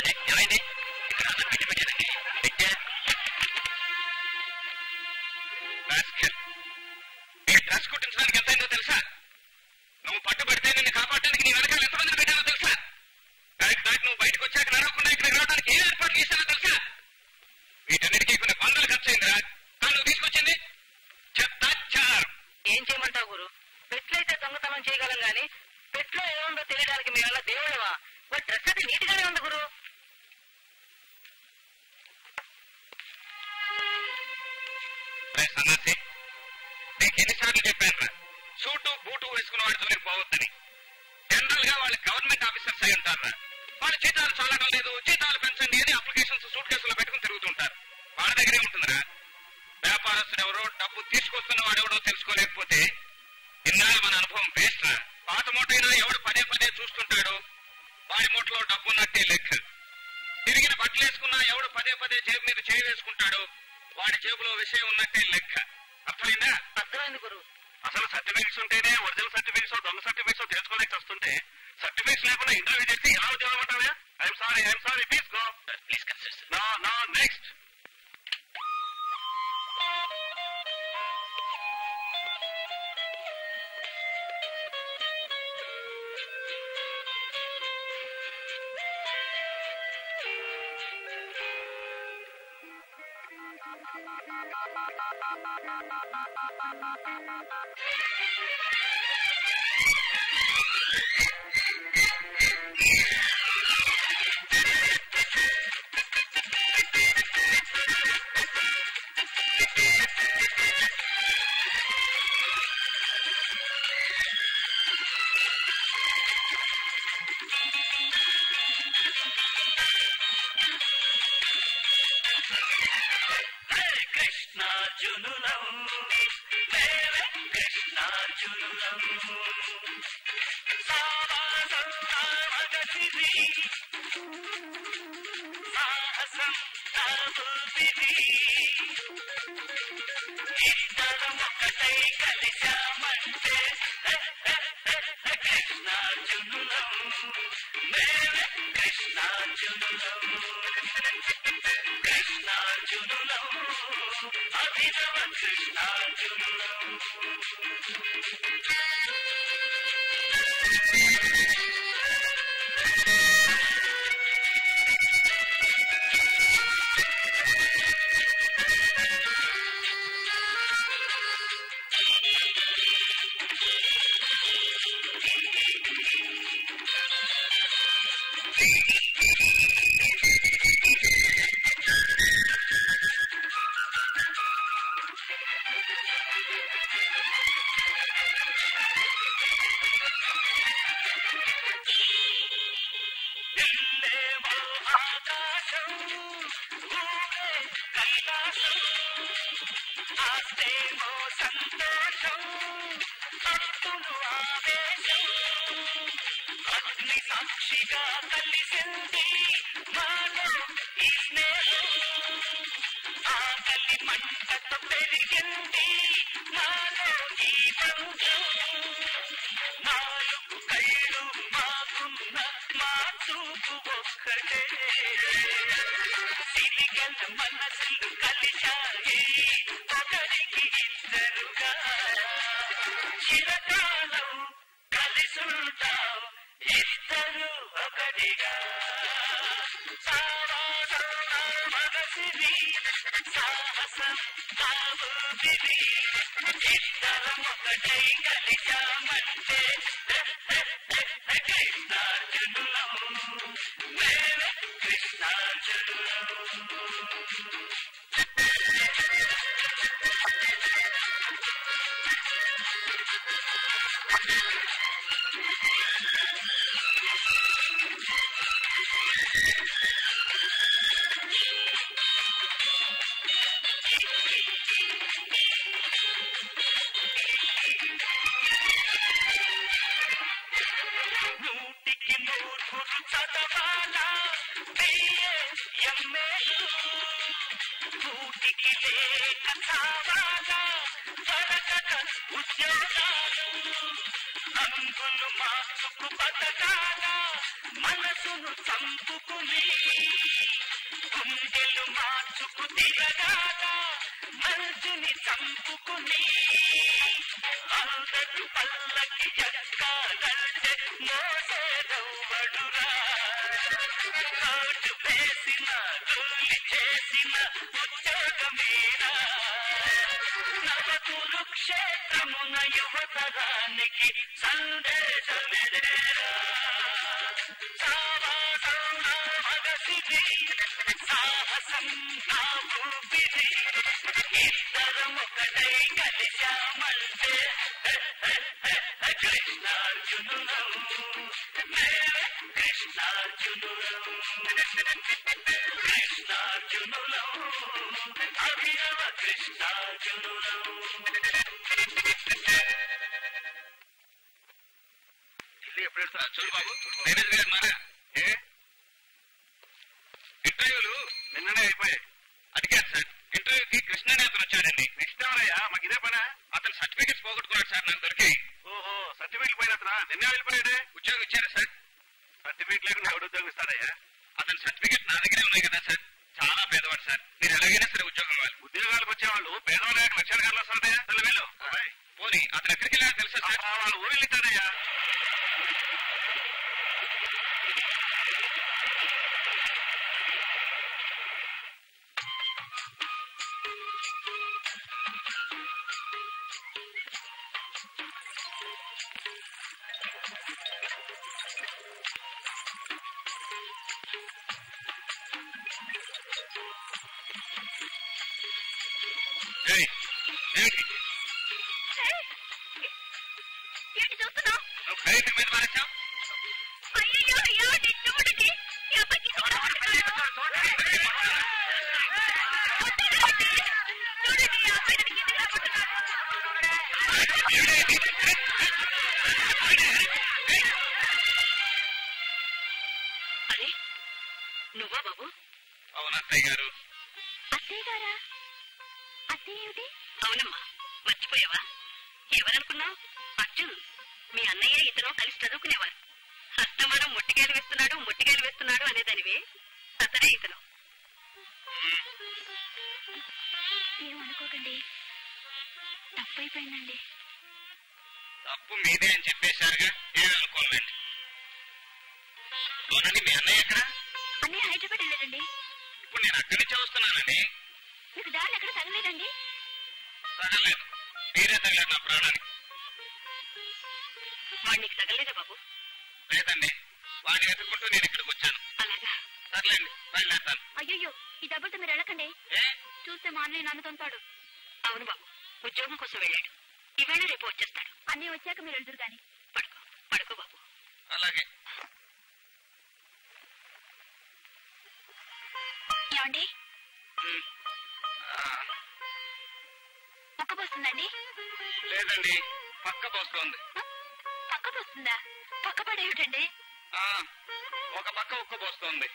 అవునే, ఏమైంది చంపుకుని అందరు పల్లకి ఎక్కాలంటే వస్తుంది.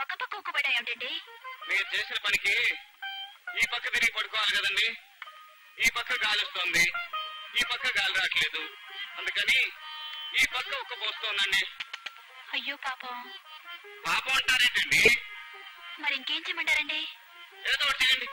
ఒక పక్క ఒక్కబడ్డా ఏమిటండి? మీరు చేసిన పనికి ఈ పక్క తిరిగి పడుకోవాలి కదండి. ఈ పక్క గాలి వస్తుంది ఈ పక్క గాలి రావట్లేదు. అందుకని ఈ పక్క ఒక్క పోస్తుందండి. అయ్యో పాపం. పాపం అంటారేంటండి? మరి ఇంకేం చేయమంటారండి? ఏదో ఒకటి చేయండి.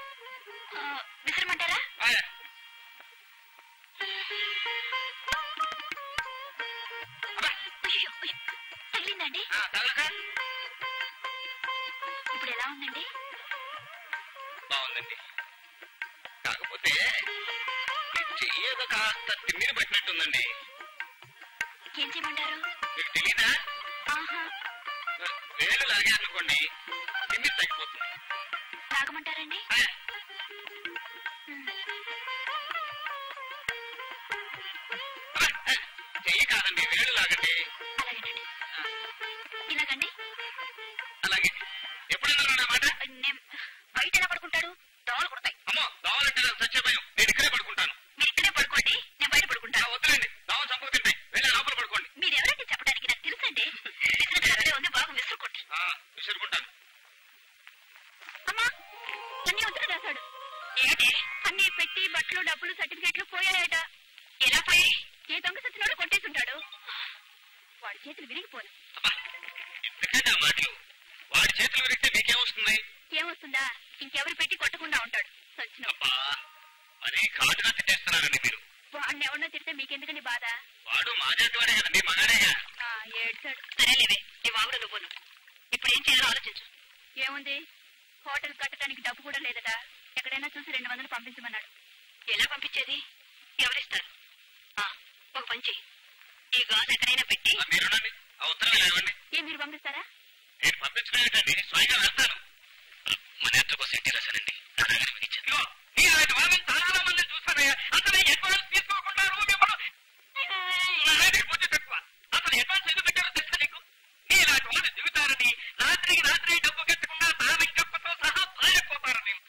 మాజాటి ఇప్పుడు ఏం చేయాలో ఆలోచించు. ఏముంది? హోటల్ కట్టడానికి డబ్బు కూడా లేదట. ఎక్కడైనా చూసి రెండు వందలు పంపించమన్నాడు. ఎలా పంపించేది? ఎవరిస్తారు? ఒక పంచి ఈ గాజు ఎక్కడైనా పెట్టి. ఏం మీరు పంపిస్తారా? నేను పంపించడానికి స్వయంగా వెళ్తాను. మన ఎంతో సెంటీ రాశానండి చాలా మంది చూస్తానయ్యా అతనే ఎక్కువ తీసుకోకుండా ఈ డబ్బు కట్టకుండా నా విజ్ఞప్తితో సహా పారిపోతారు నేను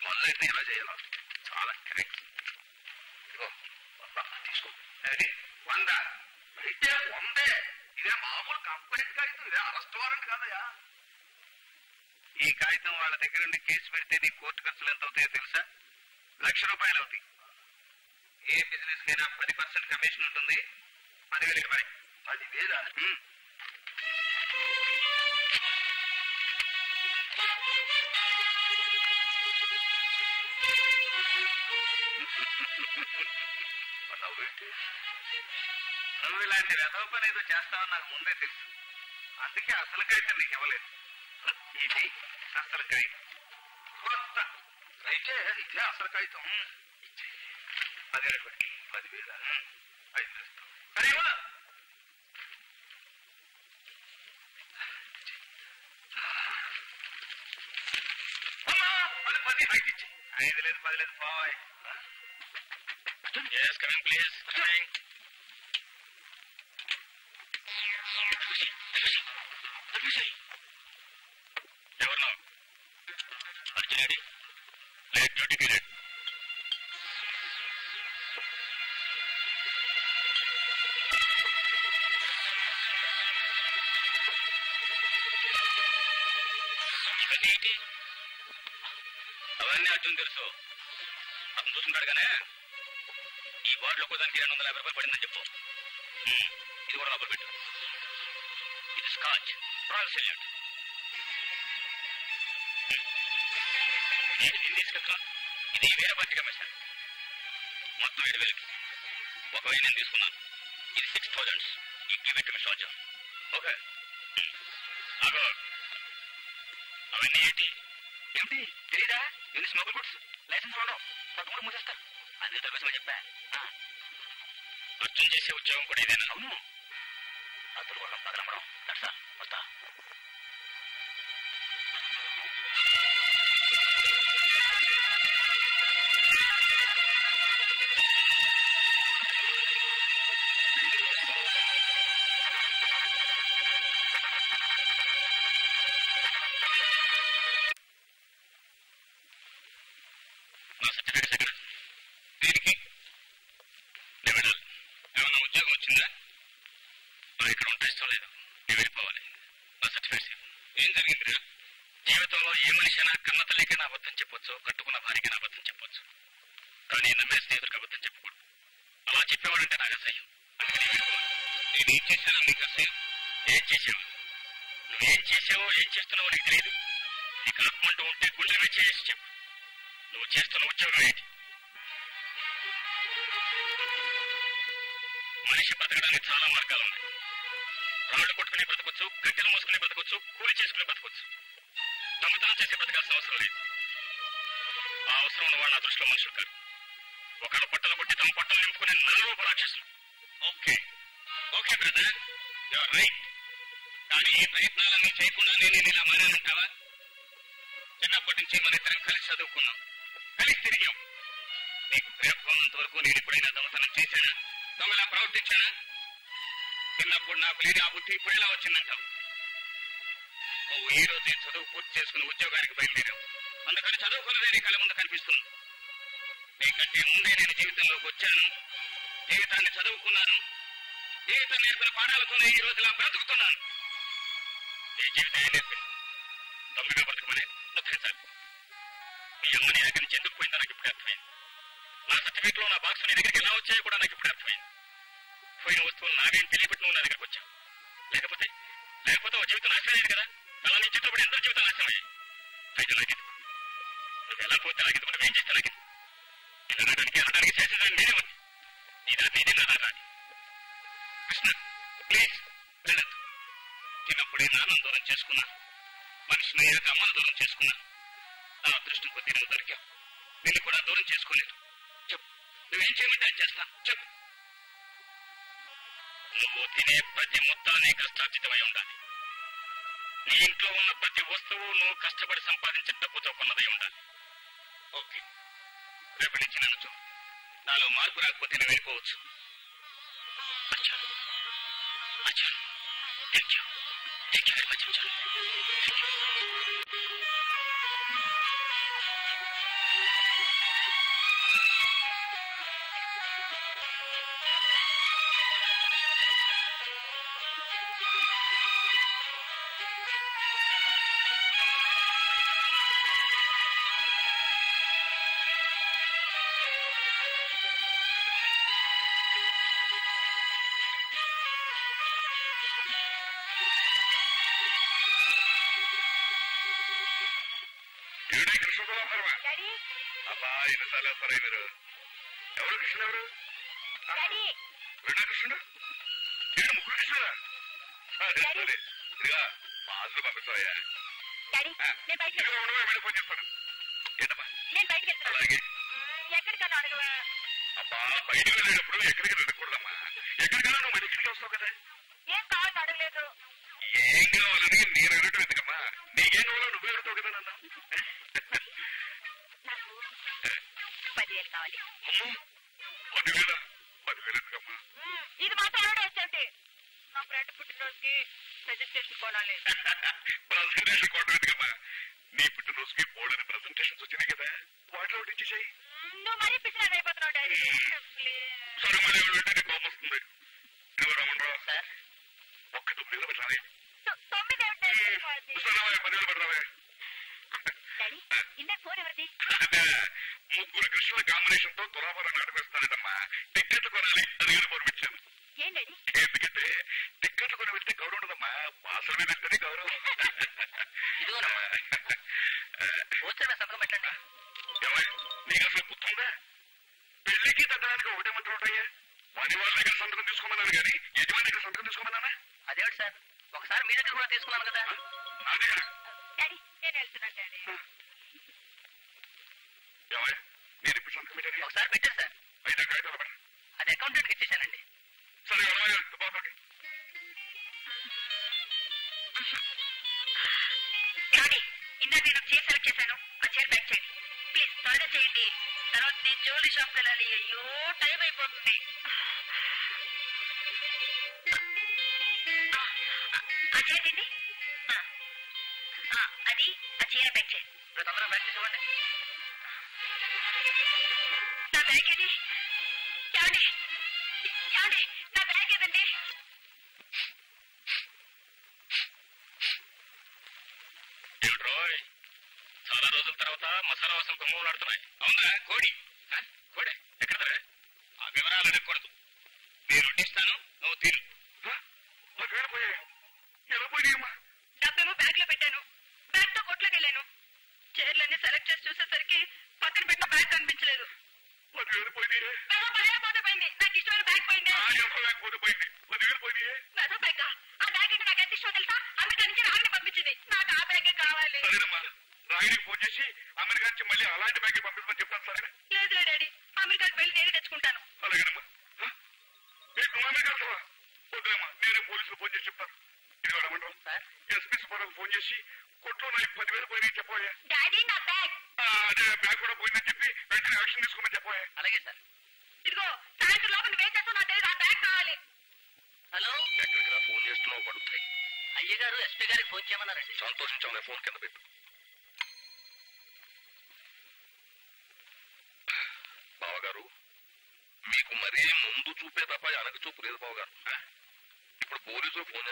పనులైతే ఇలా చేయాలి చాలా కరెక్ట్ వంద తీసుకో అది వంద అయితే వందే ఇదే మామూలు కంప్లైంట్ కాగితం వారెంట్ కాదయా ఈ కాగితం వాళ్ళ దగ్గర నుండి కేసు పెడితే నీ కోర్టు ఖర్చులు ఎంత అవుతాయో తెలుసా? లక్ష రూపాయలు అవుతాయి. ఏ బిజినెస్ కైనా పది పర్సెంట్ కమిషన్ ఉంటుంది. పదివేలకి పది. పదివేల? నవ్వేంటి? నువ్వు ఇలాంటి వెధవ పని ఏదో చేస్తావని నాకు ముందే తెలుసు అందుకే అసలు కాగితం నీకు ఇవ్వలేదు ఇది అసలు కాగితం కొత్త అయితే ఇదే అసలు కాగితం పదివేలు పెట్టి పదివేల ఐదు వేలు ఇస్తాం. సరే ఇవ్వు. అమ్మా, అది పది ఐదు ఇచ్చి ఐదు లేదు పది లేదు బాయ్ disconnect, please. Thanks. దానికి రెండు వందల యాభై రూపాయలు పడిందని చెప్పు. ఇది కూడా లోపల పెట్టు. ఇది స్కాచ్ రాయల్ సెల్యూట్ నేను దీన్ని తీసుకెళ్తున్నా ఇది వేరే పార్టీ కమిషన్ మొత్తం ఏడు వేలకి. ఒక వెయ్యి నేను తీసుకున్నాను ఇది సిక్స్ థౌజండ్స్ ఈ గివ్ ఇట్ మిషన్ ఓకే? అగో. అవన్నీ ఏంటి? ఏంటి తెలీదా? ఇది స్మగుల్ గుడ్స్ లైసెన్స్ ఉండవు. పదమూడు మూసేస్తారు అదే దొరకసమని చెప్పా. అర్థం చేసే ఉద్యోగం కూడా ఇదేనా అవును అతను మనుషులు కాదు ఒకళ్ళ పొట్టలు కొట్టి తమ పొట్టలు నింపుకునే నలుగురు రాక్షసులు okay. Okay brother your right కానీ ఈ ప్రయత్నాలన్నీ చేయకుండా నేను ఇలా మారానంటావా? చిన్నప్పటి నుంచి మన ఇద్దరం కలిసి చదువుకున్నాం. కలిసి తిరిగాం. నీకు పేర్కొన్నంత వరకు నేను ఎప్పుడైనా దొంగతనం చేశానా? దొంగలా ప్రవర్తించానా? చిన్నప్పుడు నా పేరు ఆ బుద్ధి ఇప్పుడు ఎలా వచ్చిందంటావు? నువ్వు ఈ రోజు చదువు పూర్తి చేసుకుని ఉద్యోగానికి బయలుదేరావు. అందుకని చదువుకున్నదే నీ కళ్ళ ముందు కనిపిస్తుంది నీకంటే ముందే నేను జీవితంలోకి వచ్చాను. జీవితాన్ని చదువుకున్నాను. జీవితం నేర్పిన పాఠాలతోనే ఈ రోజు ఇలా బ్రతుకుతున్నాను. ఈ జీవితం ఏం నేర్పింది తొమ్మిదిగా బ్రతకమని ఒక్కసారి మీ అమ్మ నీ దగ్గర నుంచి ఎందుకు పోయిందో నాకు ఇప్పుడు అర్థమైంది. నా సర్టిఫికెట్లో నా బాక్స్ నీ దగ్గరికి ఎలా వచ్చాయో కూడా నాకు ఇప్పుడు అర్థమైంది. పోయిన వస్తువులు నాకేం తెలియబెట్టి నువ్వు నా దగ్గరికి దూరం చేసుకున్నా. నా అదృష్టం కొద్ది నువ్వు దొరికావు నేను కూడా దూరం చేసుకోలేదు. చెప్పు. నువ్వేం చేయమంటే అని చేస్తా. చెప్పు. నువ్వు తినే ప్రతి ముద్ద కష్టార్జితమై ఉండాలి. నీ ఇంట్లో ఉన్న ప్రతి వస్తువు నువ్వు కష్టపడి సంపాదించిన డబ్బుతో కొన్నదై ఉండాలి. ఓకే. రేపటి నుంచి నన్ను చూడు. నాలో మార్పు రాకపోతే నువ్వు వెళ్ళిపోవచ్చు. అచ్చా అచ్చా thank you thank you very much అచ్చా థ్యాంక్ యూ ఏడే కృష్ణకులాభరమా డాడీ అబ్బా ఈయన చాలా సరే మీరు ఎవరు కృష్ణ ఎవరు డాడీ వీడా కృష్ణుడు ఈయన ముగ్గురు కృష్ణుడా సరే సరే ఇదిగా పాసులు పంపిస్తాయా డాడీ నేను బయటికి ఇక్కడ ఉండవే వెళ్ళిపోయి చేస్తాను ఏంటమ్మా నేను బయటికి వెళ్తాను అలాగే ఎక్కడికన్నా అడగవా అబ్బా బయటికి వెళ్ళేటప్పుడు ఎక్కడికి వెళ్ళకూడదమ్మా ఎక్కడికైనా నువ్వు మరి ఇంటికి వస్తావు కదా Thank you.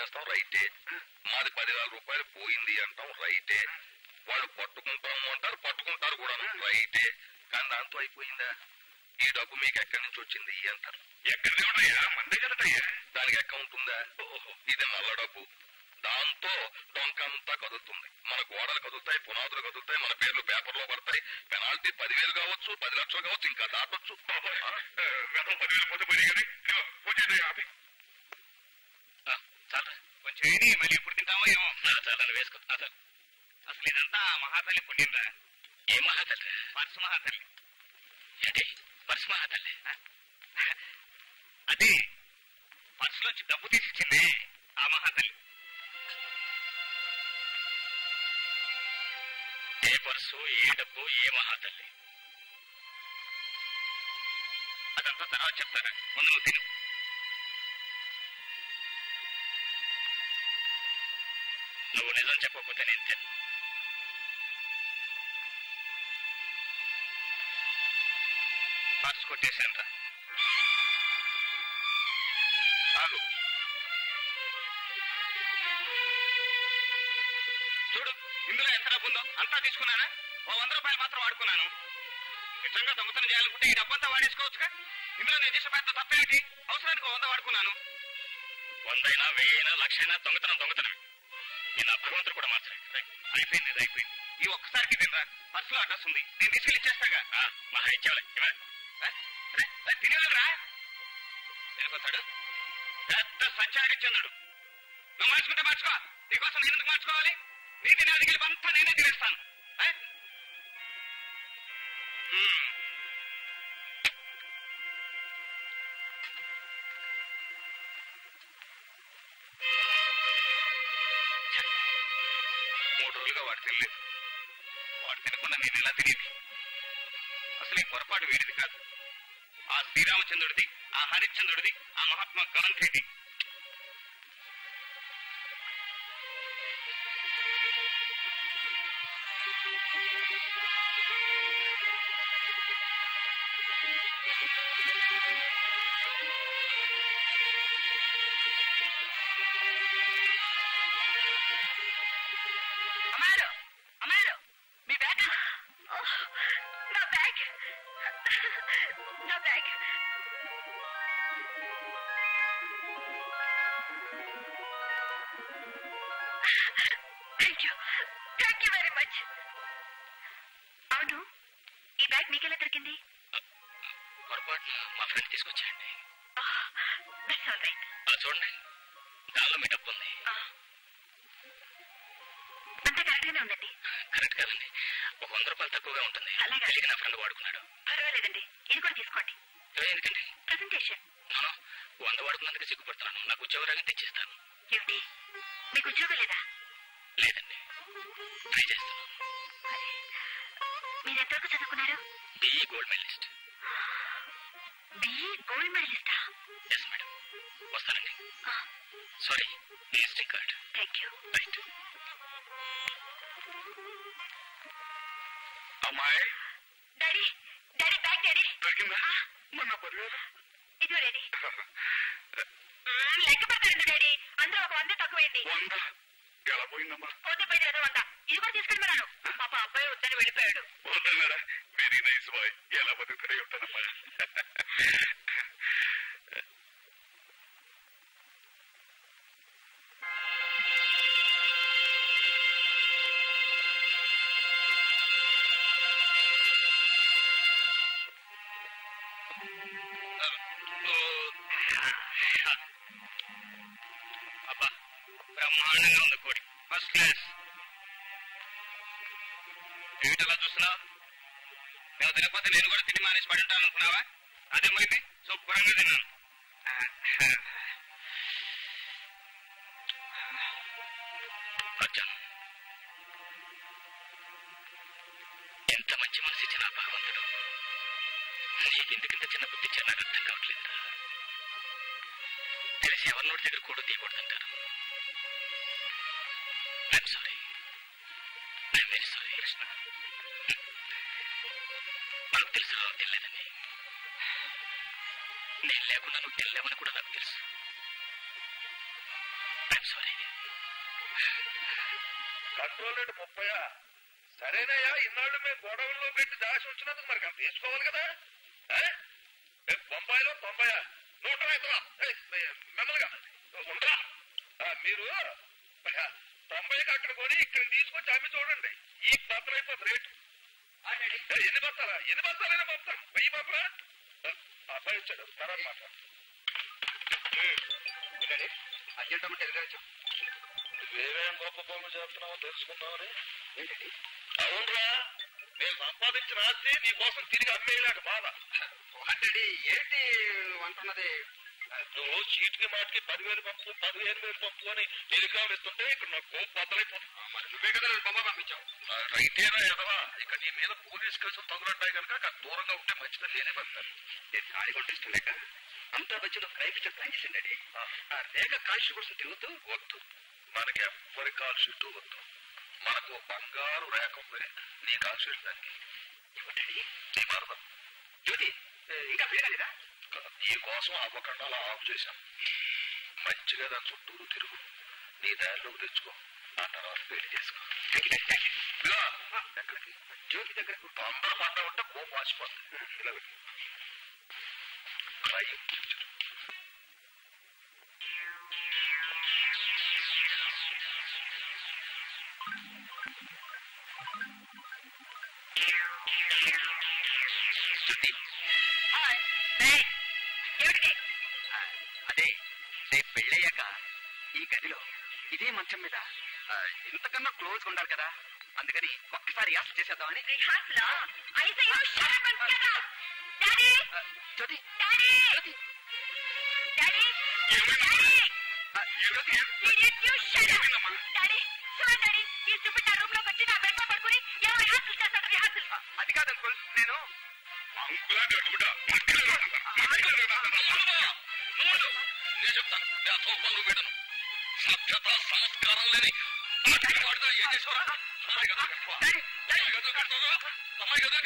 చేస్తాం రైటే. మాది పదివేల రూపాయలు పోయింది అంటాం రైటే. వాళ్ళు పట్టుకుంటాము అంటారు పట్టుకుంటారు కూడా రైటే. కానీ దాంతో అయిపోయిందా? ఈ డబ్బు మీకు ఎక్కడి నుంచి వచ్చింది? అంటారు ఎక్కడి ఉన్నాయా? మన దగ్గరటయ్యా దానికి అకౌంట్ ఉందా? ఇది మల్ల డబ్బు. దాంతో డొంకంతా కదులుతుంది. మన గోడలు కదులుతాయి పునాదులు కదులుతాయి మన పేర్లు పేపర్లో పడతాయి. పెనాల్టీ పదివేలు కావచ్చు పది లక్షలు కావచ్చు ఇంకా దాటొచ్చు. చెప్తాను ముందు నువ్వు తిను. నువ్వు నిజం చెప్పకపోతే నేను తిను. పర్స్ కొట్టేశాను రా. చాలు చూడు ఇందులో ఎంత డబ్బు ఉందో అంతా తీసుకున్నానా? ఓ వంద రూపాయలు మాత్రం వాడుకున్నాను. నిజంగా దొంగతనం చేయాలనుకుంటే ఈ డబ్బంతా వాడేసుకోవచ్చుగా? ఇందులో నేను చేసే పెద్ద తప్పేంటి అవసరానికి వంద వాడుకున్నాను. వందైనా వెయ్యైనా లక్షైనా దొంగతనం దొంగతనం. ఈ భగవంతుడు కూడా మార్చలేదు. అయిపోయింది అయిపోయింది. ఈ ఒక్కసారికి తినరా పర్సులో అడ్రస్ ఉంది. నేను తీసుకెళ్ళి ఇచ్చేస్తాగా? ఆ, మహా ఇచ్చేవాళ్ళ తినేవాళ్ళరా వెళ్ళిపోతాడు. పెద్ద సంచారిచ్చున్నాడు నువ్వు మార్చుకుంటే మార్చుకో. నీకోసం నేను ఎందుకు మార్చుకోవాలి? నీ తినేది గెలిపి నేనే తినేస్తాను. వాడు తినలేదు వాడు తినకుండా నేను ఎలా తినేది? అసలు ఈ పొరపాటు వీడిది కాదు. ఆ శ్రీరామచంద్రుడిది ఆ హరిశ్చంద్రుడిది ఆ మహాత్మా గాంధీది తర్వాత నేను కూడా తిని మానేసి పడి ఉంటాను అనుకున్నావా అదేమైతే శుభ్రంగా తిన్నాను. దాచి వచ్చినందుకు మరి అది తీసుకోవాలి కదా? బొంబాయిలో? తొంభై నూట రైతులా ఉండరా. మీరు తొంభైకి అక్కడ కొని ఇక్కడ తీసుకొచ్చి అమ్మి చూడండి. ఈ బత్తలు అయిపోతుంది రేటు. ఎన్ని బస్తాలా? ఎన్ని బస్తాలైనా పంపుతాం. వెయ్యి బత్తలా ఆ, అబ్బాయి వచ్చాడు తర్వాత మాట్లాడు అమ్మ టెలిగ్రామ్ నువ్వేమేం గొప్ప పనులు చేస్తున్నావో తెలుసుకుందామని. నేను సంపాదించిన ఆస్తి నీ కోసం తిరిగి అమ్మేయలేక బాధ ఏంటి అంటున్నది? నువ్వు చీటికి మాటికి పదివేలు పంపు పదిహేను వేలు పంపు అని టెలిగ్రామ్ ఇస్తుంటే ఇక్కడ నాకు కోపం బద్దలైపోతుంది మరి నువ్వే కదా నన్ను బొమ్మ పంపించావు. రైతేనా ఎదవా? ఇక నీ మీద పోలీస్ కేసులు తగులుంటాయి కనుక కాస్త దూరంగా ఉంటే మంచిదని నేనే పంపాను నేను ఖాళీ కొట్టిస్తుండేక? అంతా వచ్చిన డాడీ ఆ. రేఖ కాల్షి కోసం తిరుగుతూ వద్దు. మనకి ఎవ్వరి కాల్ షీట్ వద్దు మనకు బంగారు రేఖ ఉంది నీ కాల్ షీట్ దానికి డాడీ నీ మరదం జ్యోతి ఏ, ఇంకా పెరగలేదా నీ కోసం అవ్వకుండా అలా ఆఫ్ చేశాం. మంచిగా దాని చుట్టూరు తిరుగు. నీ దారిలోకి తెచ్చుకో. ఆ తర్వాత పెళ్ళి చేసుకో. ఎక్కడికి? జ్యోతి దగ్గరకు తొందర పడ్డా ఉంటే కోపం వాచిపోతుంది ఇలా పెట్టు. చూపిట రూమ్లోకి వచ్చి నా బెడ్ పడుకుని ఏమో రిహార్సల్ చేస్తాడు రిహార్సల్ అది కాదు అంకుల్ నేను చెప్తాను. వేతో పనులు పెట్టను. సభ్యత సంస్కారం లేని ఏం అమ్మాయి కదా అమ్మాయి కదా అమ్మాయి కదా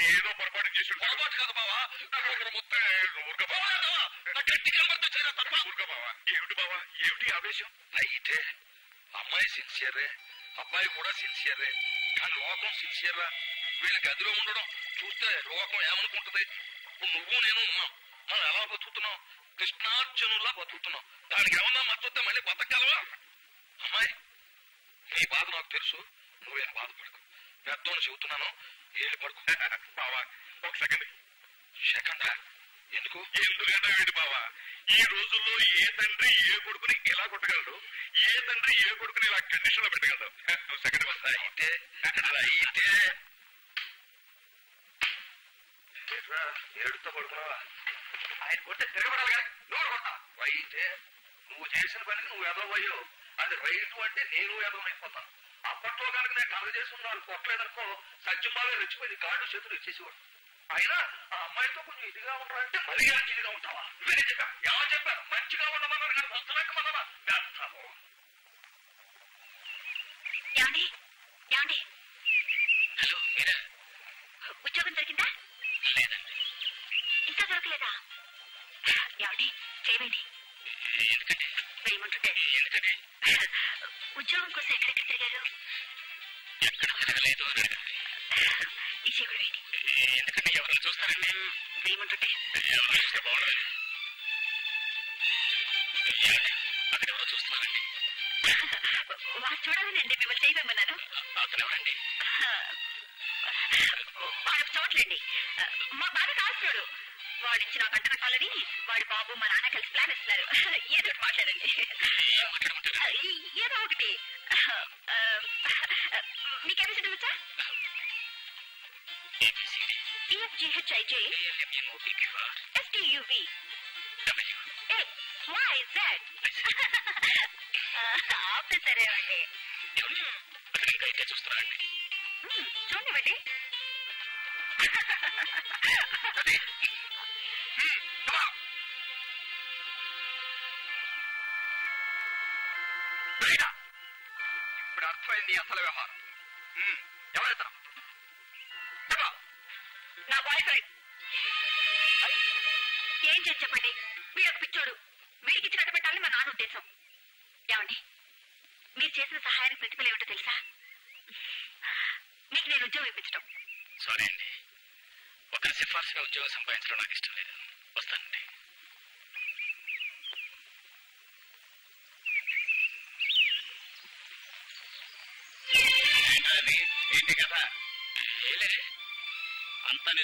ఏదో పొరపాటు చేసి పొరపాటు కదా బావా ఒకరు మొత్తం ఊరుక బావా గట్టి కలవద్దు చేయరా తప్ప ఊరుక బావా ఏమిటి బావా ఏమిటి ఆవేశం అయితే అమ్మాయి సిన్సియరే అబ్బాయి కూడా సిన్సియరే కానీ లోకం సిన్సియర్రా వీళ్ళ గదిలో ఉండడం చూస్తే లోకం ఏమనుకుంటది నువ్వు నేను ఉన్నాం మనం ఎలా బతుకుతున్నాం కృష్ణార్జునులా బతుకుతున్నాం దానికి ఏమన్నా మద్దతు మళ్ళీ బతకగలవా? అమ్మాయి నీ బాధ నాకు తెలుసు. నువ్వేం బాధపడకు. పెద్దోని చెబుతున్నాను. ఏళ్ళు పడుకో. బావా ఒక సెకండ్. సెకండ్ ఎందుకు? ఎందుకంటే వీడి బావా? ఈ రోజుల్లో ఏ తండ్రి ఏ కొడుకుని ఇలా కొట్టగలడు? ఏ తండ్రి ఏ కొడుకుని ఇలా కండిషన్లో పెట్టగలడు? సెకండ్ అయితే అయితే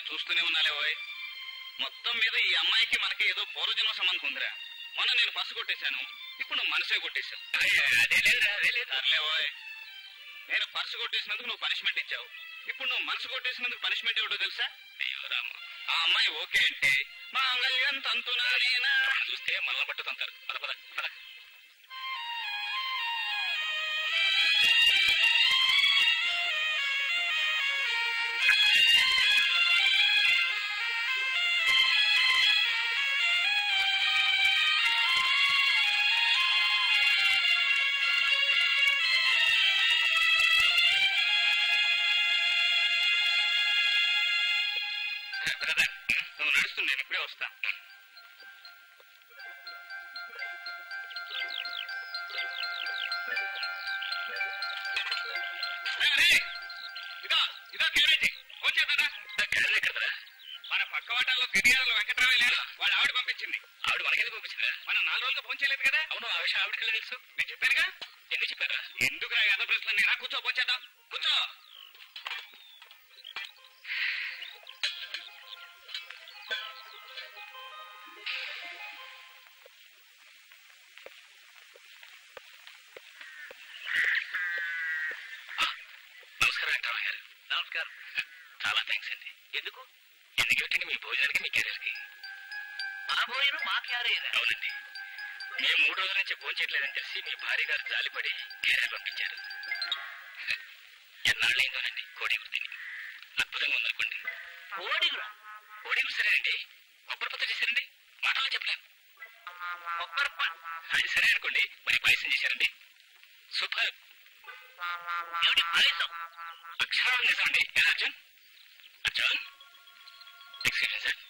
చూస్తూనే ఉన్నాలేవోయ్ మొత్తం మీద ఈ అమ్మాయికి మనకి ఏదో పూర్వజన్మ సంబంధం ఉందిరా. మొన్న నేను పసు కొట్టేశాను. ఇప్పుడు నువ్వు మనసే కొట్టేశావు. నేను పర్సు కొట్టేసినందుకు నువ్వు పనిష్మెంట్ ఇచ్చావు. ఇప్పుడు నువ్వు మనసు కొట్టేసినందుకు పనిష్మెంట్ ఏమిటో తెలుసా? దేవరామ ఆ అమ్మాయి ఓకే అంటే మా అంగల్యం తంతునా చూస్తే మళ్ళా పట్టుతుంటారు జిల్లాలో గడియారంలో వెంకటరావు లేరు. వాళ్ళు ఆవిడ పంపించింది. ఆవిడ మనకెందుకు పంపించిందిరా మనం నాలుగు రోజులు ఫోన్ చేయలేదు కదా. అవును ఆ ఆవిడకి తెలుసు? నేను చెప్పానుగా ఎందుకు చెప్పారా? ఎందుకు అన్న ప్రశ్న నేను కూర్చో ఫోన్ కూర్చో! పోచేట్లేదని తెలిసి మీ భార్య గారు జాలిపడి కేరళ పంపించారు. ఎన్నాళ్ళైందోనండి కోడి వృత్తిని అద్భుతంగా ఉందనుకోండి. కోడి కోడిగురు సరేనండి. కొబ్బరి పత్ర చేశారండి మాటలో చెప్పలేను అది సరే అనుకోండి. మరి పాయసం చేశారండి. సూపర్. అక్షరాలు చేశారండి Arjun Arjun. Excuse sir.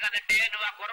ega ga de no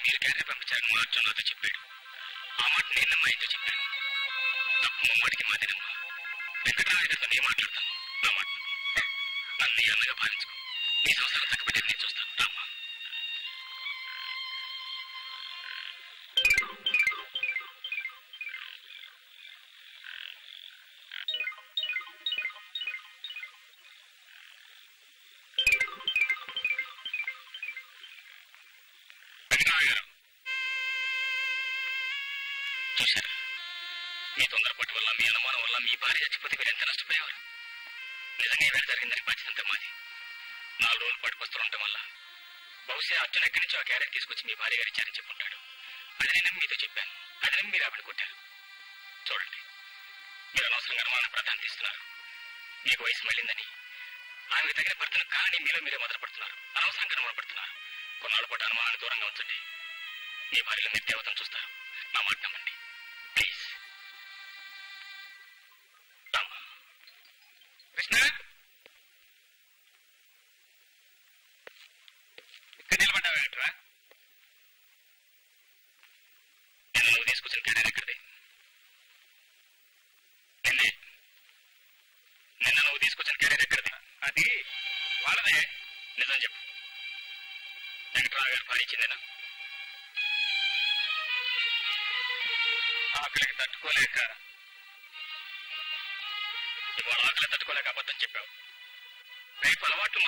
ఉండటం చూడలేక మీరు క్యారెట్ పంపించారని మా అర్జున్ నాతో చెప్పాడు ఆ మాట నేను మా ఇంట్లో చెప్పాను తప్పు మా మాటికి మాదినమ్మా వెంకటరాజు నేను మాట్లాడతాను నా మాట నన్ను నీ అన్నగా భావించుకో నీ సంవత్సరం తగ్గబెట్టేది నాలుగు రోజులు పాటు ఉండటం వల్ల బహుశా అర్జున్ ఎక్కడి నుంచి ఆ క్యారెట్ తీసుకొచ్చి మీ భార్య గారి ఇచ్చారని చెప్పుంటాడు. అది నేను మీతో చెప్పాను. అది నేను మీరు ఆవిడ కొట్టారు. చూడండి. మీరు అనవసరంగా అనుమానం ప్రాధాన్యత ఇస్తున్నారు మీకు వయసు మళ్ళిందని. ఆమె తగిన భర్తను కానీ మీలో మీరే మొదలుపడుతున్నారు. అనవసరంగా అనుమానపడుతున్నారు. కొన్నాళ్ళు పాటు అనుమానాన్ని దూరంగా ఉంచండి. మీ భార్యలో మీరు దేవతను చూస్తారు. నా మాట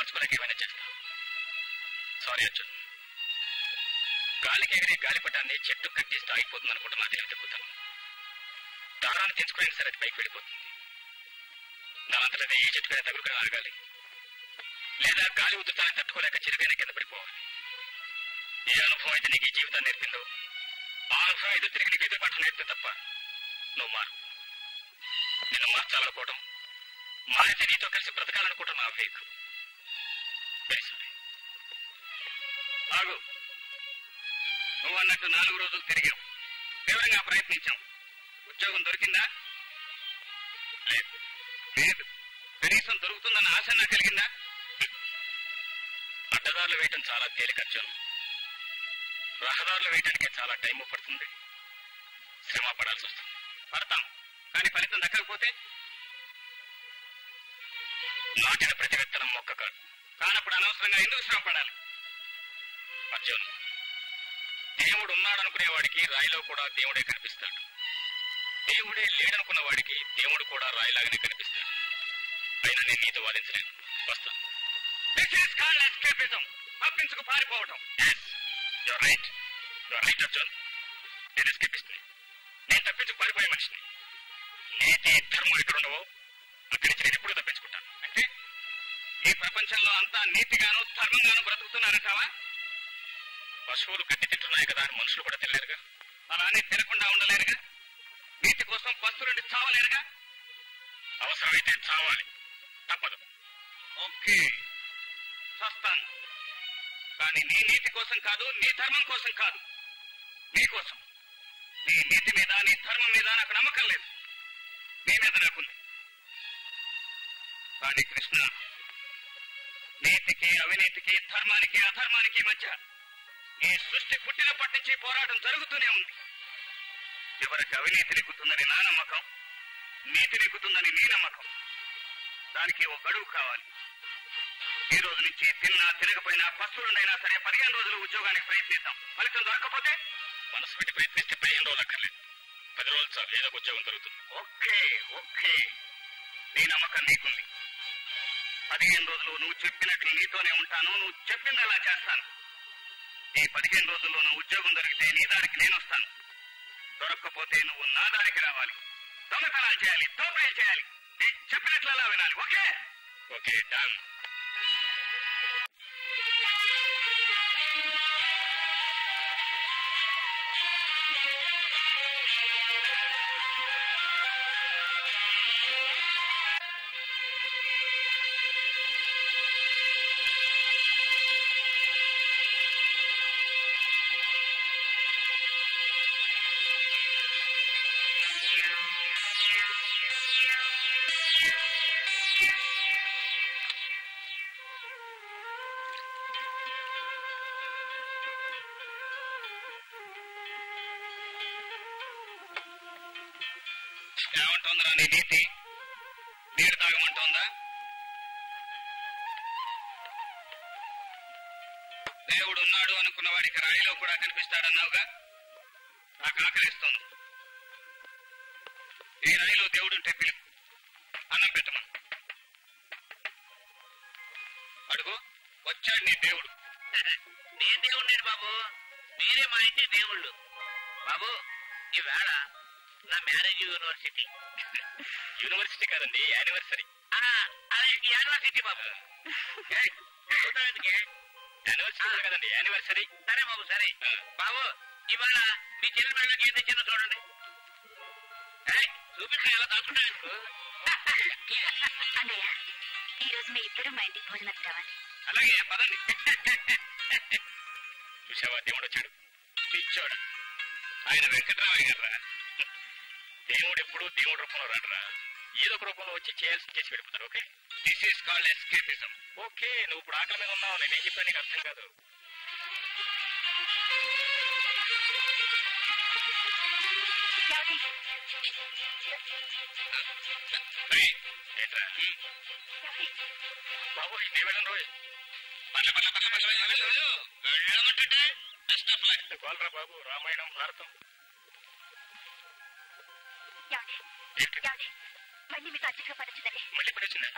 రేపు ఏమైనా చేస్తావు సారీ అర్జున్. గాలికి ఎగిరే గాలిపటాన్ని చెట్టు కట్టేస్తే ఆగిపోతుంది అనుకుంటున్నా తెలివి తగ్గుతాను దారాన్ని తెంచుకునే సరే అది పైకి వెళ్ళిపోతుంది. దానంతటా ఏ చెట్టుకైనా తగులుకొని ఆగాలి లేదా గాలి ఉద్దుతాన్ని తట్టుకోలేక చిరుగైన కింద పడిపోవాలి. ఏ అనుభవం అయితే నీకు ఈ జీవితాన్ని నేర్పిందో ఆ అనుభవం ఏదో తిరిగి నీకు పాఠం నేర్పితే తప్ప నువ్వు మారు నిన్ను మార్చాలనుకోవడం మారితే నీతో కలిసి బ్రతకాలనుకోవడం నా ఆగు నువ్వు అన్నట్టు నాలుగు రోజులు తిరిగాం. తీవ్రంగా ప్రయత్నించాం? ఉద్యోగం దొరికిందా? లేదు. లేదు. కనీసం దొరుకుతుందన్న ఆశ నాకు కలిగిందా? అడ్డదారులు వేయటం చాలా తేలిక రహదారులు వేయటానికి చాలా టైం పడుతుంది. శ్రమ పడాల్సి వస్తుంది. పడతాం. కానీ ఫలితం దక్కకపోతే? నాటిన ప్రతి విత్తనం మొక్క కాదు కానప్పుడు అనవసరంగా ఎందుకు శ్రమ పడాలి? అర్జున్ దేవుడు ఉన్నాడనుకునేవాడికి రాయిలో కూడా దేవుడే కనిపిస్తాడు. దేవుడే లేడనుకున్న వాడికి దేవుడు కూడా రాయిలాగానే కనిపిస్తాడు. అయినా నేను నీతో వాదించలేను. వస్తాను దిస్ ఈస్ కాల్డ్ ఎస్కేపిజం తప్పించుకు పారిపోవటం. Your right your right Arjun నేను ఎస్కేపిస్తుంది నేను తప్పించుకు పారిపోయే మనిషిని. నీతి ధర్మం ఎక్కడ ఉండవో అక్కడి నుంచి నేను ఎప్పుడు తప్పించుకుంటాను. అంటే ఈ ప్రపంచంలో అంతా నీతిగాను ధర్మంగాను బ్రతుకుతున్నారంటావా? పశువులు గడ్డి తింటున్నాయి కదా అని మనుషులు కూడా తినలేరుగా. అలానే తినకుండా ఉండలేరుగా? నీటి కోసం పశువులని చావలేరుగా? అవసరమైతే చావాలి. తప్పదు. ఓకే. చస్తాను. కానీ నీ నీతి కోసం కాదు నీ ధర్మం కోసం కాదు. నీ కోసం. నీ నీతి మీద నీ ధర్మం మీద నాకు నమ్మకం లేదు. నీ మీద నాకుంది. కానీ కృష్ణ నీతికి అవినీతికి ధర్మానికి అధర్మానికి మధ్య ఈ సృష్టి పుట్టినప్పటి నుంచి పోరాటం జరుగుతూనే ఉంది. చివరికి అవినీతి నెక్కుతుందని నా నమ్మకం. నీతి నెక్కుతుందని నీ నమ్మకం. దానికి ఒక గడువు కావాలి. ఈ రోజు నుంచి తిన్నా తినకపోయినా పశువులనైనా సరే పదిహేను రోజులు ఉద్యోగానికి ప్రయత్నిద్దాం. ఫలితం దొరకకపోతే మనసు పెట్టి ప్రయత్నిస్తే పదిహేను రోజులు అక్కర్లేదు. పది రోజులు చాలు ఏదో ఉద్యోగం దొరుకుతుంది ఓకే ఓకే. నీ నమ్మకం నీకుంది. పదిహేను రోజులు నువ్వు చెప్పినట్లు నీతోనే ఉంటాను నువ్వు చెప్పింది అలా చేస్తాను. ఈ పదిహేను రోజుల్లో నా ఉద్యోగం దొరికితే నీ దారికి నేను వస్తాను. దొరక్కపోతే నువ్వు నా దారికి రావాలి. దొంగతనాలు చేయాలి దోపిడీ చేయాలి. నేను వినాలి ఓకే? Okay done. రాయిలో కూడా కనిపిస్తాడన్నావుగా? నాకు ఆకలిస్తోంది. ఈ రాయిలో దేవుడు ఉంటే పిలుపు. అన్నం పెట్టమను. అడుగు వచ్చాడు నీ దేవుడు. నేను దేవుడు బాబు? మీరే మా ఇంటి దేవుళ్ళు. బాబు ఈవేళ నా మ్యారేజ్ యూనివర్సిటీ. యూనివర్సిటీ కాదండి యానివర్సరీ. యూనివర్సిటీ బాబు. కదండి యానివర్సరీ సరే బాబు సరే. బాబు ఇవాళ మీ చెల్లి మెళ్ళకి ఏం తెచ్చిందో చూడండి. ఏయ్, చూపించు ఎలా దాచుకుంటా? అన్నయ్య ఈ రోజు మీ ఇద్దరు మా ఇంటికి భోజనానికి రావాలి. అలాగే పదండి. చూసావా దేవుడు వచ్చాడు. పిచ్చోడు. ఆయన వెంకటరామయ్య గారు దేవుడు ఎప్పుడు దేవుడు రూపంలో రాడరా. ఏదో ఒక రూపంలో వచ్చి చేయాల్సి చేసి వెళ్ళిపోతాడు okay? This is called escapism okay నువ్వు ఇప్పుడు ఆకలి మీద ఉన్నావు నేనేం చెప్పాను నీకు అర్థం కాదు. ఏంట్రా? బాబు వెళ్ళను రోజు. గోల్రా బాబు రామాయణం భారతం. మళ్ళీ మీకు అర్జెంట్గా పనిచిందండి మళ్ళీ ఇప్పుడు వచ్చిందా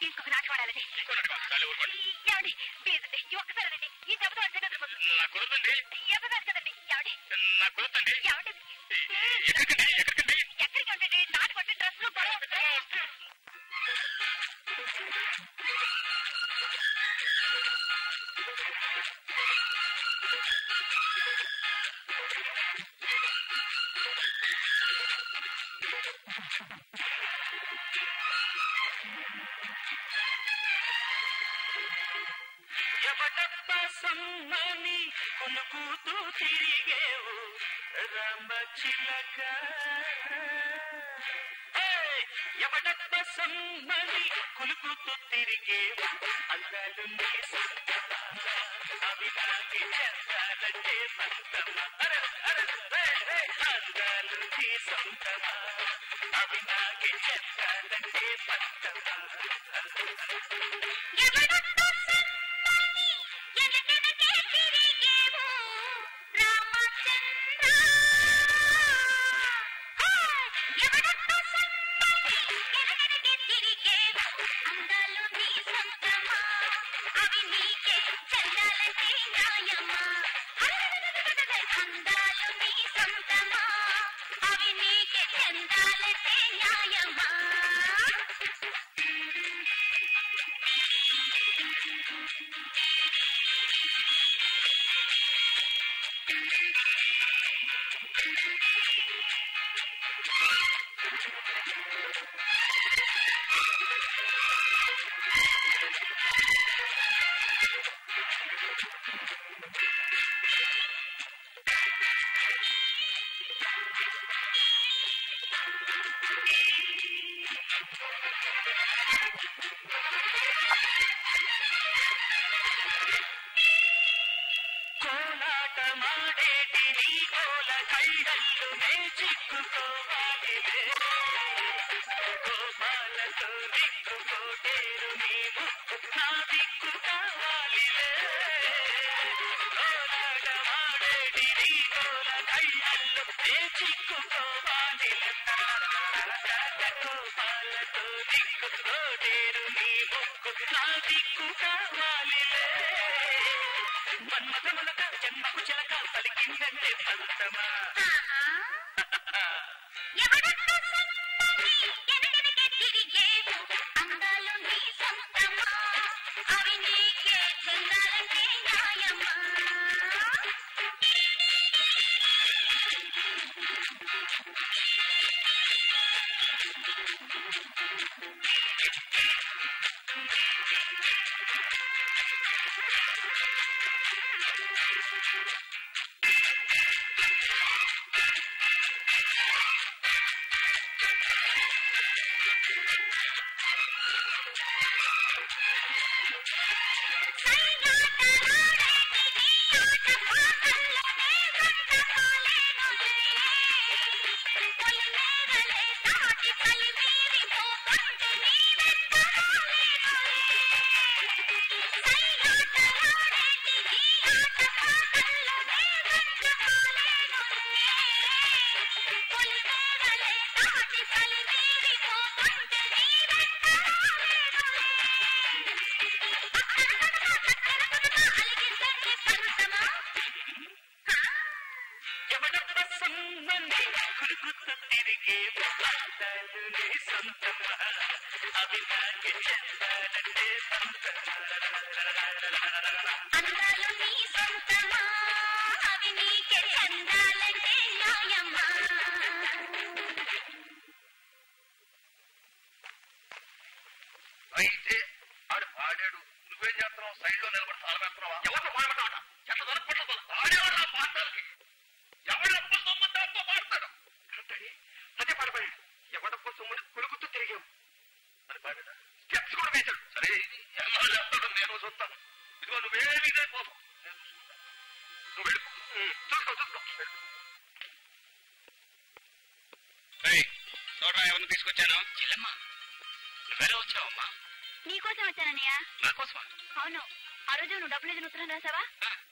ఇంకొక చాలు ఊరుకోండి ఏమండి ప్లీజ్ అండి ఈ ఒక్కసారి రండి ఈ దెబ్బతో అర్జెంట్గా దొరికిపోతుంది నా కుదరదండి ఎక్కదారు కదండి. ఏమండి నా కుదరదండి ఏమండి చిలక ఏయ్! ఎవడప్ప సమ్మని కొనుక్కుతూ తిరిగేవు అందాలు నీ సొంతమా అవి నాకి చెందాలంటే అయితే ఆడు పాడాడు నువ్వేం చేస్తున్నావు? సైడ్లో నిలబడి సాలవేస్తున్నావా ఎవరిని పాడమంటావు ఎట్లా దొరకపట్ల ఆడేవాడు నా పాఠాలకి అన్నయ్య అవును. నువ్వు డబ్బులు ఏదైనా ఉత్తరం రాసావా?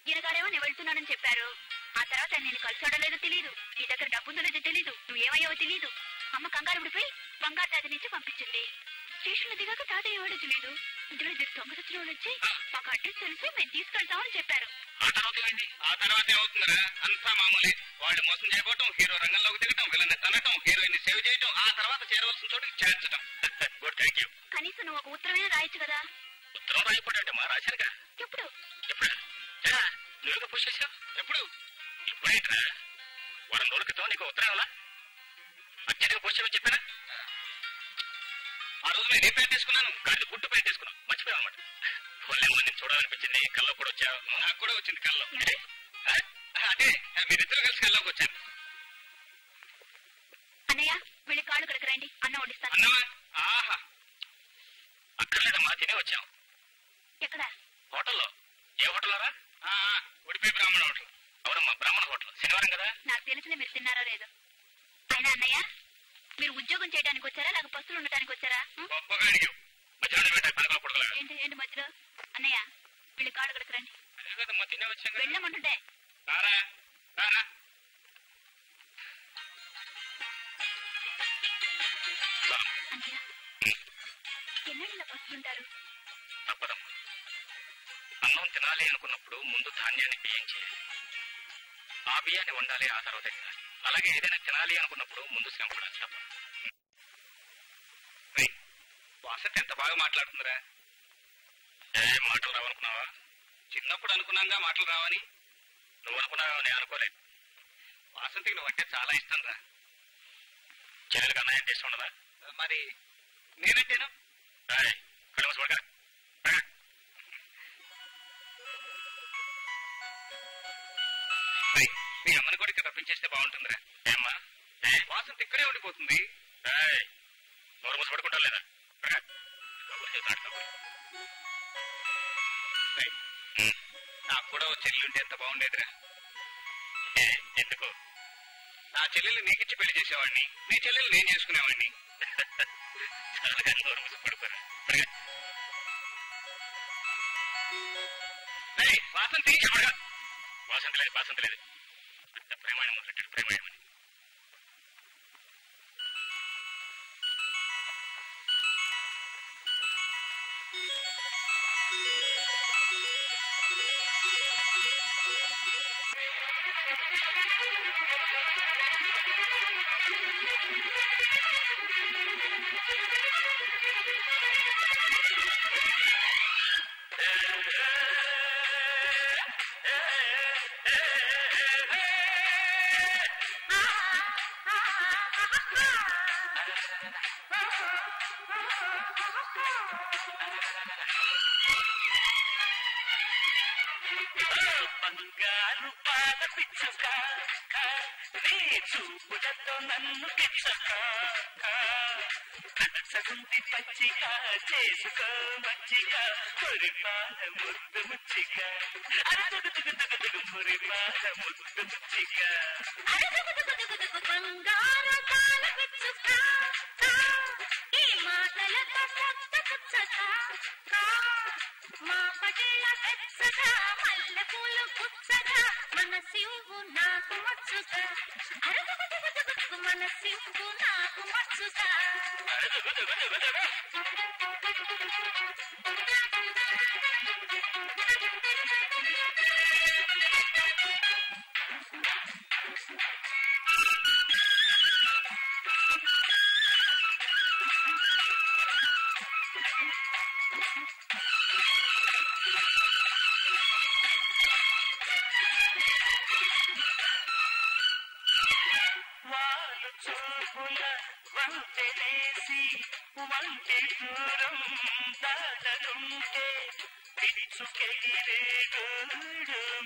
ఈయనగాడేమో నేను వెళ్తున్నానని చెప్పారు. ఆ తర్వాత నేను కలిసాడో లేదో తెలియదు నీ దగ్గర డబ్బుందో లేదో తెలియదు నువ్వేమయ్యావో తెలియదు అమ్మ కంగారు విడిపోయి బంగారు దాది నుంచి పంపించింది. స్టేషన్లో దిగాక తాతయ్య ఎవడో తెలియదు ఇందులో ఇద్దరు దొంగ వచ్చి మాకు అడ్రస్ తెలిసి మేము తీసుకెళ్తామని చెప్పారు. ఆ తర్వాత ఏమవుతుందా అంతా మామూలే. వాళ్ళు మోసం చేయబోవటం హీరో రంగంలోకి దిగటం వీళ్ళని తనటం హీరో కూర్చోమని చెప్పానా? ఆ రోజు నేను ఏం ప్యాంట్ వేసుకున్నాను గాడిద పుట్టు ప్యాంట్ వేసుకున్నాను మర్చిపోయాను అనమాట. ఏమో నేను చూడాలనిపించింది. కళ్ళకు కూడా వచ్చా? నాకు కూడా వచ్చింది కళ్ళలో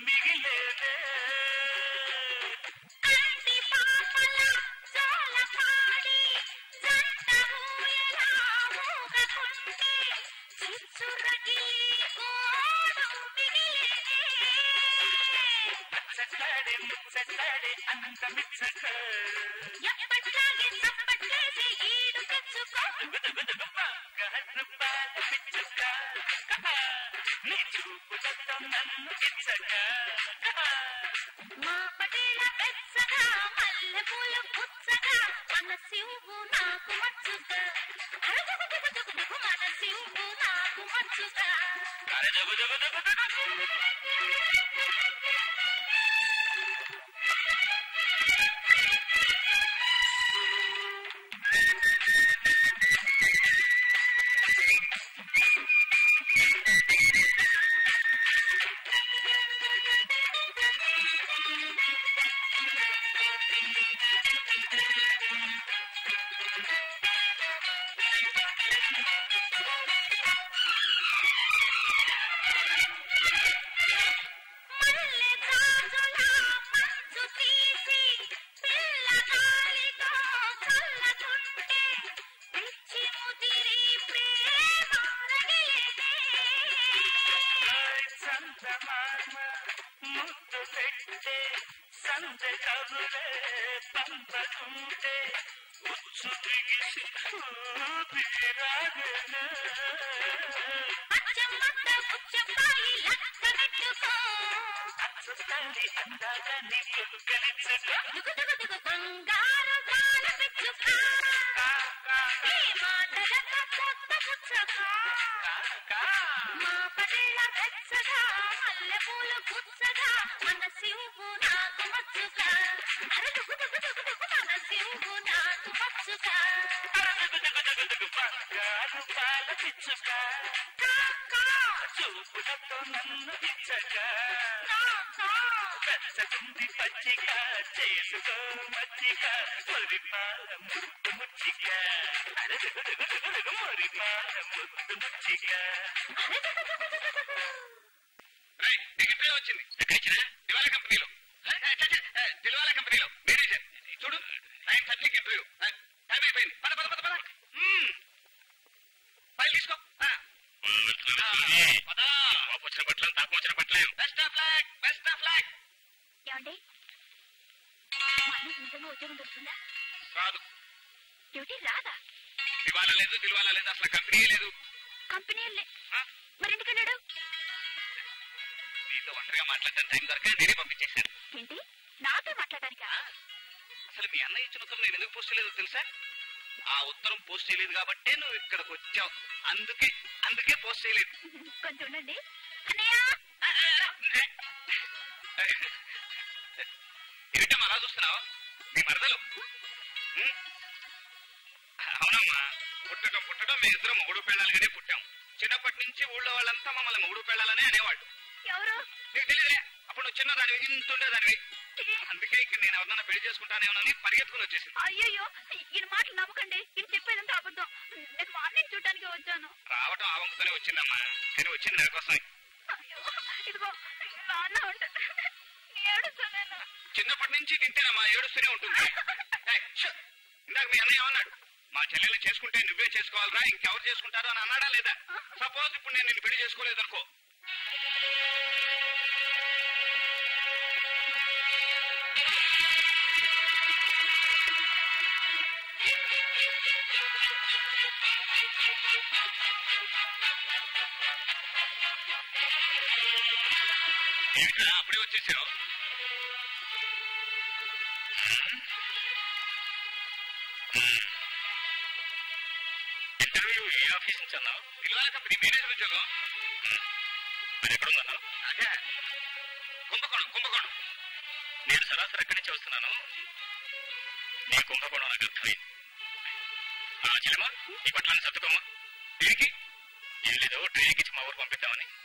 గూడు పోస్ట్ చేయలేదు కాబట్టే నువ్వు ఇక్కడికి వచ్చావు. అందుకే అందుకే పోస్ట్ చేయలేదు.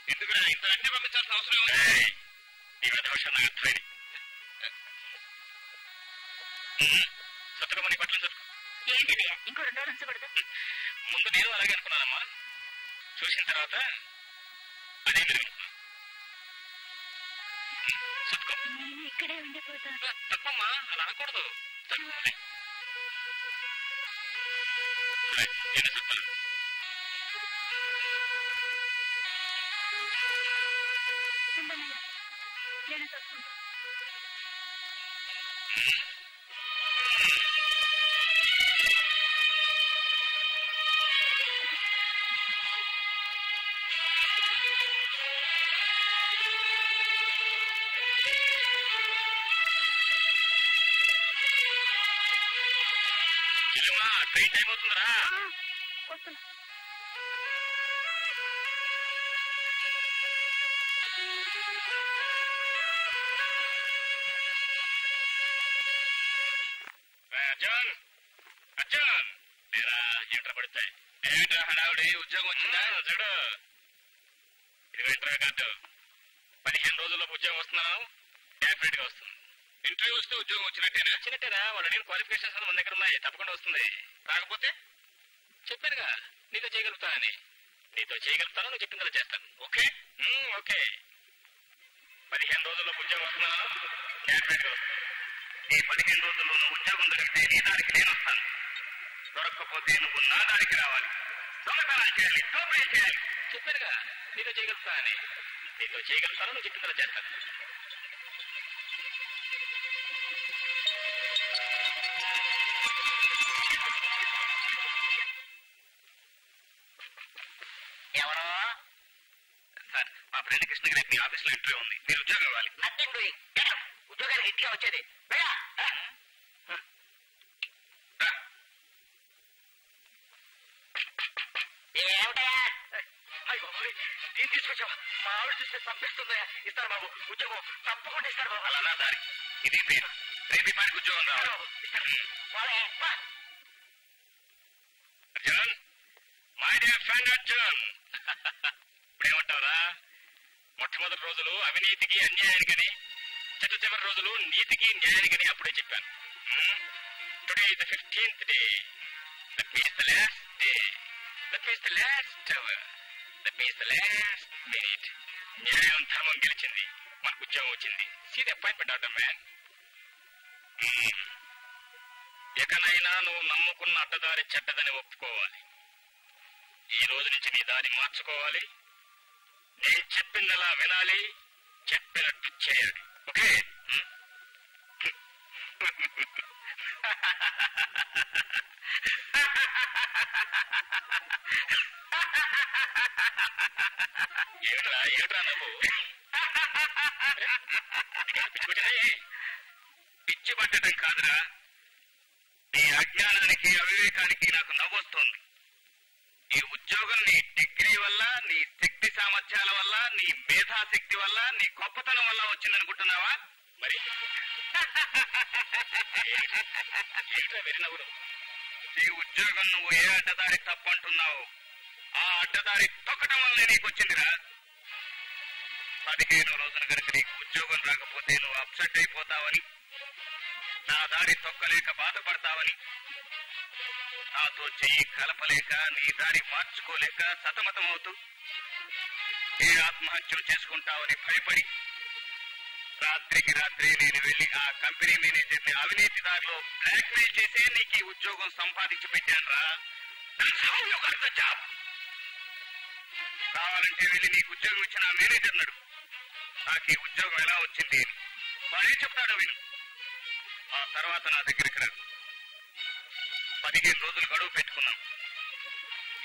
పంపిద్దామని ఎందుకు ఇంత వెంటనే పంపించాల్సిన అవసరం ఏముంది? ఈ విధ విషయం నాకు అర్థమైంది ఉమ్. సర్దుకోమని పట్లని సర్దుకో ఏంటన్నయ్య ఇంకో రెండు రోజులు ఉంచకూడదు ముందు నేను అలాగే అనుకున్నానమ్మా చూసిన తర్వాత అదే మెరుగు సత్కో నేను ఇక్కడే ఉండిపోతాను తప్పమ్మా అలా అనకూడదు తప్పలే సరే నేను చెప్తాను నేను తప్పుకుంటాను చిల్లమ్మా ట్రైన్ టైం అవుతుందరా వస్తున్నా అర్జున్ హడావుడి ఉద్యోగం వచ్చిందా? చూడు పదిహేను రోజుల్లో ఉద్యోగం వస్తున్నాను డెఫినెట్గా వస్తుంది. ఇంటర్వ్యూ వస్తే ఉద్యోగం వచ్చినట్టేనా? వచ్చినట్టేనా వాడు అడిగిన క్వాలిఫికేషన్స్ మన దగ్గర ఉన్నాయి తప్పకుండా వస్తుంది రాకపోతే చెప్పానుగా నీతో చేయగలుగుతానని. నీతో చేయగలుగుతాను నువ్వు చెప్పిందలా చేస్తాను. ఓకే? ఓకే. పదిహేను రోజుల్లో ఉద్యోగం వస్తున్నాను డెఫినెట్గా వస్తుంది. ఈ పదిహేను రోజుల్లో ఉద్యోగం దొరికితే నీ దానికి నేను వస్తాను. దొరకకపోతే నువ్వు నా దానికి రావాలి. దొంగతనాలు చేయాలి దోపిడీ చేయాలి చెప్పానుగా నీతో చేయగలుగుతానని నీతో చేయగలుగుతాను నువ్వు చెప్పిందలా చేస్తాను ఎవరో? సార్ మా ఫ్రెండ్ కృష్ణ గారికి మీ ఆఫీస్ ఇంటర్వ్యూ ఉంది. మీరు ఉద్యోగం ఇవ్వాలి. నథింగ్ డూయింగ్ ఉద్యోగానికి ఇంటికి వచ్చేది. తప్పకుండా ఇస్తాను బాబు అలా దారి ఇది పేరు రేపు ఈ పాటికి ఉద్యోగం రావాలి Arjun my dear friend Arjun ఇప్పుడేమంటావురా మొట్టమొదటి రోజులు అవినీతికి అన్యాయానికని చిట్ట చివరి రోజులు నీతికి న్యాయానికని అప్పుడే చెప్పాను today the fifteenth day see the appointment of the man. Hmm. ఇకనైనా నువ్వు నమ్ముకున్న అడ్డదారి చెడ్డదని ఒప్పుకోవాలి. ఈ రోజు నుంచి నీ దారి మార్చుకోవాలి. నేను చెప్పిందలా వినాలి చెప్పినట్టు చేయాలి. నవ్వులు నీ ఉద్యోగం నువ్వు ఏ అడ్డదారి తప్పంటున్నావు? ఆ అడ్డదారి తొక్కటం వల్లే నీకు వచ్చిందిరా. పదిహేను రోజుల కనుక నీకు ఉద్యోగం రాకపోతే నువ్వు అప్సెట్ అయిపోతావని నా దారి తొక్కలేక బాధపడతావని నాతో చెయ్యి కలపలేక నీ దారి మార్చుకోలేక సతమతమవుతూ ఏ ఆత్మహత్యలు చేసుకుంటావని భయపడి రాత్రికి రాత్రి నేను వెళ్ళి ఆ కంపెనీ మేనేజర్ని అవినీతి దారిలో బ్లాక్ మెయిల్ చేసే నీకు ఈ ఉద్యోగం సంపాదించి పెట్టాను రా. కావాలంటే వెళ్ళి నీకు ఉద్యోగం ఇచ్చిన ఆ మేనేజర్ నడు. నాకు ఈ ఉద్యోగం ఎలా వచ్చింది వాడే చెప్తాడు విను. ఆ తర్వాత నా దగ్గరికి రా. పదిహేను రోజులు గడువు పెట్టుకున్నాం.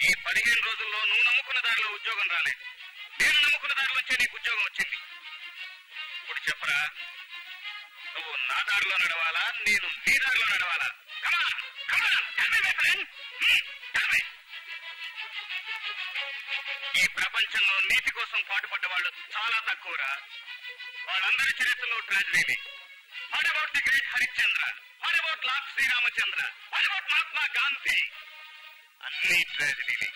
ఈ పదిహేను రోజుల్లో నువ్వు నమ్ముకున్న దారిలో ఉద్యోగం రాలేదు. నేను నమ్ముకున్న దారిలో వచ్చే నీకు ఉద్యోగం వచ్చింది. చెప్పరా? నువ్వు నా దారిలో నడవాలా? నేను నీ దారిలో నడవాలా? Come on, hmm, ఈ ప్రపంచంలో నీతి కోసం పాటుపడ్డ వాళ్ళు చాలా తక్కువరా? వాళ్ళందరి చరిత్రలో ట్రాజడీలే what about the great Harishchandra? What about lord Sriramachandra? What about Mahatma Gandhi? అన్ని ట్రాజడీలే.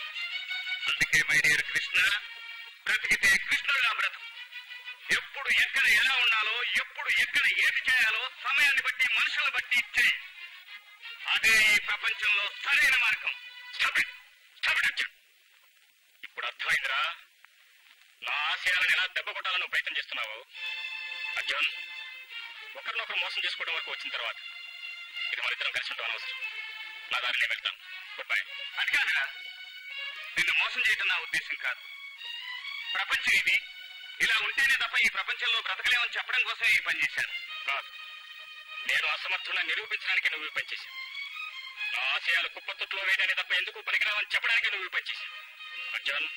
అందుకే మై డియర్ కృష్ణ బ్రతికితే కృష్ణుడుగా బ్రతుకు. ఎప్పుడు ఎక్కడ ఎలా ఉండాలో ఎప్పుడు ఎక్కడ ఏది చేయాలో సమయాన్ని బట్టి మనుషులను బట్టి ఇచ్చేయి అదే ఈ ప్రపంచంలో సరైన మార్గం. ఇప్పుడు అర్థమైందిరా? నా ఆశయాలను ఎలా దెబ్బ కొట్టాలని ప్రయత్నం చేస్తున్నావు? అర్జున్ ఒకరినొకరు మోసం చేసుకోవడం వరకు వచ్చిన తర్వాత ఇది మన ఇద్దరం కలిసి ఉంటాం అనవసరం. నా దారిని వెళ్తాను. గుడ్ బై అది కాదురా. నిన్ను మోసం చేయటం నా ఉద్దేశం కాదు. ప్రపంచం ఇది ఇలా ఉంటేనే తప్ప ఈ ప్రపంచంలో బ్రతకలేమని చెప్పడం కోసమే ఈ పని చేశాను. కాదు. నేను అసమర్థులను నిరూపించడానికి నువ్వు ఈ పని చేశావు. నా ఆశయాలు కుప్పతొట్టులో వేయడానికి తప్ప ఎందుకు పనికిరావని చెప్పడానికి నువ్వు ఈ పని చేశావు? అర్జున్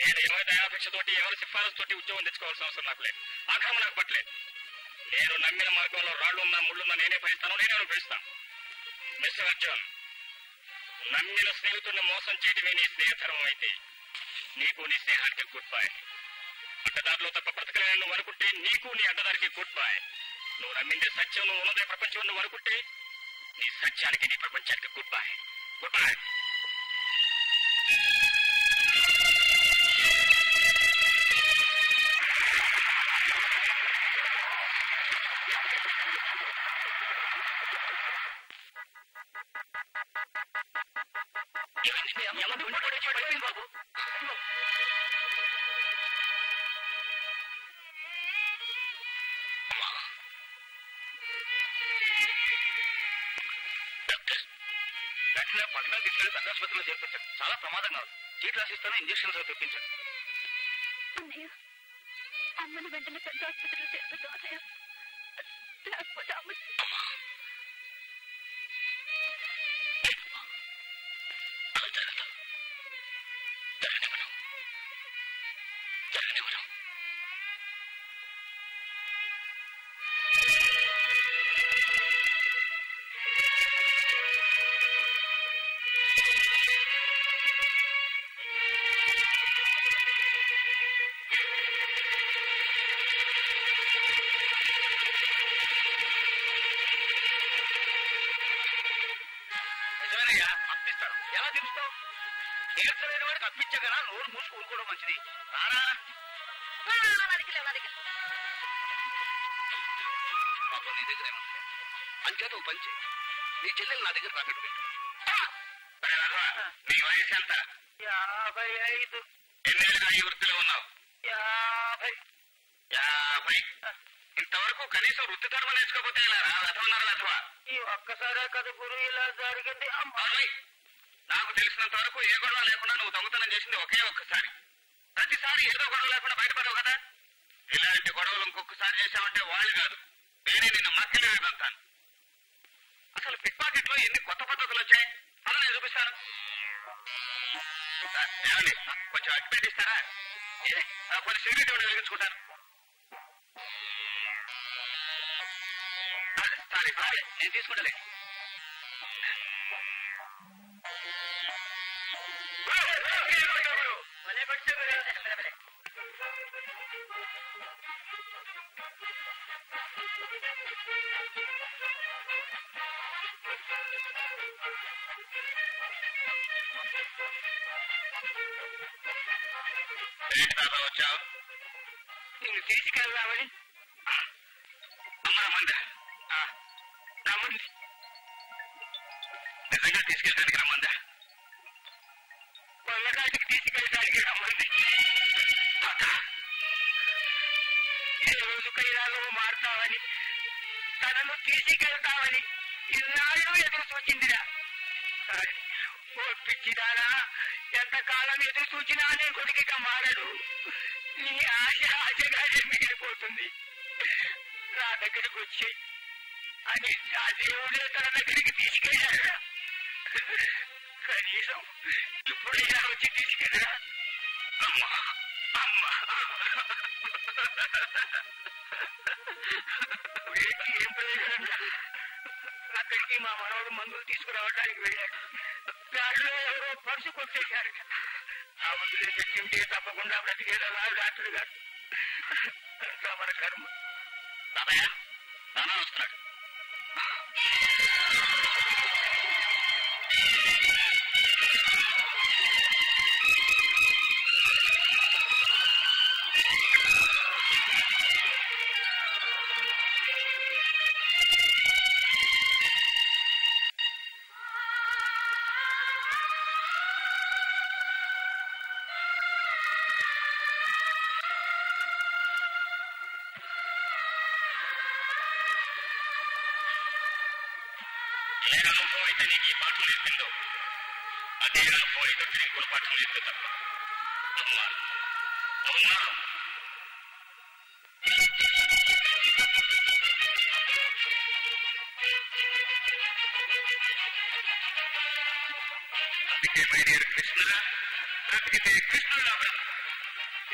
నేను ఎవరి దయాపేక్షతోటి ఎవరి సిఫారసుతోటి ఉద్యోగం తెచ్చుకోవాల్సిన అవసరం నాకు లేదు. ఆగ్రహం నాకు పట్టలేదు. నేను నమ్మిన మార్గంలో రాళ్ళున్నా ముళ్ళున్నా నేనే భరిస్తాను నేనే అనుభవిస్తాను మిస్టర్ అర్జున్ నమ్మిన స్నేహితుడిని మోసం చేయడమే నీ స్నేహధర్మం అయితే నీకు నీ స్నేహానికి గుడ్ బై. అడ్డదారిలో తప్ప బ్రతకలేని వరకుంటే నీకు నీ అడ్డదారికి గుడ్ బాయ్ నువ్వు నమ్మిందే సత్యం నువ్వు ఉన్నదే ప్రపంచం నువ్వు వరకుంటే నీ సత్యానికి నీ ప్రపంచానికి గుడ్ బాయ్ గుడ్ బాయ్ ఆసుపత్రిలో చేర్పించాడు. చాలా ప్రమాదంగా ఉంది. చీట్ రాసిస్తాను ఇంజక్షన్స్ అవి తెప్పించాడు. అన్నయ్య అమ్మని వెంటనే పెద్ద ఆసుపత్రిలో చేర్పిద్దాం అన్నయ్య. నీ దగ్గర తాకట్టు పెట్టు. నీ వయసు ఎంత? యాభై ఐదు. ఎన్నేళ్ళుగా ఈ వృత్తిలో ఉన్నావు? యాభై. యాభై. ఇంతవరకు కనీసం వృత్తి ధర్మం నేర్చుకోకపోతే ఇలా రా వెధవా ఈ ఒక్కసారే కదా గురు ఇలా జరిగింది. నాకు తెలిసినంత వరకు ఏ గొడవ లేకుండా నువ్వు దొంగతనం చేసింది ఒకే ఒక్కసారి. ప్రతిసారి ఏదో గొడవ లేకుండా బయటపడవు కదా? ఇలాంటి గొడవలు ఇంకొకసారి చేశావంటే వాళ్ళు కాదు. నేనే నిన్ను మక్కలే వచ్చాయి అలా నేను చూపిస్తాను. ఏమండి? కొంచెం అటు పెట్టిస్తారా కొన్ని సిగరెట్ ఇవ్వండి వెలిగించుకుంటాను. సారీ సారీ నేను తీసుకుంటలే.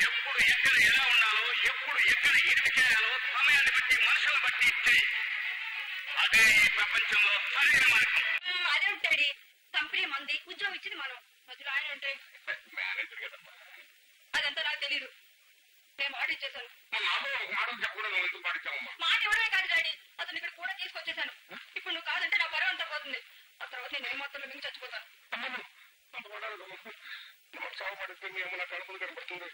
ఎప్పుడు ఎక్కడ ఎలా ఉండాలో ఎప్పుడు ఎక్కడ ఏది చేయాలో సమయాన్ని బట్టి మనుషులను బట్టి చేయి అదే ఈ ఉద్యోగం ఇచ్చింది మనం. అంటే మేనేజర్ కదమ్మా అదంతా నాకు తెలీదు నేను మాట ఇచ్చేశాను మాట ఇవ్వడమే కాదు డాడీ అతను ఇక్కడ కూడా తీసుకొచ్చేసాను ఇప్పుడు నువ్వు కాదంటే నా పరం అంతా పోతుంది ఆ తర్వాత నేను ఏమాత్రం మింగి చచ్చిపోతాను చావు పడుతుంది ఏమో నా కడుపులు కనపడుతుంది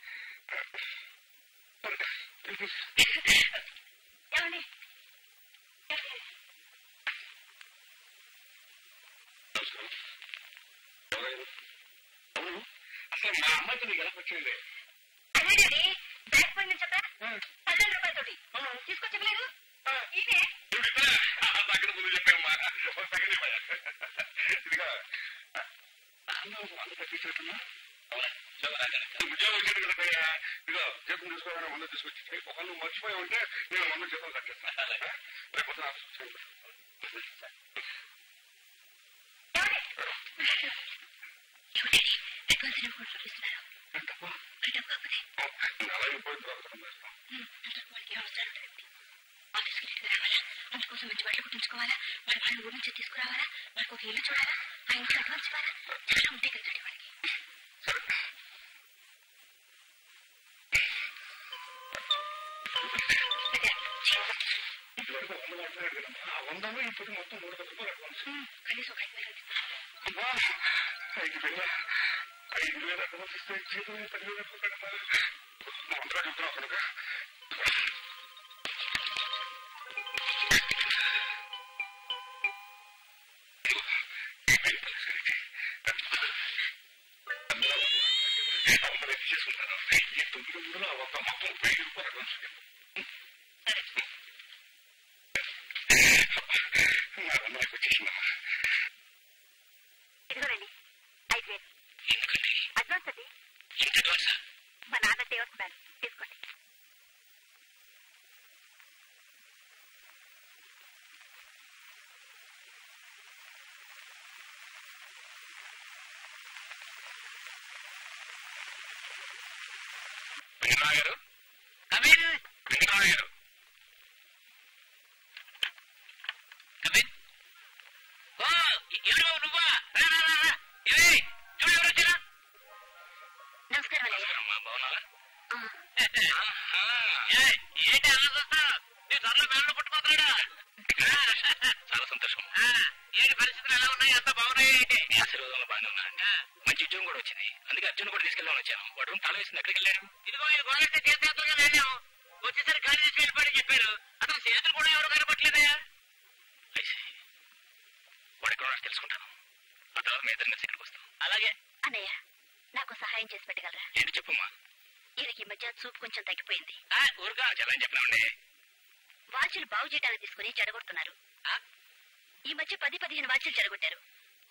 వచ్చి చెరగొట్టారు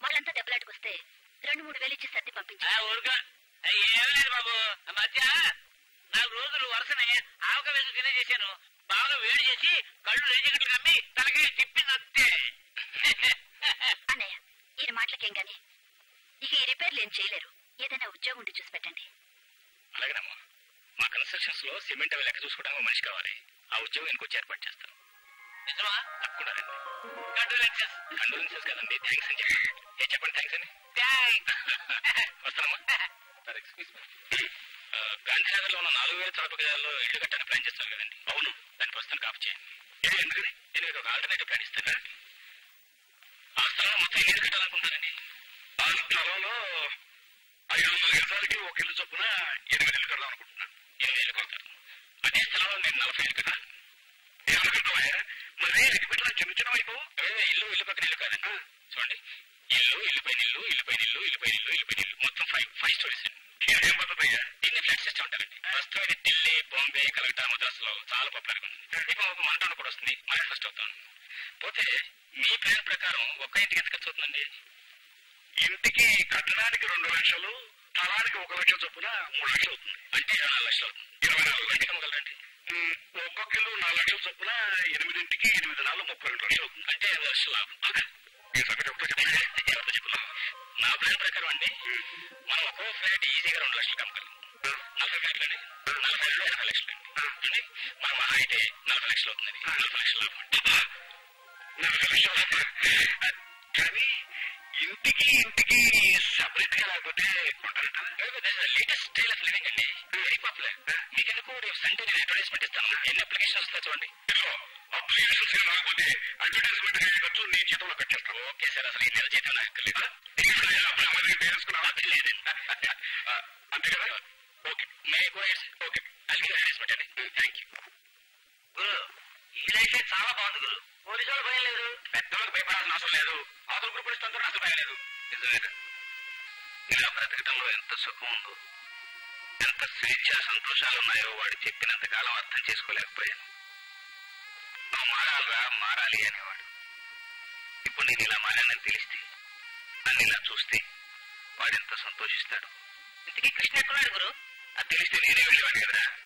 వాళ్ళంతా దెబ్బలాటుకొస్తే రెండు మూడు వేలు ఇచ్చి సర్ది పంపించారు ఏం లేదు మధ్య నాలుగు రోజులు వరుసనే ఆవక వేసి చేశాను బాగా వేడి చేసి కళ్ళు రేజి seven bit మళ్ళీ ఒక్కో ఫ్లాట్ ఈజీగా రెండు లక్షలు కమ్ముకోలేదు నలభై ఫ్లాట్లండి నలభై అంటే యాభై లక్షలు అండి మనం మహా అయితే నలభై లక్షలు అవుతుంది నలభై లక్షలు నలభై లక్షలు కానీ ఇంటికి ఇంటికి సపరేట్గా లేకపోతే లేటెస్ట్ స్టైల్ ఆఫ్ లివింగ్ అండి వెరీ పాపులర్ మీకు ఎందుకు సండే నేను అడ్వర్టైజ్మెంట్ ఇస్తాను ఎన్ని అప్లికేషన్ వస్తుందో చూడండి చెప్పినంత కాలం అడ్వర్టైజ్మెంట్ జీతంలో జీతం చాలా బాగుంది భయపడాల్సిన లేదు అసలు లేదు ఇలా ఎంత సుఖం ఉందో ఎంత స్వేచ్ఛ సంతోషాలు ఉన్నాయో వాడు అర్థం చేసుకోలేకపోయాను మారాలుగా మారాలి అనేవాడు. ఇప్పుడు నేను ఇలా మారానని తెలిస్తే నన్ను ఇలా చూస్తే వాడెంత సంతోషిస్తాడు? ఇంతకీ కృష్ణ ఎక్కడున్నాడు గురు. అది తెలిస్తే నేనే వెళ్ళేవాడిని కదా.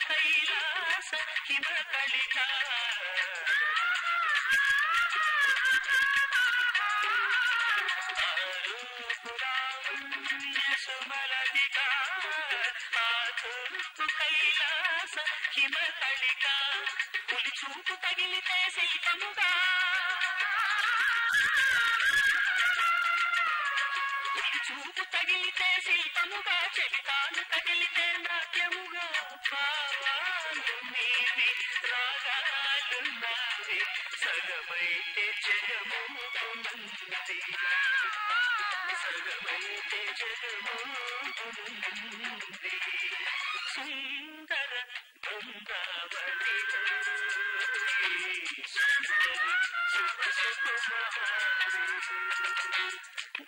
చూపు కైలాస హిమకళిక సుమలతిక ఆ చూపు కైలాస హిమకళిక పులి చూపు తగిలితే శిల్పముగా చూపు తగిలితే శిల్పముగా చెలితాను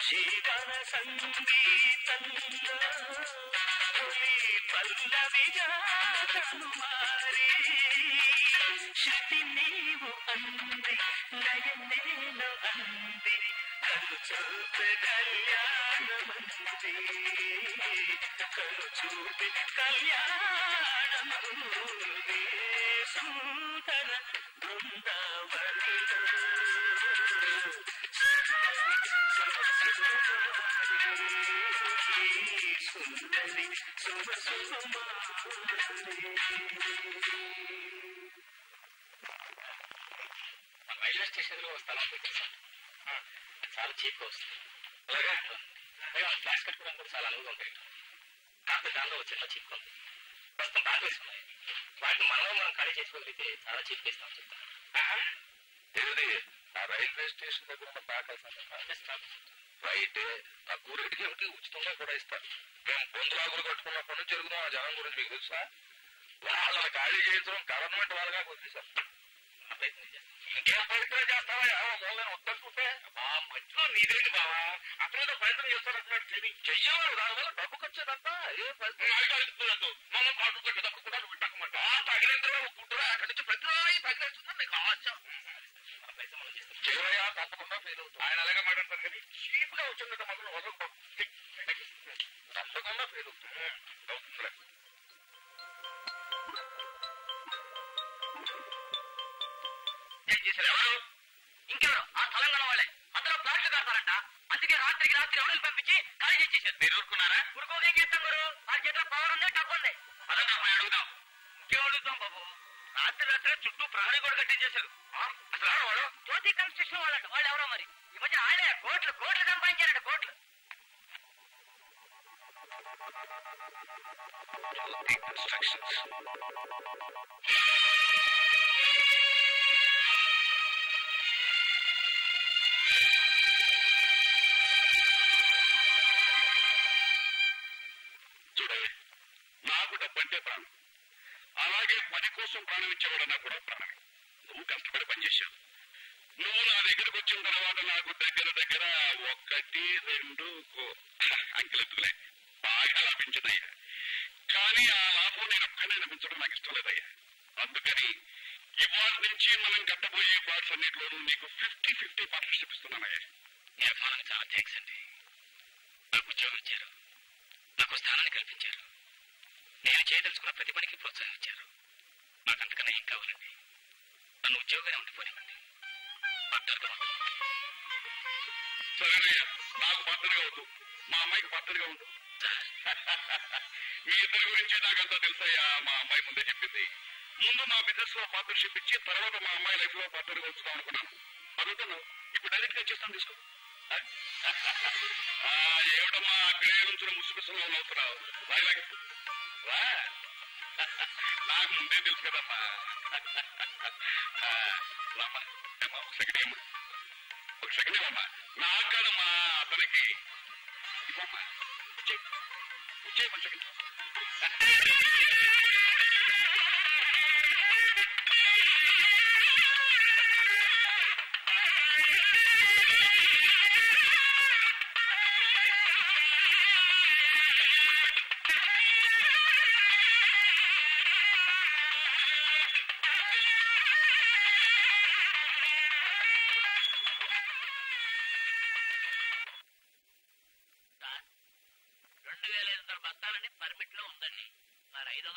జీవన సంగీతంలో తొలి పల్లవిగా కనుమారి శృతి నీవు అంది నయం నేను అంది కను చూపే కళ్యాణమంది కను చూపే కళ్యాణమంది. రైల్వే స్టేషన్లో చాలా చీప్ వస్తుంది అలాగే గ్లాస్ కట్టుకోవడం కూడా చాలా అనువుగా ఉంటాయి కాకపోతే దానిలో ఒక చిన్న చీప్ ఉంది ప్రస్తుతం దాంట్లో వేసుకున్నాయి వాటిని మనలో మనం ఖాళీ చేసుకోగలిగితే చాలా చీప్ ఇస్తాం చెప్తాను ఆ రైల్వే స్టేషన్ దగ్గర ఉన్న ప్యాకేజ్ రైట్ ఆ కూరేటికి ఏమిటి ఉచితంగా కూడా ఇస్తారు మేము పొందు లాగులు కట్టుకున్నప్పటి నుంచి జరుగుతున్న ఆ జనం గురించి మీకు తెలుసా వాళ్ళని ఖాళీ చేయించడం గవర్నమెంట్ వాళ్ళగా కొద్ది సార్ ప్రయత్నం చేస్తావా ఎవరో వద్దనుకుంటే మా మధ్యలో నీదేంటి బావా అతనితో ప్రయత్నం చేస్తారంటున్నాడు చెయ్యాలి దానివల్ల డబ్బు ఖర్చేదంతా ఏ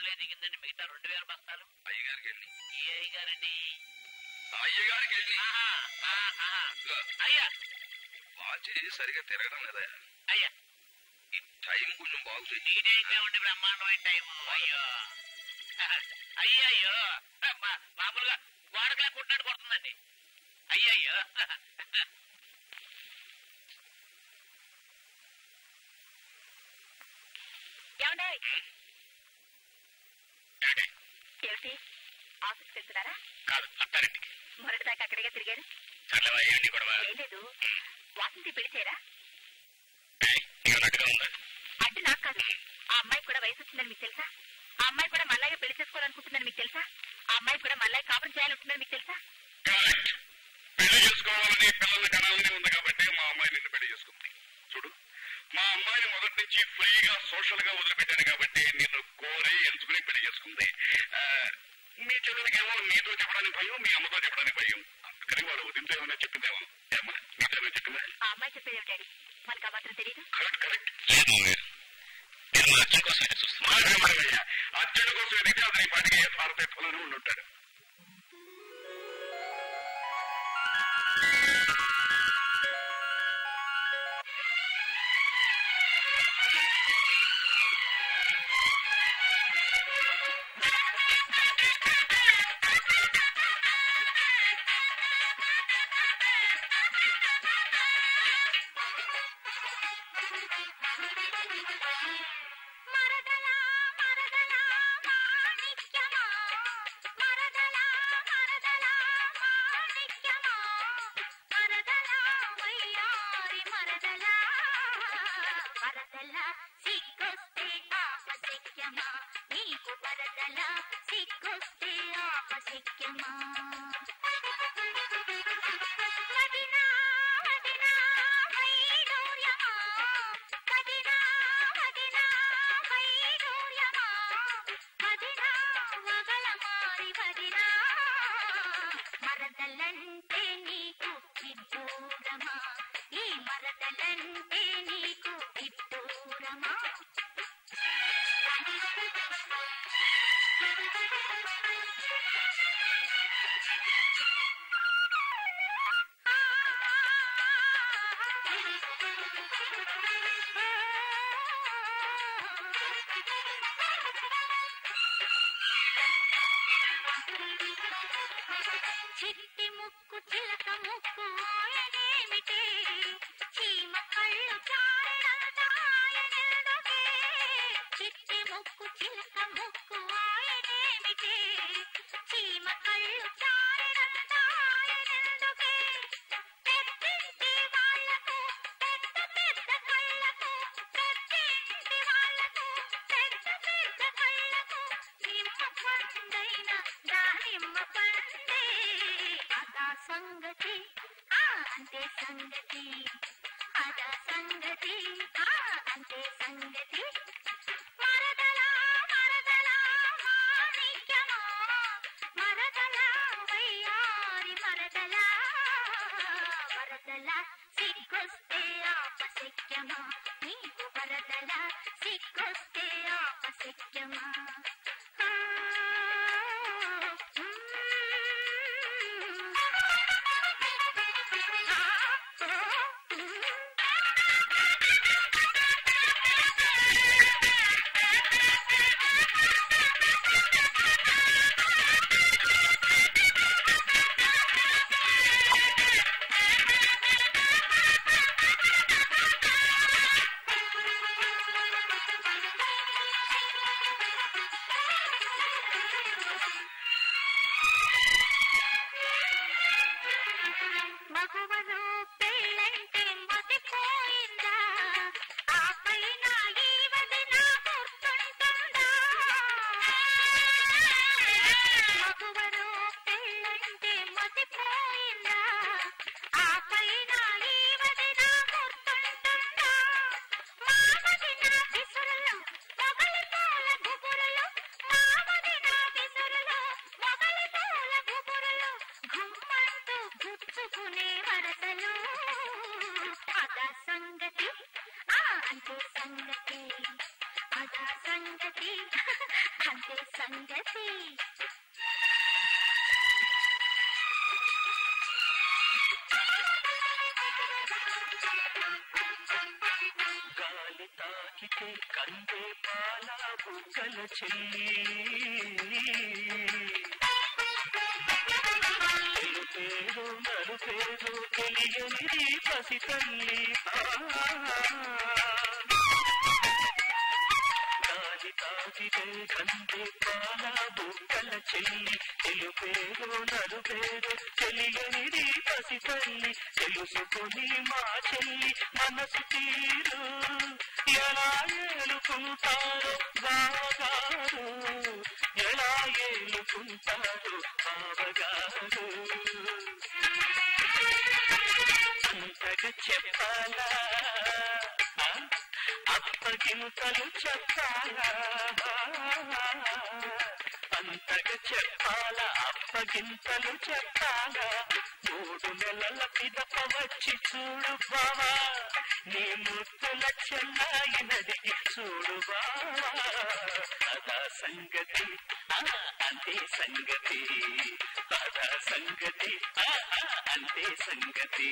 వందలే దిగిందండి మిగతా రెండు వేల బస్తాలు? అయ్యగారికి వెళ్ళి ఏ అయ్యారండి అయ్యగారికి వెళ్ళి అయ్యా. వాచ్ సరిగా తిరగడం లేదా అయ్యా. ఈ టైం కొంచెం బాగుంది ఇదైతే ఉండి బ్రహ్మాండమైన టైం అయ్యో. అయ్యో అయ్యో మా- మామూలుగా గోడకలా కొట్టినట్టు కొడుతుందండి. అయ్యయ్యో. ఏమండే ఏమిటి ఆఫీస్కి వెళ్తున్నారా కాదు అత్తారింటికి మొన్నటి దాకా అక్కడిగా తిరిగారు? సర్లేవా ఏంటి గొడవ లేదు. వాసంతి పిలిచారా? ఉందా? అంటే నాకు కాదు. ఆ అమ్మాయికి కూడా వయసు వచ్చిందని మీకు తెలుసా? ఆ అమ్మాయి కూడా మళ్ళాగే పెళ్ళి చేసుకోవాలనుకుంటుందని మీకు తెలుసా? ఆ అమ్మాయి కూడా మళ్ళీ కాపురం చేయాలనుకుంటుందని మీకు తెలుసా? కరెక్ట్ పెళ్ళి చేసుకోవాలని పిల్లల్ని కనాలని ఉంది కాబట్టి మా అమ్మాయి నిన్ను పెళ్ళి చేసుకుంది. చూడు మా అమ్మాయిని మొదటి నుంచి ఫ్రీగా సోషల్గా వదిలిపెట్టాను కాబట్టి నిన్ను కోరి ఎంచుకుని పెళ్ళి చేసుకుంది. మీ చెల్లెలకేమో నీతో చెప్పడానికి భయం? మీ అమ్మతో చెప్పడానికి భయం? అందుకని వాడు ఉదయంతో ఏమైనా చెప్పిందేమో? ఏమైనా చెప్పిందా? ఆ అమ్మాయి చెప్పేది ఏమిటండి మనకు ఆ మాత్రం తెలియదు కరెక్ట్ కరెక్ట్. లేదు మామగారు నేను మా అర్జున్ కోసం చూస్తున్నాను. ఎదిగితే అతని పాటికి భారతత్వంలోనే సంగతి అదా సంగతి అదే సంగతి గాలి తాకితే కందే పాల బుగ్గల చెల్లి పేరు నలుపేరు తెలియని పసి తల్లి గాలి తాకితే కందే పాల బుగ్గల చెల్లి తెలుపేరు నలుపేరు తెలియనిది పసి తల్లి తెలుసుకొని మా చెల్లి మనసు తీరు ఎలా ఏలుకుంటారు బావగారు ఎలా ఏలుకుంటారు బావగారు అంతగా చెప్పాలా? ఆ? చెప్పాలా అంతగా చెప్పాలా అప్పగింతలు చెప్పాలా మూడు నెలల పిదప వచ్చి చూడు బావా నీ ముద్దుల నడిగి చూడు బావా అదా సంగతి అంతే సంగతి అదా సంగతి అంతే సంగతి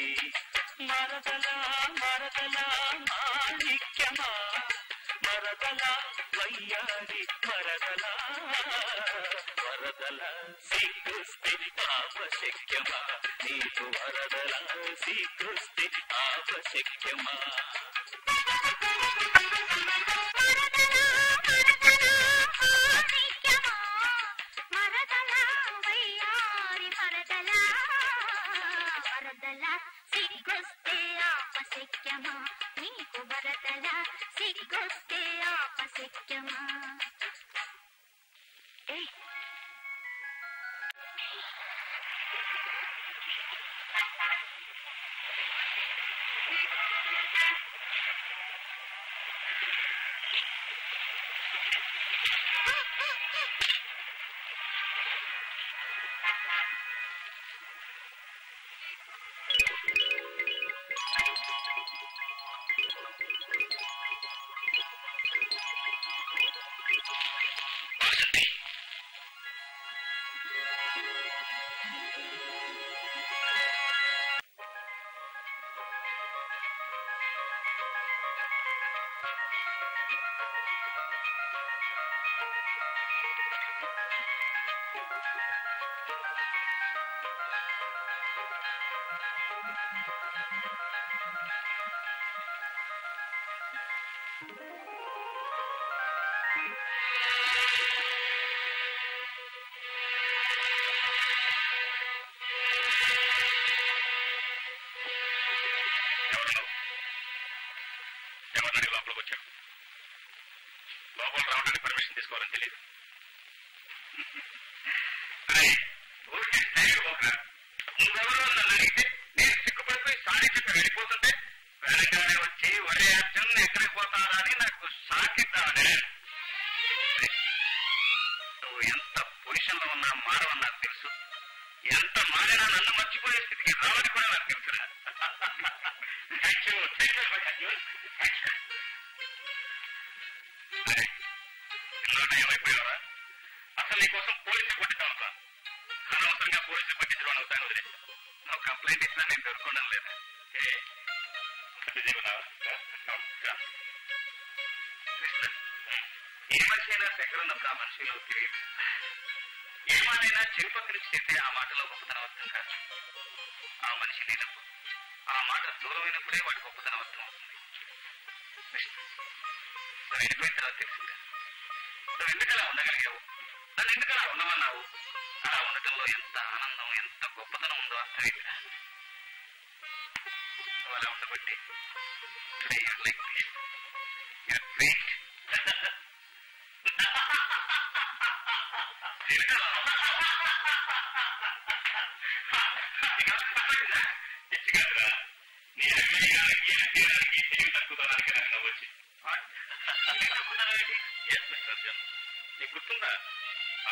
que se.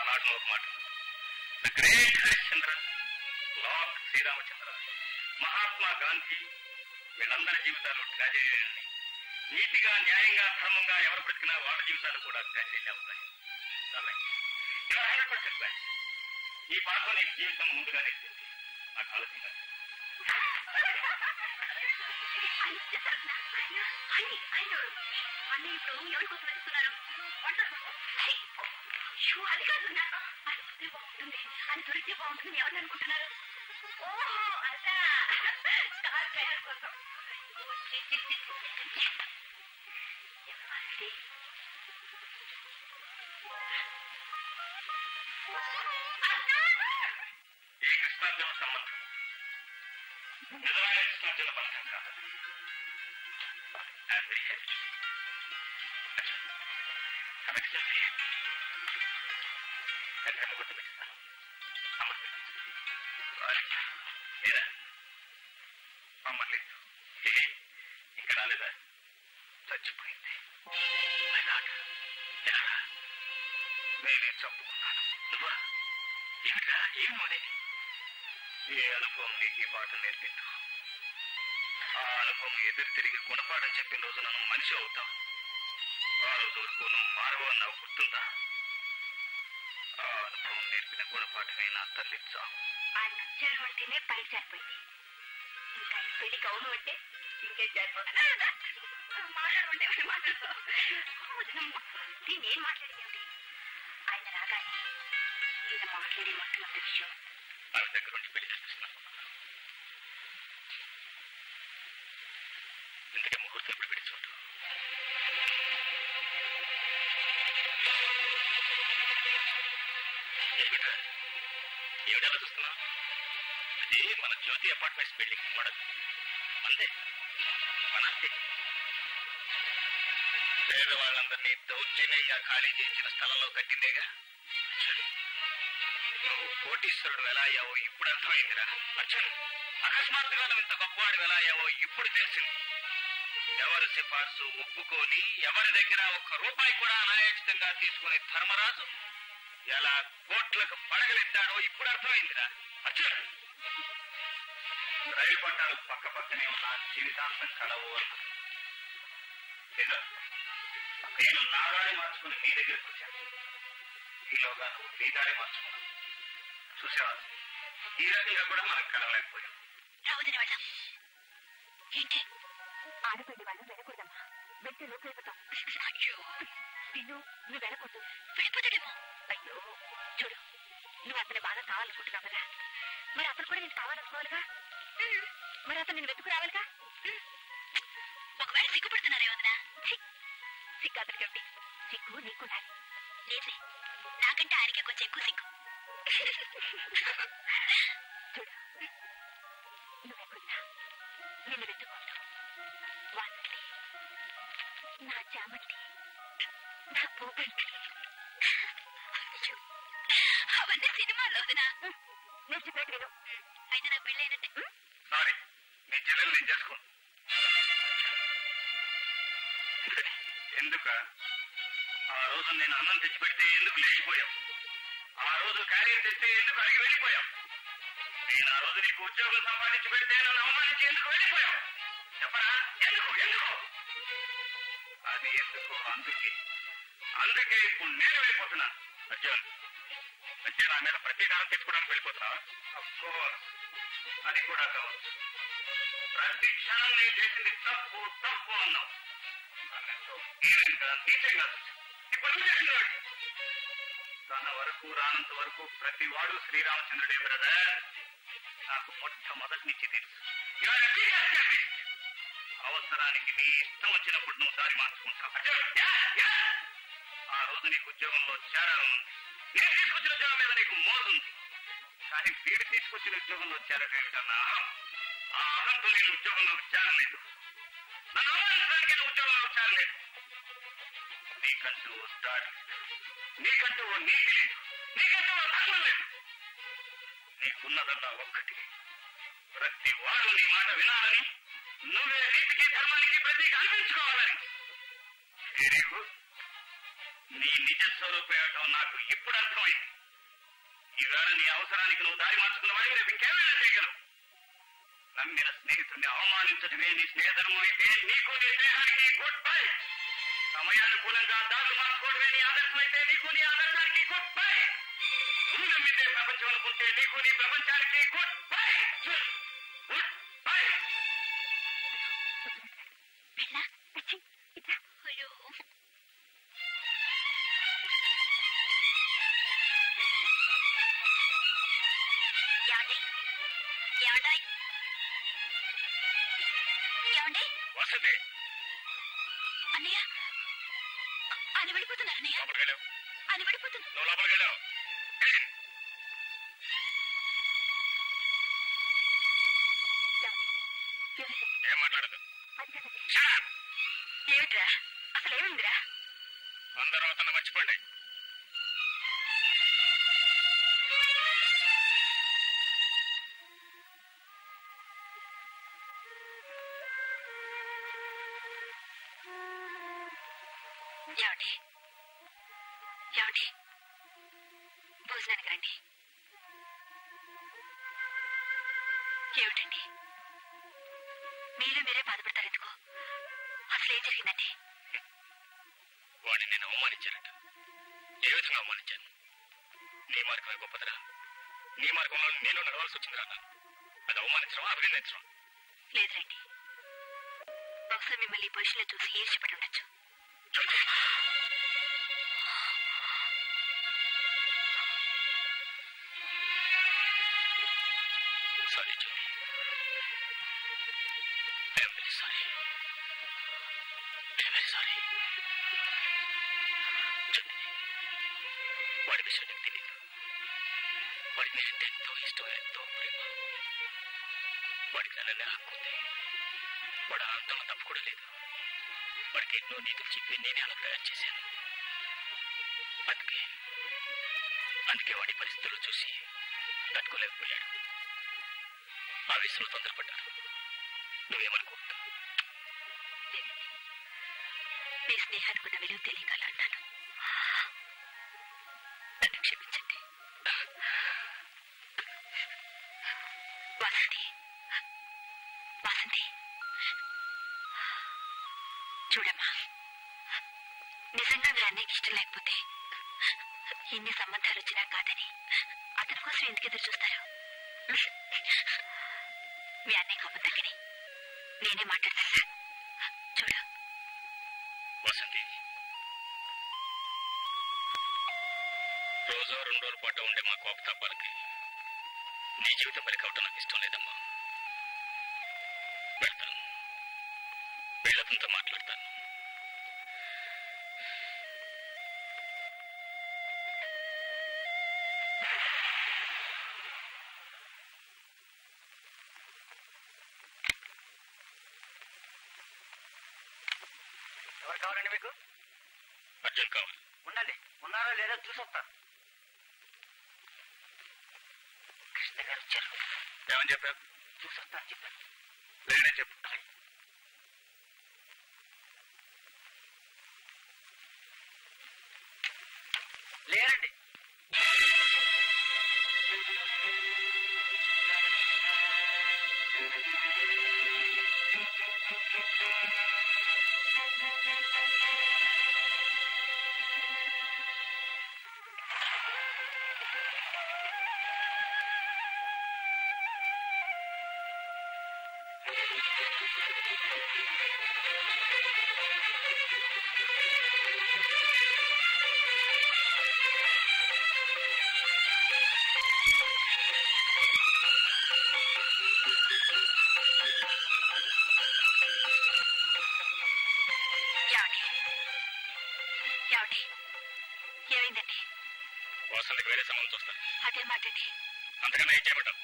ఆనాటిలో ఒక మాట the great Harishchandra lord Sriramachandra Mahatma Gandhi వీళ్ళందరి జీవితాలు ట్రాజెడీ నీతిగా న్యాయంగా ధర్మంగా ఎవరు బ్రతికినా వాళ్ళ జీవితాలు కూడా ట్రాజెడీ అవుతాయి అలాగే. You are 100% right. ఈ పాఠం నీ జీవితం ముందుగానే నాకు ఆలోచన అన్నయ్య ఇప్పుడు ఎవరి కోసం వెతుకుతున్నారు షూ, అది కాదున్నా. అది వస్తే బాగుంటుంది అది దొరికితే బాగుంటుంది ఎవరు అనుకుంటున్నారు ఓహో అదా కార్ డ్రైవర్ కోసం ఓ, ఛీ, ఛీ, ఛీ. ఎవరిది? ఈ కృష్ణార్జున సంబంధం ఎదురు తిరిగి గుణపాఠం చెప్పిన రోజు నన్ను మనిషి అవుతాం. ఆ రోజు వరకు నువ్వు మారవు అన్నావు గుర్తుందా? ఆ అనుభవం నేర్పిన గుణపాఠమే నా తల్లి చావు ఆయన నచ్చారు అంటేనే పై సరిపోయింది. ఇంకా ఈ పెళ్ళికి అవును అంటే ఇంకే సరిపోతుంది మాట్లాడమంటే ఎవరు మాట్లాడతావు నేనేం ఆయన రాగానే ఈయన మాట్లాడే మొట్టమొదటి విషయం పేదవాళ్ళందరినీ ఖాళీ చేయించిన స్థలంలో కట్టిందేగా? నువ్వు కోటీశ్వరుడు ఎలా అయ్యావో ఇప్పుడు అర్థమైందిరా అర్జున్. అకస్మాత్తుగా నువ్వు ఇంత గొప్పవాడు ఎలా అయ్యావో ఇప్పుడు తెలిసింది. ఎవరి సిఫార్సు ఒప్పుకొని ఎవరి దగ్గర ఒక్క రూపాయి కూడా అనాయోచితంగా తీసుకునే ధర్మరాజు ఎలా కోట్లకు పడగలెత్తాడో ఇప్పుడు అర్థమైందిరా అర్జున్. రైలు పట్టాలు పక్క పక్కనే ఉన్న జీవితాంతం కలవు అన్నా. నా దారి మార్చుకుని నీ దగ్గరికి వచ్చాను. ఈలోగా నువ్వు నీ దారి మార్చుకున్నావు చూసావా? ఈ రకంగా కూడా మనకు కలవలేకపోయాం వెళ్ళిపోతున్నావా అది కూడా కావచ్చు ప్రతి క్షణం నేను చేసింది తప్పు తప్పు అన్నావు. ఇప్పుడు తన వరకు రానంత వరకు ప్రతి వాడు శ్రీరామచంద్రుడే బ్రదర్. నాకు మొట్టమొదటి నుంచి తెలుసు. అవసరానికి మీ ఇష్టం వచ్చినప్పుడు నువ్వు దారి మార్చుకుంటావు? ఆ రోజు నీకు ఉద్యోగంలో చేరాలను నేను తీసుకొచ్చిన ఉద్యోగం మీద నీకు మోదుంది. కానీ పేరు తీసుకొచ్చిన ఉద్యోగంలో చేరటేమిటన్నా ఆ అనంతో నేను ఉద్యోగంలో చేరలేదు నన్ను అవమానించడానికి నేను ఉద్యోగంలో లేదు. నీకంటూ ఓ నీకంటూ ఓ నీతి లేదు. నీకంటూ ఓ ధర్మం లేదు. నీకున్నదన్నా ఒక్కటి. ప్రతి వాడు నీ మాట వినాలని నువ్వే నీతికి ధర్మానికి ప్రతీక అనిపించుకోవాలని. నీ నిజ స్వరూపేయటం నాకు ఇప్పుడు అర్థమైంది. ఈవేళ నీ అవసరానికి నువ్వు దారి మార్చుకున్న వాడికి రేపు ఇంకేమైనా చేయగలవు నమ్మిన స్నేహితుడిని అవమానించడమే నీ స్నేహధర్మం అయితే నీకు నీ స్నేహానికి గుడ్ బై సమయానుకూలంగా దారి మార్చుకోవడమే నీ ఆదర్శం అయితే నీకు నీ ఆదర్శానికి గుడ్ బై నువ్వు నమ్మితే ప్రపంచం అనుకుంటే నీకు నీ ప్రపంచానికి గుడ్ బై గుడ్ బై అతను ఏమండి? ఏమండి? భోజనానికి రండి ఏమిటండి? ఏ విధంగా అవమానించాను నీ మార్గమే గొప్పదరా నీ మార్గంలో నేను నడవాల్సి వచ్చిందిరా అన్నాను అది అవమానించడం అభినందించడం లేదండి. బహుశా మిమ్మల్ని ఈ పొజిషన్లో చూసి ఈర్చిపడి తట్టుకోలేకపోయాడు ఆ విషయంలో తొందరపడ్డాడు నువ్వేమనుకోవద్దు మీ స్నేహానికి ఉన్న విలువ కోపతాపాలకి నీ జీవితం బలి కావటం నాకు ఇష్టం లేదమ్మా. వెళ్తాను. వీళ్ళతంతా మాట్లాడతాను. ఎవరు కావాలండి మీకు? అర్జున్ కావాలి. ఉండండి. ఉన్నారో లేదో చూసొస్తా మాటండి అంతకన్నా ఏం చేయబడ్డావు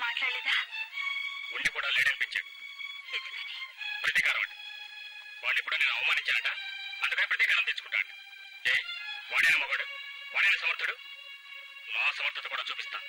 మాట్లాడలేదా? ఉండి కూడా లేడనిపించాడు ప్రతీకారం అంటే వాడు ఇప్పుడు నేను అవమానించానట. అందుకని ప్రతీకారం తెచ్చుకుంటాడు ఏ వాడైన మగాడు వాడైన సమర్థుడు నా సమర్థత కూడా చూపిస్తాను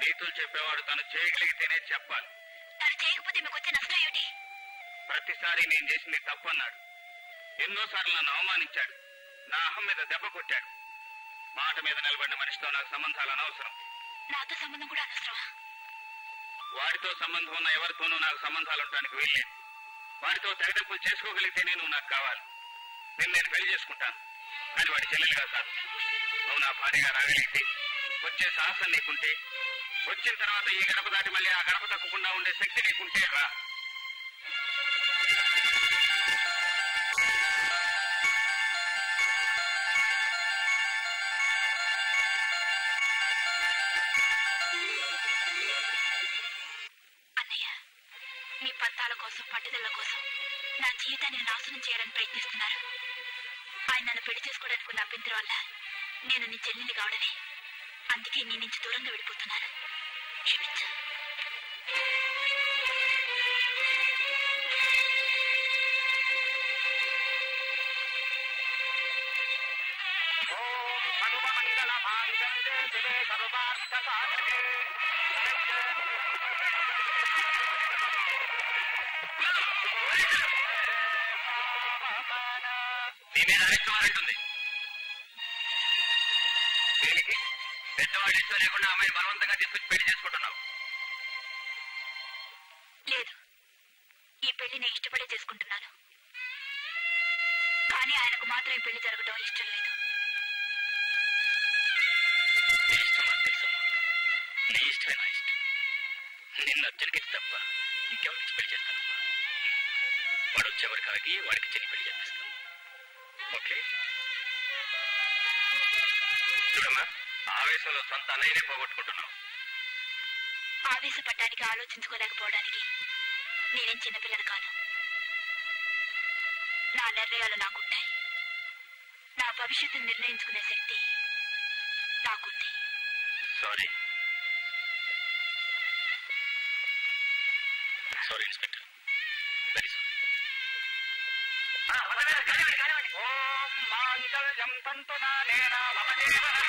నీతులు చెప్పేవాడు తను చేయగలిగితేనే చెప్పాలి. తను చేయకపోతే మీకు వచ్చే నష్టం ఏమిటి? ప్రతిసారి నేను చేసింది తప్పు అన్నాడు ఎన్నోసార్లు నన్ను అవమానించాడు. నా అహం మీద దెబ్బ కొట్టాడు. మాట మీద నిలబడిన మనిషితో నాకు సంబంధాలు అనవసరం. నాతో సంబంధం కూడా అనవసరమా? వాడితో సంబంధం ఉన్న ఎవరితోనూ నాకు సంబంధాలు ఉండడానికి వీల్లేదు. వాడితో తెగదెంపులు చేసుకోగలిగితే నేను నాకు కావాలి. నేను నేను పెళ్ళి చేసుకుంటాను. కానీ వాడి చెల్లెలుగా కాదు నువ్వు నా భార్యగా రాగలిగితే వచ్చే సాహసం నీకుంటే వచ్చిన తర్వాత ఈ గడప దాటి మళ్ళీ ఆ గడప తక్కకుండా ఉండే శక్తి నీకుంటే రా. అన్నయ్య మీ పంతాల కోసం పట్టుదల కోసం నా జీవితాన్ని నాశనం చేయాలని ప్రయత్నిస్తున్నారు. ఆయన నన్ను పెళ్ళి చేసుకోవడానికి ఉన్న అభ్యంతరం వల్ల నేను నీ చెల్లిని కావడమే. అందుకే నీ నుంచి దూరంగా వెళ్ళిపోతున్నాను అమ్మాయిని బలవంతంగా తీసుకొచ్చి పెళ్ళి చేసుకుంటున్నావు. లేదు. ఈ పెళ్ళి నేను ఇష్టపడే చేసుకుంటున్నాను. కానీ ఆయనకు మాత్రం ఈ పెళ్ళి జరగడం ఇష్టం లేదు. నీ ఇష్టమే నా ఇష్టం. నిన్ను అర్జునికి తప్ప ఇంకెవరికి పెళ్ళి చేస్తాను? వాడు వచ్చేవాడికి ఆగి వాడికి చెల్లి పెళ్ళి చేస్తాను. ఓకే? ఆవేశంలో సొంత అన్నయ్యనే పోగొట్టుకుంటున్నావు? ఆవేశపడ్డానికి ఆలోచించుకోలేకపోవడానికి నేనేం చిన్నపిల్లని కాను నా నిర్ణయాలు నాకుంటాయి. నా భవిష్యత్తును నిర్ణయించుకునే శక్తి నాకుంది. Sorry sorry inspector very sorry ఓం మాంగళ్యం తంతునా నేనా మమ జీవనే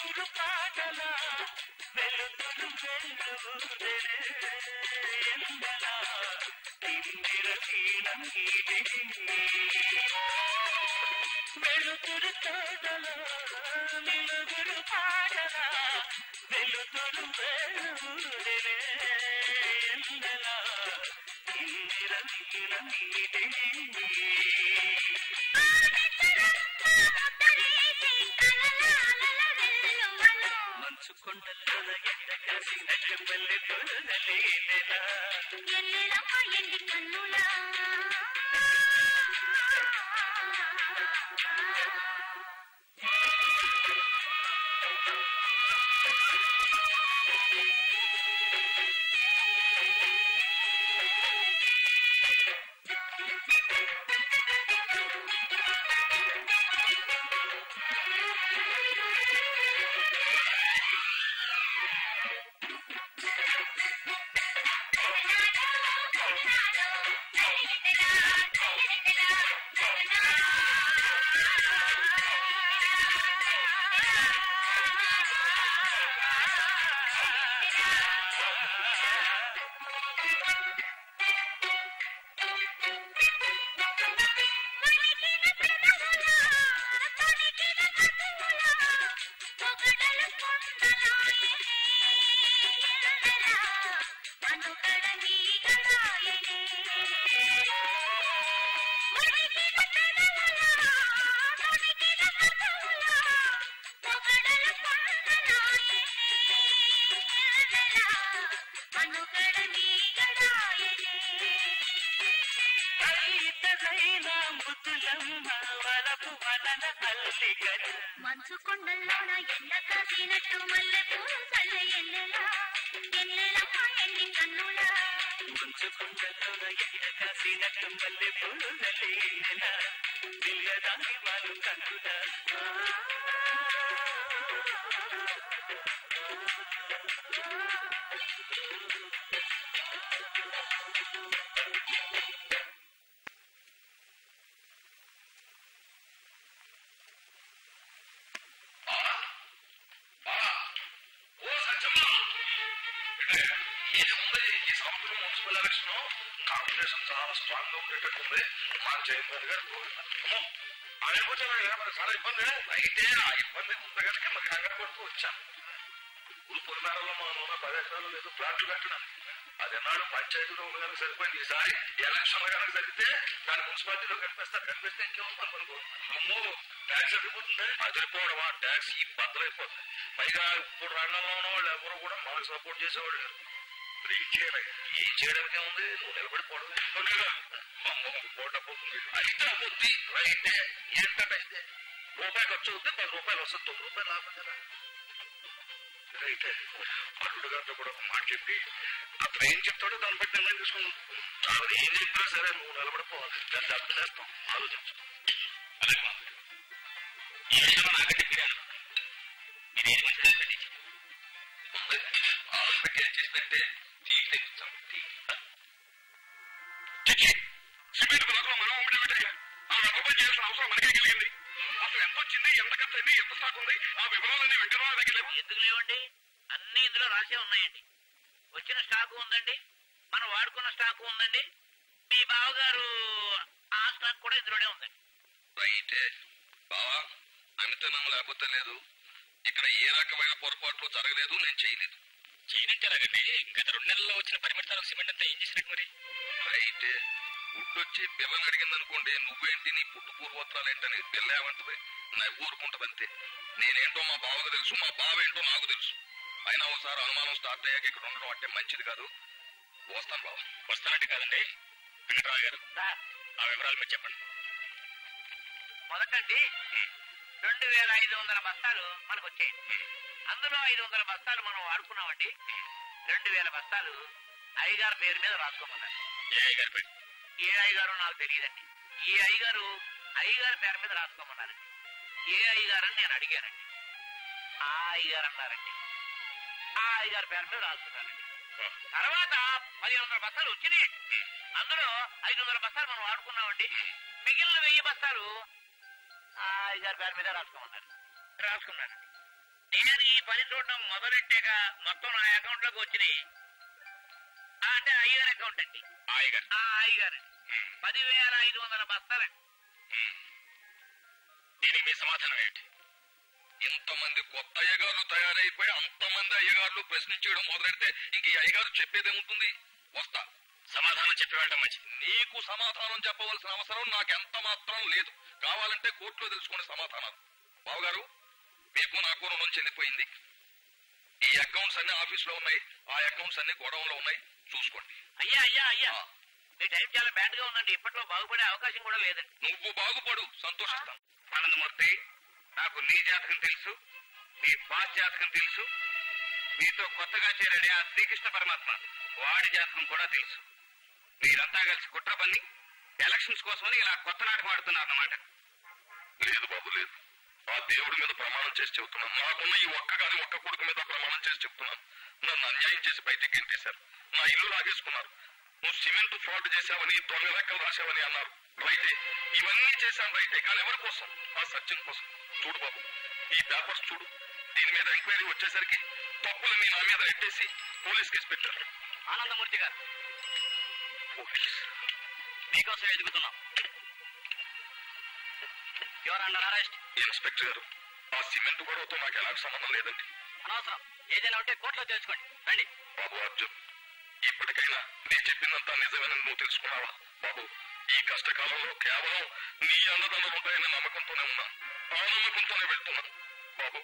ಕಾಗಲ ಬೆಳೆದಲು ಬೆಲ್ಲುವುದೆಂದಲ ತಿಂದಿರ ಕೀಳಂಗಿದೆ మా చైర్మన్ మరి చాలా ఇబ్బంది అయితే ఆ ఇబ్బంది ముందుగా మరి కంగారు పడుతూ వచ్చాను ఇప్పుడు పొలిమేరలో మనం నూనె లేదు ప్లాట్లు కట్టడానికి అది నాడు పంచాయతీలో కనుక సరిపోయింది ఈసారి ఎలక్షన్ కనుక జరిగితే దాని మున్సిపాలిటీలో కనిపిస్తా కనిపిస్తే ఇంకేమో అనుకో అమ్మో ట్యాక్స్ ఎదిగిపోతుంది అదిరిపోవడం ఆ ట్యాక్స్ ఈ బద్దలైపోతుంది పైగా ఇప్పుడు రంగంలో ఉన్న వాళ్ళు ఎవరు కూడా మనకు సపోర్ట్ చేసేవాళ్ళు లేరు. ఇప్పుడు ఈ చేయడం ఈ చేయడానికి ఉంది నువ్వు నిలబడిపోవడం అమ్మో పోటపోతుంది అయితే ఎంత రైతే ఏంటంటే రూపాయి ఖర్చు అవుతుంది పది రూపాయలు వస్తుంది తొమ్మిది రూపాయలు లాభం కదా. అయితే అల్లుడు గారితో కూడా ఒక మాట చెప్పి అతను ఏం చెప్తాడో దాన్ని బట్టి నిర్ణయం తీసుకున్నాం చాలా ఏం చెప్పినా సరే నువ్వు నిలబడిపోవాలి. దాన్ని అర్థం చేస్తాం ఆలోచించు అలాగే ఈ విషయంలో నాకంటే పుట్టొచ్చి పిల్లని అడిగింది అనుకోండి నువ్వేంటి నీ పుట్టు పూర్వోత్తరాలు ఏంటని పిల్లేమంటది నాకు ఊరుకుంటదంతే. నేనేంటో మా బావకు తెలుసు మా బావ ఏంటో నాకు తెలుసు. అయినా ఒకసారి అనుమానం స్టార్ట్ అయ్యాక ఇక్కడ ఉండడం అంటే మంచిది కాదు. వస్తాను బావ వస్తానంటే కాదండి. వెంకటరావు గారు ఆ వివరాలు మీరు చెప్పండి. మొదటండి. రెండు వేల ఐదు వందల బస్తాలు మనకు వచ్చాయి అందులో ఐదు వందల బస్తాలు మనం వాడుకున్నామండి. రెండు వేల బస్తాలు అయ్యగారు పేరు మీద రాసుకోమన్నారు. ఏ గారి పేరు? ఏ అయ్యగారు నాకు తెలియదండి. ఏ అయ్యగారు అయ్యగారి పేరు మీద రాసుకోమన్నారండి. ఏ అయ్యగారు నేను అడిగానండి. ఆ అయ్యగారు అన్నారండి. ఆ అయ్యగారి పేరు మీద రాసుకున్నానండి. తర్వాత పదిహేను వందల బస్తాలు వచ్చినాయి అందులో ఐదు వందల బస్తాలు మనం వాడుకున్నామండి. మిగిలిన వెయ్యి బస్తాలు ఆ అయ్యగారి పేరు మీద రాసుకోమన్నారు. రాసుకున్నాను నేను ఈ పని చూడడం మొదలెట్టాక మొత్తం నా అకౌంట్లోకి వచ్చినాయి. అంటే అయ్యగారి అకౌంట్ అండి. అయ్యగారు పదివేల ఐదు వందల బస్తాలండి దీనికి మీ సమాధానం ఏంటి? ఇంతమంది కొత్త అయ్యగారులు తయారైపోయి అంతమంది అయ్యగారులు ప్రశ్నించడం మొదలెడితే ఇంక ఈ అయ్యగారు చెప్పేదేముంటుంది? వస్తా. సమాధానం చెప్పి వెళ్ళడం మంచిది. నీకు సమాధానం చెప్పవలసిన అవసరం నాకు ఎంత మాత్రం లేదు. కావాలంటే కోర్టులో తెలుసుకునే సమాధానాలు. బావగారు మీకు నాకు రుణం చెందిపోయింది ఈ అకౌంట్స్ అన్ని ఆఫీస్లో ఉన్నాయి. ఆ అకౌంట్స్ అన్ని గోడౌన్లో ఉన్నాయి. చూసుకోండి అయ్యా అయ్యా అయ్యా. మీ టైం చాలా బ్యాడ్గా ఉందండి. ఇప్పట్లో బాగుపడే అవకాశం కూడా లేదండి. నువ్వు బాగుపడు సంతోషిస్తాను ఆనందమూర్తి నాకు నీ జాతకం తెలుసు నీ బాస్ జాతకం తెలుసు నీతో కొత్తగా చేరాడే ఆ శ్రీకృష్ణ పరమాత్మ వాడి జాతకం కూడా తెలుసు. మీరంతా కలిసి కుట్ర పన్ని ఎలక్షన్స్ కోసమని ఇలా కొత్త నాటకం ఆడుతున్నారు అన్నమాట లేదు బాబు లేదు. ఆ దేవుడి మీద ప్రమాణం చేసి చెబుతున్నాను. నాకున్న ఈ ఒక్క గాని ఒక్క కొడుకు మీద ప్రమాణం చేసి చెప్తున్నాను నన్ను అన్యాయం చేసి బయటికి గెంటేశారు నా ఇల్లు లాగేసుకున్నారు. నువ్వు సిమెంట్ ఫ్రాడ్ చేశావని దొంగ లెక్కలు రాశావని అన్నారు. రైతే ఇవన్నీ చేశాను రైతే కానీ ఎవరి కోసం? ఆ సత్యం కోసం. చూడు బాబు ఈ పేపర్స్ చూడు. దీని మీద ఎంక్వైరీ వచ్చేసరికి తప్పులని నా మీద ఎట్టేసి పోలీస్ కేసు పెట్టారు. ఆనందమూర్తి గారు. మీకోసం ఎదుగుతున్నాం యువర్ అండర్ అరెస్ట్. ఇన్స్పెక్టర్ గారు ఆ సిమెంట్ గొడవతో నాకు ఎలాంటి సంబంధం లేదండి. అనవసరం. ఏదైనా ఉంటే కోర్టులో తెలుసుకోండి. రండి. బాబు అర్జున్ ఇప్పటికైనా నేను చెప్పిందంతా నిజమేనని నువ్వు తెలుసుకున్నావా బాబు ఈ కష్టకాలంలో కేవలం నీ అన్నదండలు ఉంటాయనే నమ్మకంతోనే ఉన్నా ఆ నమ్మకంతోనే వెళ్తున్నా బాబు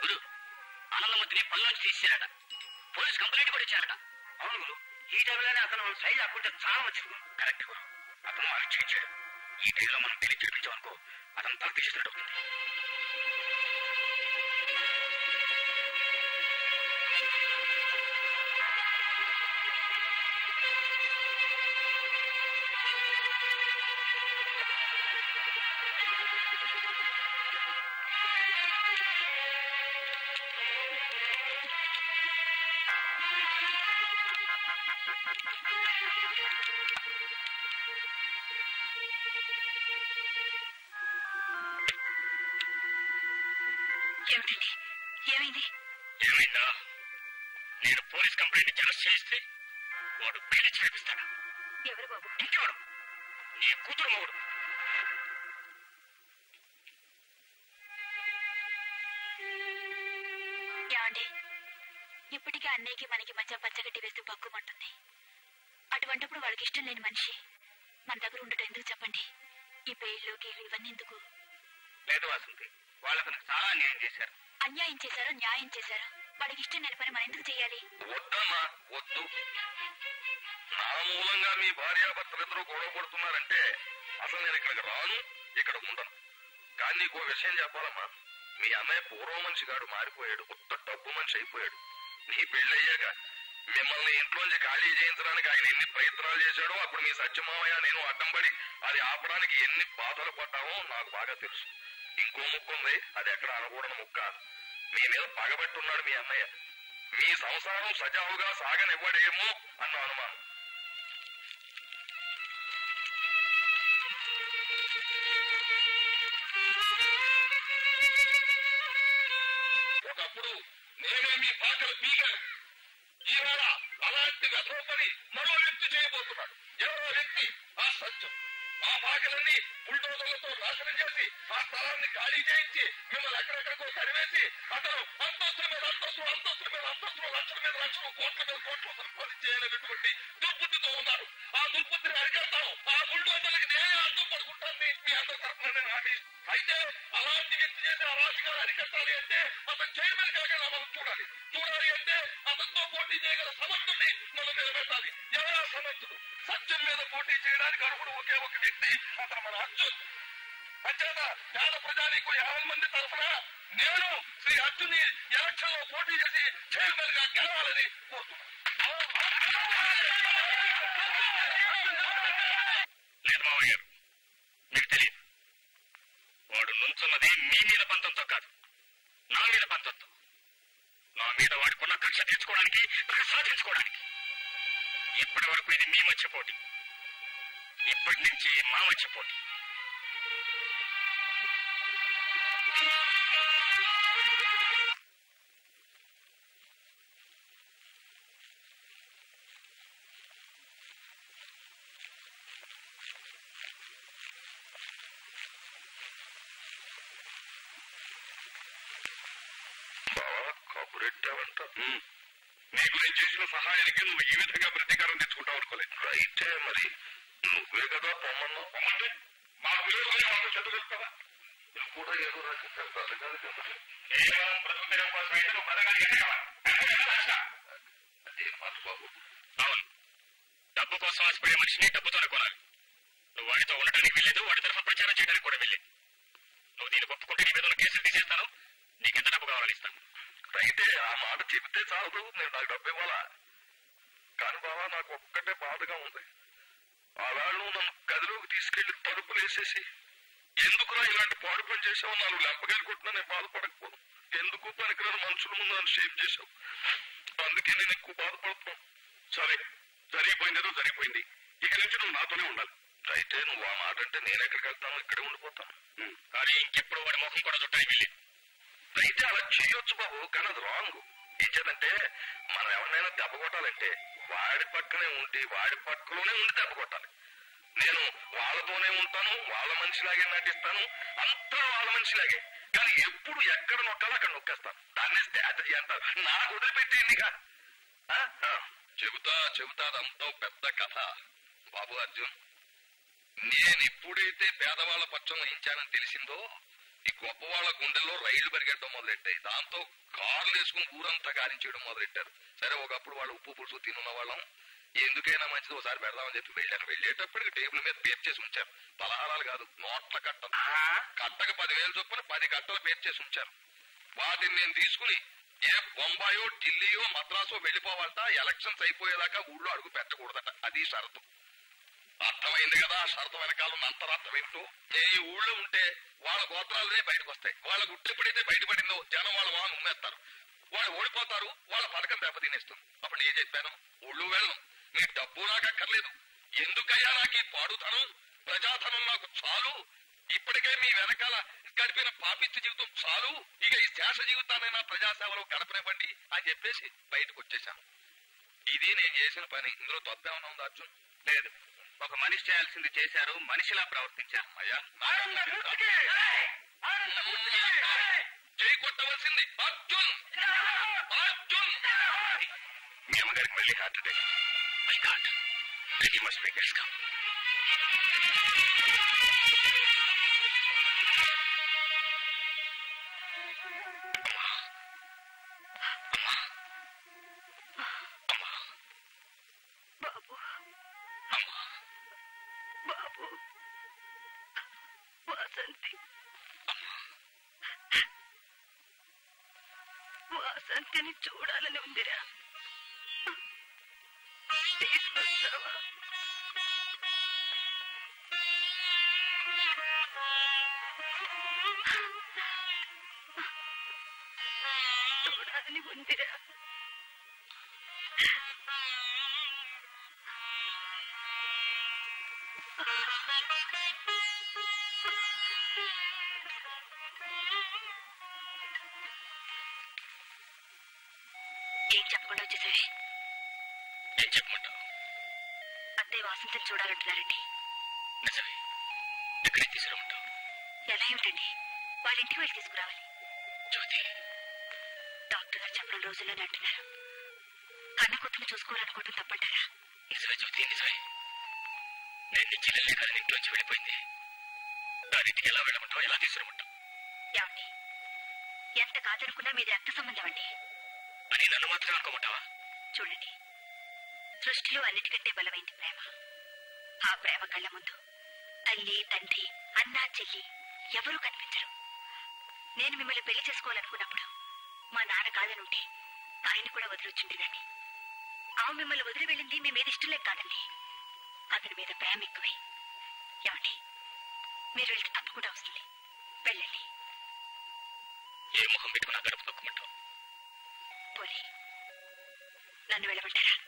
గురు ఆనందమూర్తిని పనిలోంచి తీసేశారట పోలీస్ కంప్లైంట్ కూడా ఇచ్చారట అవును గురు ఈ టైంలోనే అతను సైడ్ అప్పుంటే చాలా గురు కరెక్ట్ గురు అతను విషయం ఇచ్చాడు ఈ టైంలో మనం పెళ్ళి చేపించామనుకో అతను తల అవుతుంది మిమ్మల్ని ఇంట్లోంచి ఖాళీ చేయించడానికి ఆయన ఎన్ని ప్రయత్నాలు చేశాడో అప్పుడు మీ సత్యమామయ్య నేను అడ్డం పడి అది ఆపడానికి ఎన్ని బాధలు పడ్డామో నాకు బాగా తెలుసు. ఇంకో ముక్కు ఉంది అది ఎక్కడ అనకూడని ముక్క. మీ మీద పగబట్టున్నాడు మీ అన్నయ్య. మీ సంసారం సజావుగా సాగనివ్వడేమో అన్న అనుమానం. కబురెట్టావంట నీ గురించి చేసిన సహాయానికి నువ్వు ఈ విధంగా ప్రతీకారం తెచ్చుకుంటావు అనుకోలేదు. అయితే మరి. నువ్వే కదా పొమ్మన్నావు పొమ్మంటే మా పిల్లలు మాకు చదువు కదా నువ్వు కూడా ఏదో. అదేం బాబు. అవును. డబ్బు కోసం ఆశపడే మనిషిని డబ్బుతోనే కొనాలి. నువ్వు వాడితో ఉండడానికి వెళ్ళలేదు వాడి తరఫున ప్రచారం చేయడానికి కూడా వెళ్ళలేదు నువ్వు దీన్ని ఒప్పుకుంటే నీ మీద కేసులు తీసేస్తాను. నీకెంత డబ్బు కావాలని ఇస్తాను. అయితే ఆ మాట చెబితే చాలదు నేను నాకు డబ్బు ఇవ్వాలా? కానీ బాబా నాకు ఒక్కటే బాధగా ఉంది. ఆవేళ నన్ను గదిలోకి తీసుకెళ్ళి తలుపులు వేసేసి ఎందుకురా ఇలాంటి పాడు పని చేసావు నాలుగు లెంపగలుకుంటున్నా నేను బాధపడకపోను. ఎందుకు పనికిరాని మనుషుల ముందు నన్ను షేప్ చేశావు? అందుకే నేను ఎక్కువ బాధపడుతున్నాను. సరే జరిగిపోయిందేదో జరిగిపోయింది. ఇక నుంచి నువ్వు నాతోనే ఉండాలి. అయితే నువ్వు ఆ మాట అంటే నేను ఎక్కడికి వెళ్తాను ఇక్కడే ఉండిపోతాను. కానీ ఇంకెప్పుడు వాడి ముఖం కూడా చుట్టాయి వెళ్ళి అయితే అలా చేయొచ్చు బాబు కానీ అది రాంగ్ ఏం మనం ఎవరినైనా దెబ్బ కొట్టాలంటే వాడి పక్కనే ఉండి వాడి పక్కలోనే ఉండి దెబ్బ కొట్టాలి. నేను వాళ్ళతోనే ఉంటాను వాళ్ళ మనిషిలాగే నటిస్తాను అంతా వాళ్ళ మనిషిలాగే. కానీ ఎప్పుడు ఎక్కడ నొక్కాలో అక్కడ నొక్కేస్తాను. దాన్ని స్ట్రాటజీ అంటారు. నాకు వదిలిపెట్టిందిగా చెబుతా చెబుతా అదంతా పెద్ద కథ. బాబు అర్జున్ నేను ఎప్పుడైతే పేదవాళ్ళ పక్షం వహించానని తెలిసిందో ఈ గొప్ప వాళ్ళ గుండెల్లో రైళ్ళు పరిగెట్టడం మొదలెట్టాయి దాంతో కార్లు వేసుకుని ఊరంతా గాలించడం మొదలెట్టారు. సరే ఒకప్పుడు వాళ్ళు ఉప్పు పులుసు తినున్న వాళ్ళం. ఎందుకైనా మంచిది ఒకసారి పెడదామని చెప్పి వెళ్ళాను. వెళ్ళేటప్పటికి టేబుల్ మీద పేరు చేసి ఉంచారు. పలహారాలు కాదు నోట్ల కట్ట. కట్టకు పదివేలు చొప్పున పది కట్టలు పేరు చేసి ఉంచారు. వాటిని నేను తీసుకుని ఏ బొంబాయో ఢిల్లీయో మద్రాసో వెళ్ళిపోవాలట. ఎలక్షన్స్ అయిపోయేదాకా ఊళ్ళో అడుగు పెట్టకూడదట. అది షరతు. అర్థమైంది కదా ఆ షరతు వెనకాల ఉన్న అంతరార్థం ఏమిటో ఏ ఈ ఊళ్ళో ఉంటే వాళ్ళ గోత్రాలనే బయటకు వస్తాయి. వాళ్ళ గుట్టు ఎప్పుడైతే బయటపడిందో జనం వాళ్ళ వాహనం ఉమ్మేస్తారు. వాళ్ళు ఓడిపోతారు వాళ్ళ పథకం దెబ్బతినేస్తుంది అప్పుడు నేను చెప్పాను? ఊళ్ళో వెళ్ళను. నీ డబ్బు నాకక్కర్లేదు ఎందుకయ్యా నాకు ఈ పాడుధనం ప్రజాధనం నాకు చాలు. ఇప్పటికే మీ వెనకాల గడిపిన పాపిష్టి జీవితం చాలు. ఇక ఈ శేష జీవితానైనా ప్రజాసేవలో గడపనివ్వండి అని చెప్పేసి బయటకు వచ్చేసాను ఇది నేను చేసిన పని. ఇందులో తప్పేమన్నా ఉందా అర్జున్? లేదు. ఒక మనిషి చేయాల్సింది చేశారు మనిషిలా ప్రవర్తించారు. అయ్యా. చేయి కొట్టవలసింది. అర్జున్! అర్జున్! మీ అమ్మగారికి మళ్ళీ heart attack my god you must make it's come చూడాలంటున్నారండి. నిజమే. ఎక్కడికి తీసుకురమ్మంటావు ఎలా ఏమిటండి? వాళ్ళ ఇంటికి వెళ్ళి తీసుకురావాలి. జ్యోతి. డాక్టర్ గారు చెప్పడం రోజుల్లోనే అంటున్నారు. కన్న కూతురు చూసుకోవాలనుకోవడం తప్పంటారా? నిజమే జ్యోతి నిజమే. నేను చెల్లెలే కానీ ఇంట్లోంచి వెళ్ళిపోయింది. ఎలా వెళ్ళమంటావు ఎలా తీసుకురమ్మంటావు ఏమండి? ఎంత కాదనుకున్నా మీది రక్త సంబంధం అండి. అని నన్ను మాత్రం అనుకోమంటావా? చూడండి. సృష్టిలో అన్నిటికంటే బలమైంది ప్రేమ. ఆ ప్రేమ కళ్ళ ముందు. తల్లి తండ్రి అన్నా చెల్లి ఎవరూ కనిపించరు. నేను మిమ్మల్ని పెళ్ళి చేసుకోవాలనుకున్నప్పుడు మా నాన్న కాదనుంటే ఆయన్ని కూడా వదిలొచ్చుండేదాన్ని. ఆమె మిమ్మల్ని వదిలి వెళ్ళింది మీ మీద ఇష్టం లేక కాదండి. అతని మీద ప్రేమ ఎక్కువే. ఏమండి? మీరు వెళ్తే తప్పకుండా వస్తుంది. వెళ్ళండి. ఏ ముఖం పెట్టుకున్నా గడప తొక్కమంటావు? పోనీ. నన్ను వెళ్ళమంటారా?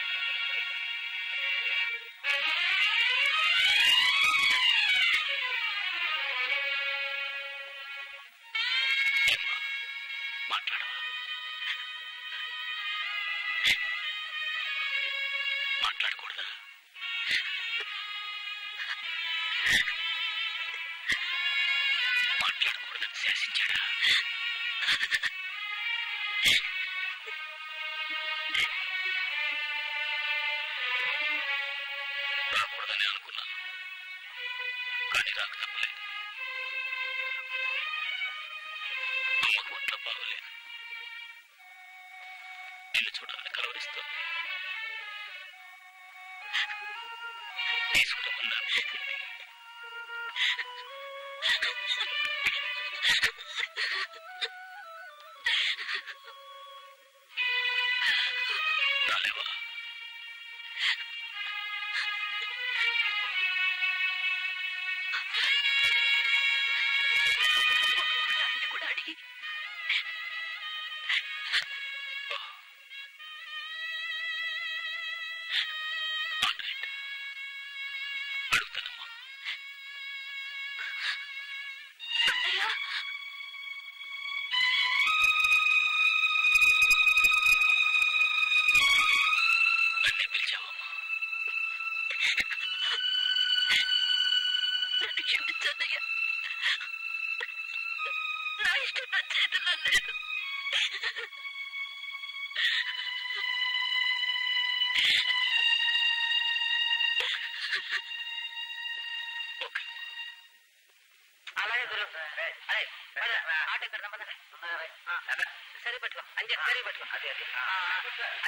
పట్టుకో అంతే సరి పట్టుకో అది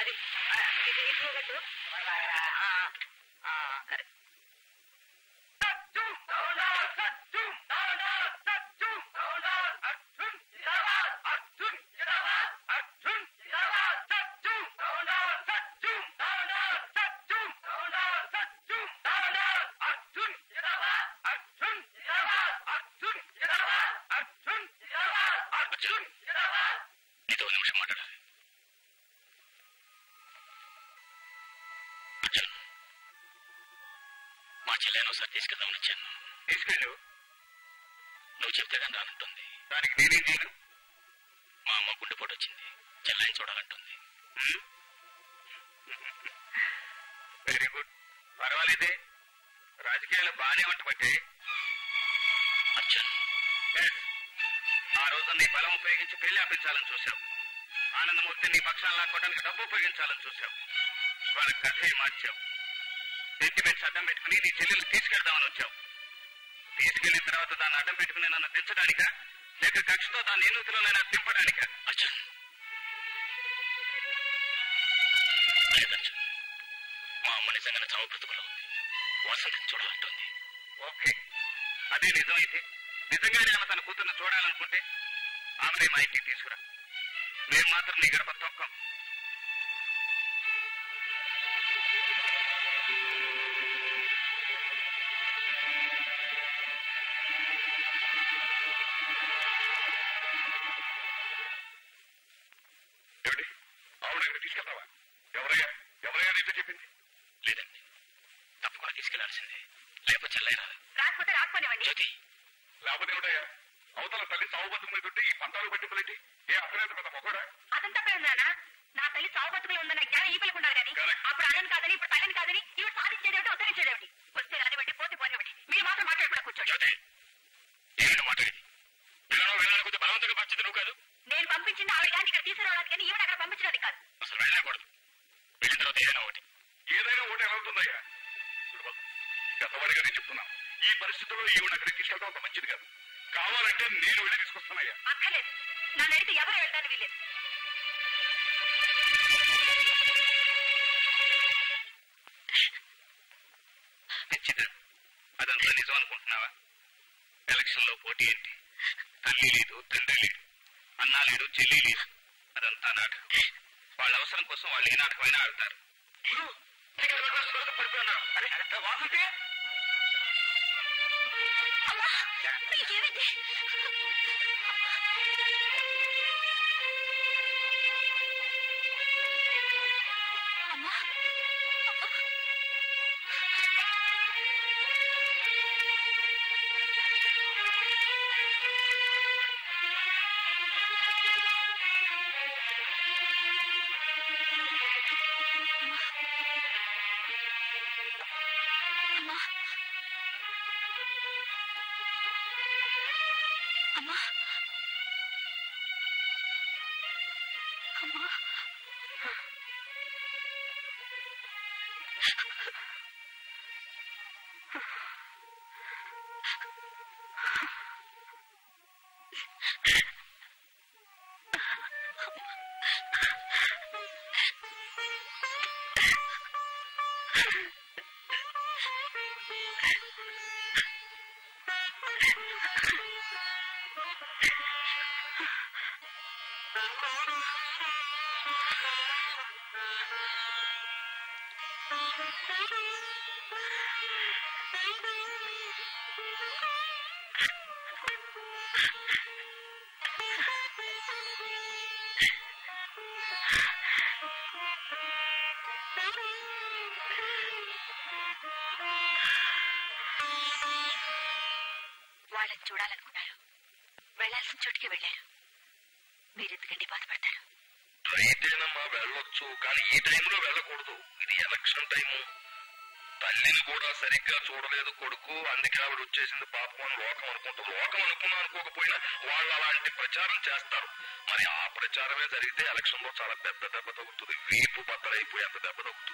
అది అది వాళ్ళ మార్చావు సెంటిమెంట్స్ అడ్డం పెట్టుకుని నీ చెల్లెలు తీసుకెళ్దామని వచ్చావు తీసుకెళ్ళిన తర్వాత దాన్ని అడ్డం పెట్టుకుని నన్ను దించడానికా లేక కక్షతో దాన్ని ఎన్నుతులనైనా దింపడానికా అర్జున్ లేదు మా అమ్మ నిజంగానే చావు బ్రతుకులో ఉంది. వసంతం చూడాలంటుంది. ఓకే. అదే నిజమైతే నిజంగానే ఆమె తన కూతుర్ని చూడాలనుకుంటే ఆమెనే మా ఇంటికి తీసుకురా. మేము మాత్రం నీ గడప అమ్మా అమ్మా చూడాలనుకున్నారు వెళ్ళాల్సిన చోటికి వెళ్ళారు మీరెందుకండి బాధపడతారు? అయితేనమ్మా వెళ్ళొచ్చు కానీ ఈ టైంలో వెళ్ళకూడదు. ఇది ఎలక్షన్ టైము. తల్లిని కూడా సరిగ్గా చూడలేదు కొడుకు. అందుకే ఆవిడ వచ్చేసింది పాపం అని లోకం అనుకుంటారు లోకం అనుకున్నా అనుకోకపోయినా వాళ్ళు అలాంటి ప్రచారం చేస్తారు. మరి ఆ ప్రచారమే జరిగితే ఎలక్షన్లో చాలా పెద్ద దెబ్బ తగ్గుతుంది వీపు బద్దలైపోయి ఎంత దెబ్బ తగ్గుతుంది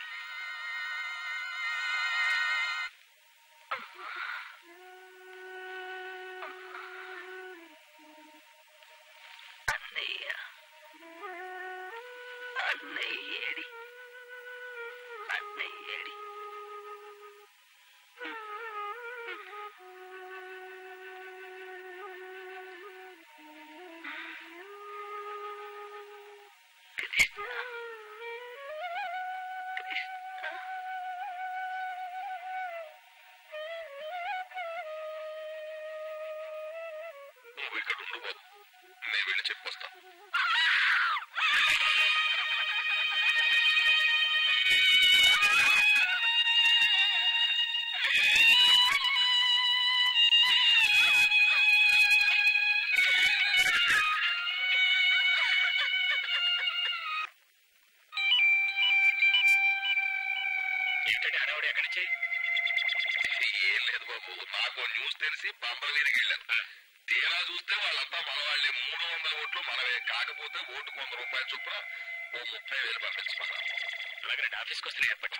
ఆఫీస్కి వస్తే ఏర్పాటు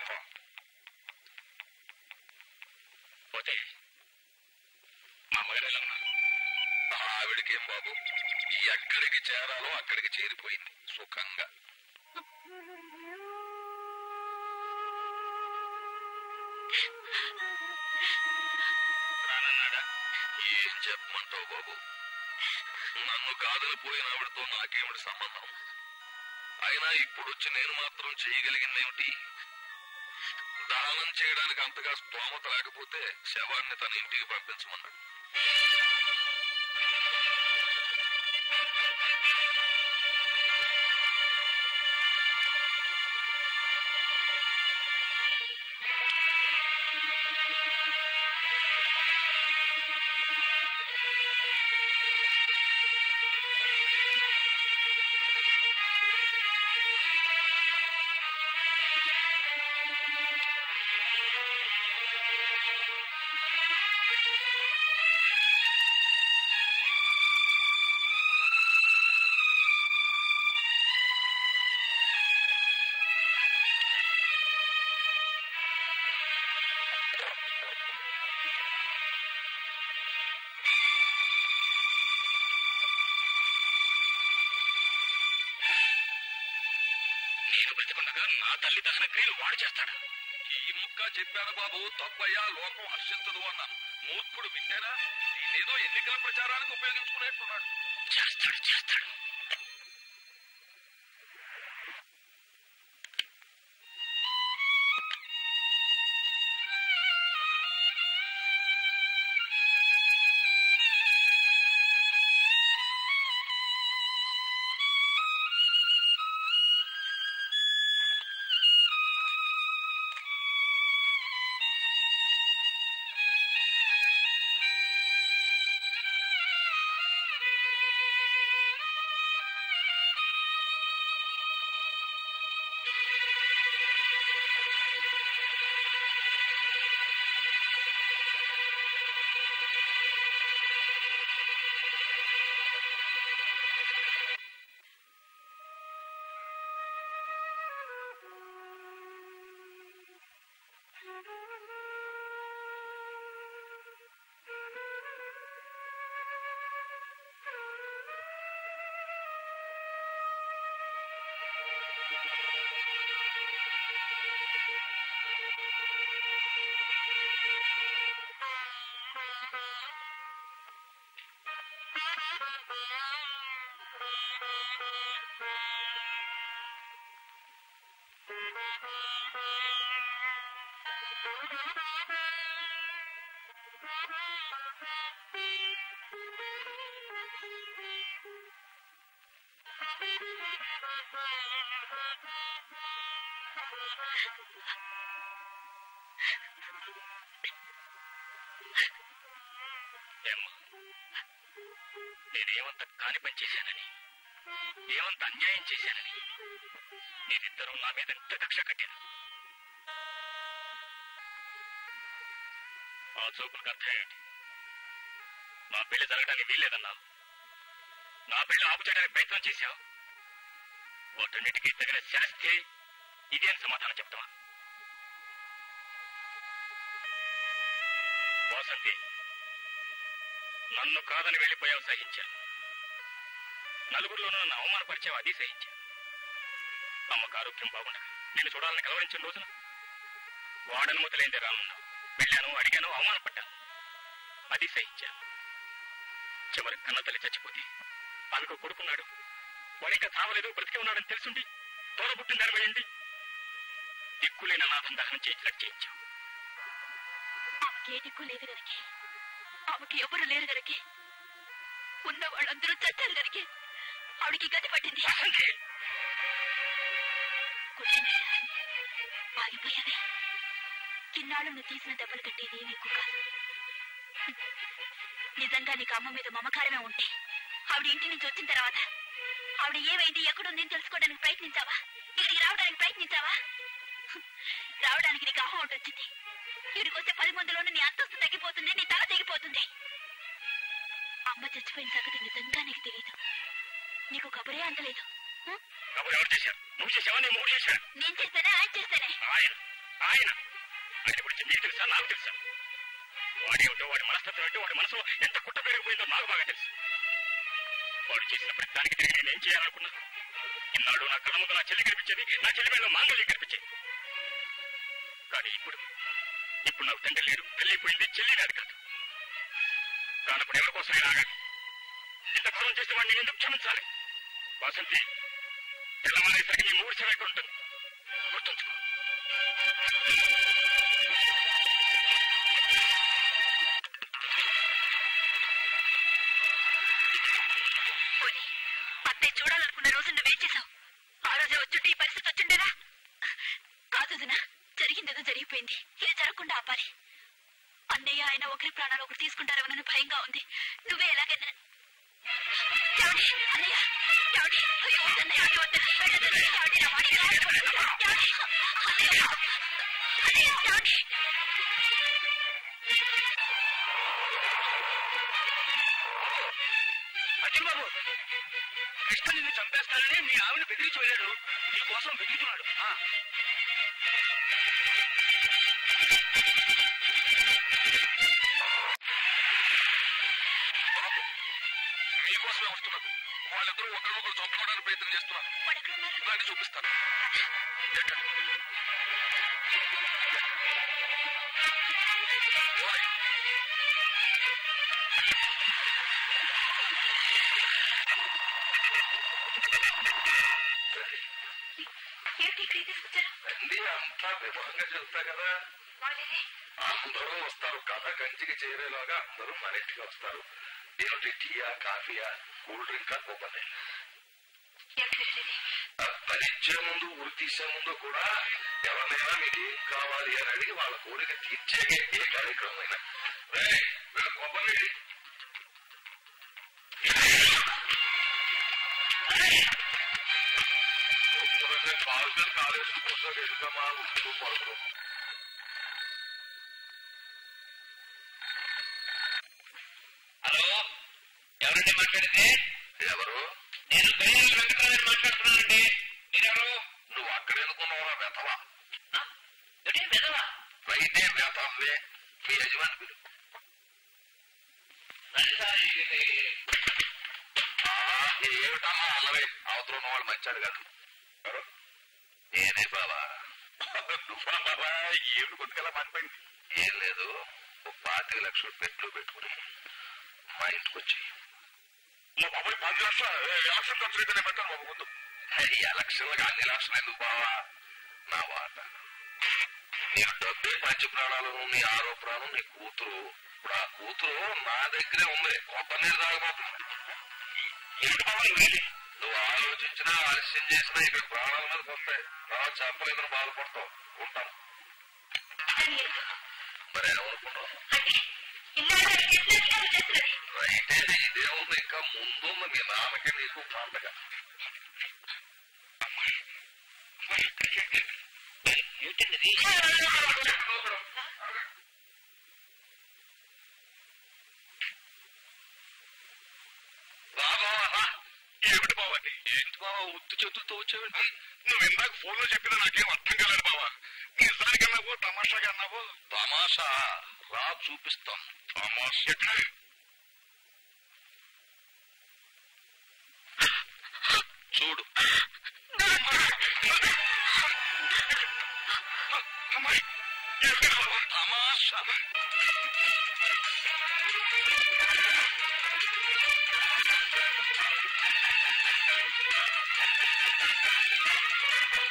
పోతే మా అమ్మగారు ఎలా ఉన్నారు ఆవిడకేం బాబు ఈ ఎక్కడికి చేరాలో అక్కడికి చేరిపోయింది సుఖంగా. రానన్నాడా ఏం చెప్పమంటావు బాబు? నన్ను కాదని పోయిన ఆవిడతో నాకేమిటి సంబంధం? అయినా ఇప్పుడు వచ్చి నేను మా దానం చేయగలిగిందేమిటి దానం చేయడానికి అంతగా స్తోమత లేకపోతే శవాన్ని తన ఇంటికి పంపించమన్నాడు. నేను నా తల్లి దహన క్రియలు వాడు చేస్తాడు. ఈ ముక్క చెప్పాను బాబు తప్పయ్యా లోకం హర్షించదు అన్నాను మూర్ఖుడు విన్నారా ఏదో ఎన్నికల ప్రచారానికి ఉపయోగించుకునేట్టున్నాడు. చేస్తాడు చేస్తాడు. నేనేమంత కాని పని చేశానని ఏమంత అన్యాయం చేశానని నేనిద్దరూ నా మీద ఎంత కక్ష కట్టాను. ఆ చూపులకు అర్థం ఏంటి నా పెళ్ళి జరగడానికి వీల్లేదన్నావు. నా పెళ్ళి ఆపు చేయడానికి ప్రయత్నం చేశావు. వాటన్నిటికీ తగిన శాస్తి ఇదే అని సమాధానం చెప్తావా వాసంతి నన్ను కాదని వెళ్ళిపోయావు సహించాను నలుగురిలో నన్ను అవమానపరిచావు అది సహించాను అమ్మకు ఆరోగ్యం బాగుండదు నేను చూడాలని కలవరించిన రోజున వాడను మొదలైంది రానున్నావు వెళ్ళాను అడిగాను అవమానపడ్డాను అది సహించాను చివరి కన్నతల్లి చచ్చిపోతే ఆమెకు కొడుకున్నాడు. వాడిగా చావలేదు బ్రతికే ఉన్నాడని తెలుసుండి తోడబుట్టిన దానివేయండి దిక్కులేని అనాథం దహనం చేయించినట్టు ఆమెకి ఏ దిక్కు లేదు గనకే. ఆమెకి ఎవరు లేరు గనకే. ఉన్న వాళ్ళందరూ చచ్చారు గనకే. ఆవిడికి గతి పట్టింది? ఆగిపోయావే ఇన్నాళ్ళు నువ్వు తీసిన దెబ్బలు కట్టేది ఎక్కువ కాదు. నిజంగా నీకు అమ్మ మీద మమకారమే ఉంటే ఆవిడ ఇంటి నుంచి వచ్చిన తర్వాత ఆవిడ ఏమైంది? ఎక్కడుంది తెలుసుకోవడానికి ప్రయత్నించావా? ఇక్కడికి రావడానికి ప్రయత్నించావా? రావడానికి నీకు అహం ఒకటి వచ్చింది. ఇక్కడికి వస్తే పది మందిలోనూ నీ అంతస్తు తగ్గిపోతుంది నీ తల తెగిపోతుంది. అమ్మ చచ్చిపోయిన సంగతి నిజంగా నీకు తెలియదు నీకు కబురే అందలేదు. నువ్వు చేసావా? నీ మూడు చేశాడు నేను చేస్తానే? ఆయన చేస్తానే? ఆయన. ఆయన. ఆయన గురించి నీకు తెలుసా? నాకు తెలుసా? వాడేమిటో వాడి మనస్తత్వం ఏంటో వాడి మనసులో ఎంత కుట్ట పెరిగిపోయిందో నాకు బాగా తెలుసు. వాడు చేసిన ప్రతి దానికి తిరిగి నేను చేయాలనుకున్నాను? చేయాలనుకున్నా ఇన్నాడు నా కళ్ళ ముందు నా చెల్లి కనిపించేది నా చెల్లి మీద మాంగళ్యం కనిపించేది కానీ ఇప్పుడు ఇప్పుడు నాకు తండ్రి లేడు. తల్లి అయిపోయింది చెల్లి నాది కాదు. కానప్పుడు ఎవరి కోసం ఇలాగా ఇంత ఘోరం చేసిన వాడిని ఎందుకు క్షమించాలి? వాసంతి తెల్లవారేసరికి నీ మూడు చెవి ఎక్కడ ఉంటుంది హలో? ఎవరండి మాట్లాడింది? ఎవరు? నేను దయ్యాల వెంకటరామని మాట్లాడుతున్నానండి. మీరెవరు? నువ్వు అక్కడ ఎందుకున్నావు వెతవా విధవా? రైతే వేతాంలే మీ యజమాని ఆ, ఏమిటమ్మా అల్లవే అవతల ఉన్నవాడు మంచాడు కాదు? నేనే బావా. బాబా ఏమిటి కొట్టుకెలా మారిపోయింది ఏం లేదు ఓ పాతిక లక్షలు పెట్లు పెట్టుకుని మా ఇంటికి వచ్చి బాబాయ్ పది లక్షలు? ఎలక్షన్ ఖర్చు అయితేనే పెట్టాను బాబు ముందు ఎలక్షన్లకు అన్ని లక్షలు ఎందుకు బావా? నా వాట నీకు డబ్బే పంచి ప్రాణాలు నీ ఆరో ప్రాణం నీ కూతురు. ఇప్పుడు ఆ కూతురు నా దగ్గరే ఉంది. కొత్త నీరు తాగబోతుంది నువ్వు ఆలోచించినా ఆలస్యం చేసినా ఇక్కడ ప్రాణాల మీదకి వస్తాయి తర్వాత చెప్పలేదని బాధపడతావు ఉంటాం మరి ఏమనుకున్నావు రైతే ఇదేముంది ఇంకా ముందున్న మీ నాన్నకి నీకు పండగ ఏంటిది ఉత్తు చేతులతో వచ్చావేంటి నువ్వు ఇందాక ఫోన్లో చెప్పినా నాకేం అర్థం కాలేదు బావా. నిజానికి అన్నావు తమాషాగా అన్నావు. తమాషా? రా చూపిస్తాం. తమాషా చూడు? తమాషా. Thank you.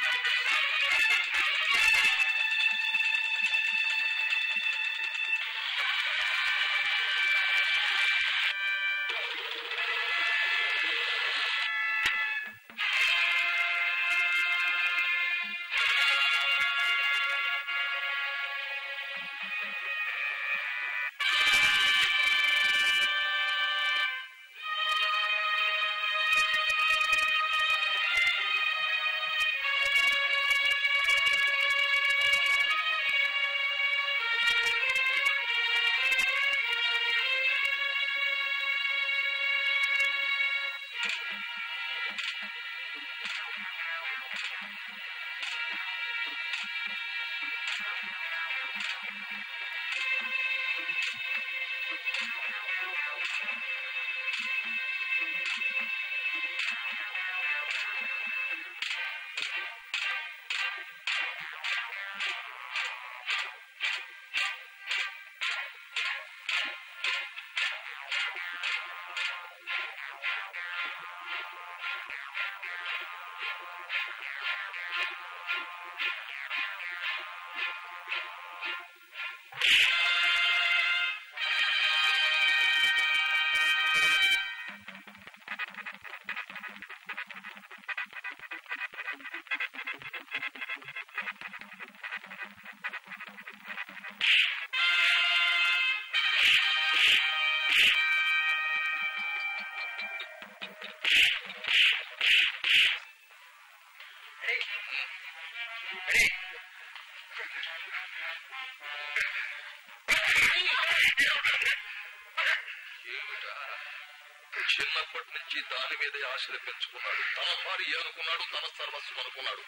దాని మీద ఆశలు పెంచుకున్నాడు. తన భార్య అనుకున్నాడు తన సర్వస్వం అనుకున్నాడు.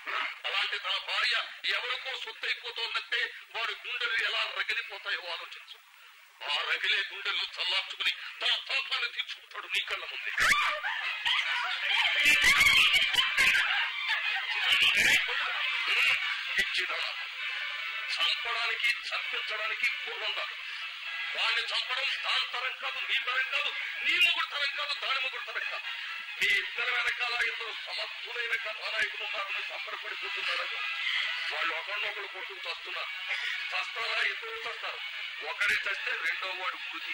అలాంటి తన భార్య ఎవరికో సొత్తు అయిపోతోందంటే వాడి గుండెలు ఎలా రగిలిపోతాయో ఆలోచించు. ఆ రగిలే గుండెలు చల్లార్చుకుని తన తాపాన్ని తీర్చుకుంటాడు నీ కళ్ళ ముందే. చంపడానికి చంపించడానికి పూర్వందాలు వాడిని చంపడం దాని తరం కాదు నీ తరం కాదు నీ ముగ్గురు తరం కాదు దాని ముగ్గురు తరం కాదు. మీ ఇద్దరు వెనకాల ఇద్దరు సమర్థులైన కథానాయకులు ఉన్నారని సంబరపడిపోతున్నారు వాళ్ళు ఒకరినొకరు కొట్టుకు చస్తున్నారు చస్తారా ఇద్దరు చస్తారు. ఒకరి చస్తే రెండో వాడు మృతి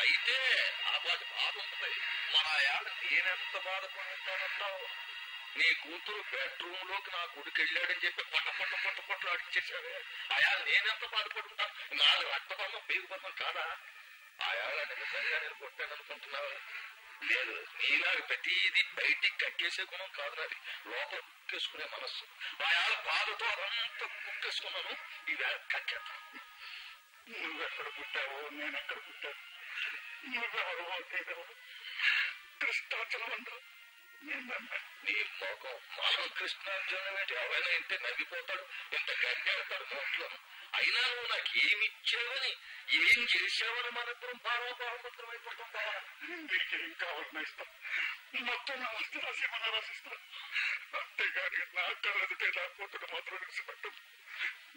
అయితే ఆ బాధ బాధ ఉంది మన ఆడ నేనెంత బాధపడుతానంటావు నీ కూతురు బెడ్రూమ్లోకి నా కొడుకు వెళ్ళాడని చెప్పి పట్ట పట్ట పట్ట పట్ట అడిచేశాడు ఆయా నేనెంత బాధపడుతున్నా? నాది రక్తబంధం పేగుబంధం కాదా? ఆయా నిజంగా నేను కొట్టాననుకుంటున్నావా? లేదు నీలా ప్రతిదీ బయటికి కట్టేసే గుణం కాదు నాది. లోపల కుక్కేసుకునే మనస్సు. ఆయా బాధతో అదంతా కుక్కేసుకున్నాను ఈవేళ కట్టేస్తాను నువ్వెక్కడ పుట్టావో నేను ఎక్కడ పుట్టాను? కృష్ణార్జునుడు. నీ మొఖం మహా ఎవరైనా ఇంటే నవ్విపోతాడు ఇంత గంగెడతాడు నోట్లో అయినా నువ్వు నాకు ఏమి ఇచ్చావని ఏం చేసావని మనప్పుడు భావభావపత్రం అయిపోతాం బావా నీకేం కావాలన్నా ఇస్తాం మొత్తం నా వస్తు రాసి మన రాసిస్తాను అంతేగాని నా కళ్ళదితే నా కూతురు మాత్రం విడిచిపెట్టదు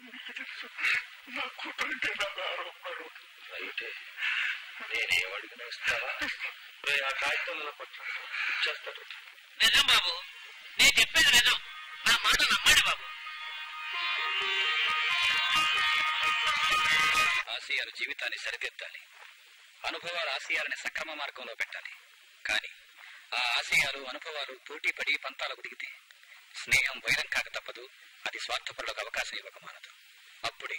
నీకు తెలుసు నా కూతురింటే నా ఆరోపణలు రైటే నేనేమడిగినా ఇస్తావా ఆ కాగితాల పట్ల చేస్తాడు నిజం బాబు. నేను చెప్పేది నిజం. నా మాట నమ్మండి బాబు. ఆసియాలు జీవితాన్ని సరిదిద్దాలి. అనుభవాలు ఆశయాలని సక్రమ మార్గంలో పెట్టాలి. కానీ ఆ ఆశయాలు అనుభవాలు పోటీపడి పంతాలకు దిగితే స్నేహం వైరం కాక తప్పదు. అది స్వార్థపరులకు అవకాశం ఇవ్వక మానదు అప్పుడే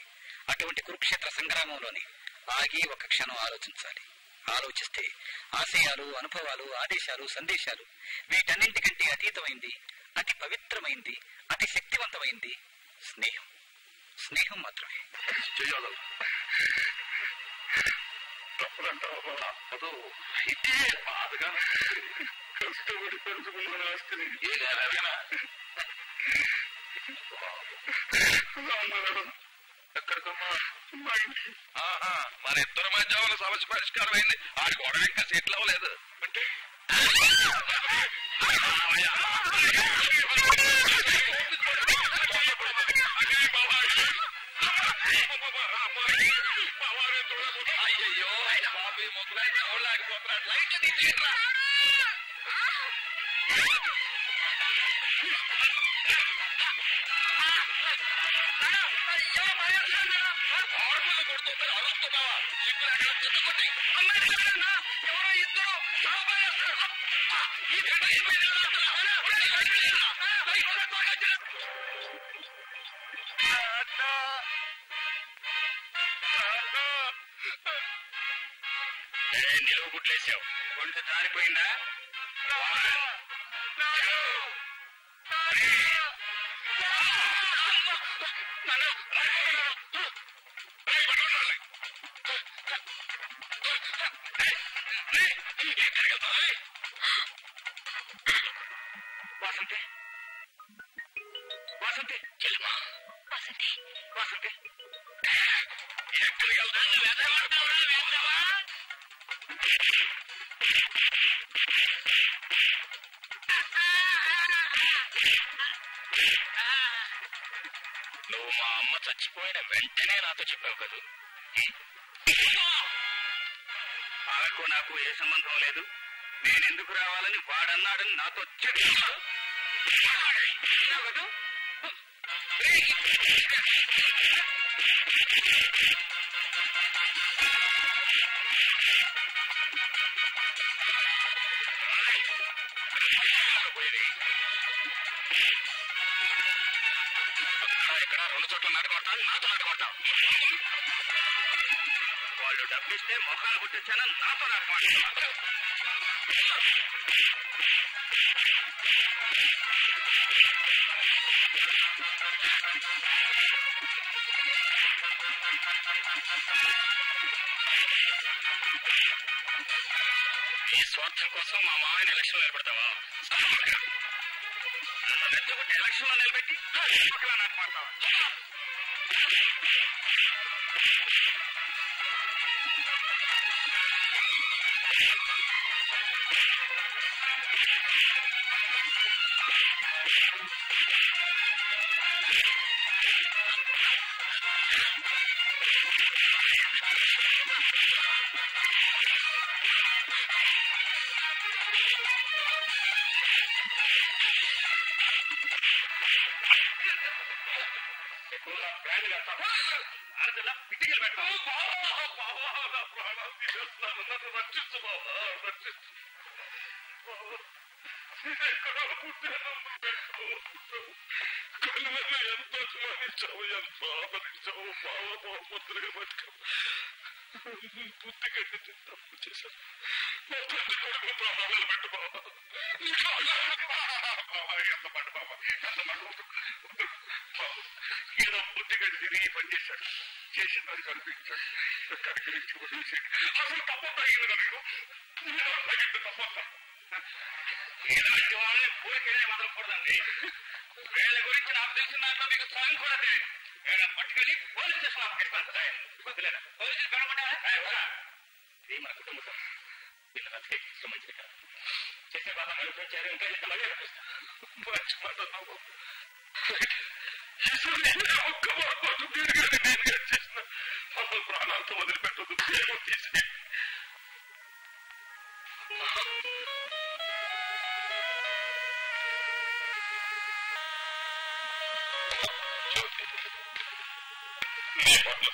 అటువంటి కురుక్షేత్ర సంగ్రామంలోని ఆగి ఒక క్షణం ఆలోచించాలి. ఆలోచిస్తే ఆశయాలు అనుభవాలు ఆదేశాలు సందేశాలు వీటన్నింటికంటే అతీతమైంది అతి పవిత్రమైంది అతి శక్తివంతమైంది స్నేహం. స్నేహం మాత్రమే. చేయాలి. బాధగా. కష్టపడి పెంచుకున్న ఆస్తిని ఎక్కడికమ్మా ఆహా మన ఇద్దరు మధ్య ఉన్న సమస్య పరిష్కారం అయింది ఆడి గొడవ ఇంకా సెటిల్ అవ్వలేదు అంటే అయ్యయ్యో బాబు ఈ ముసలాయి ఎవరు లైట్ తీసేట్రా నిలువు గుడ్లేసావు ఒంటి జారిపోయిందా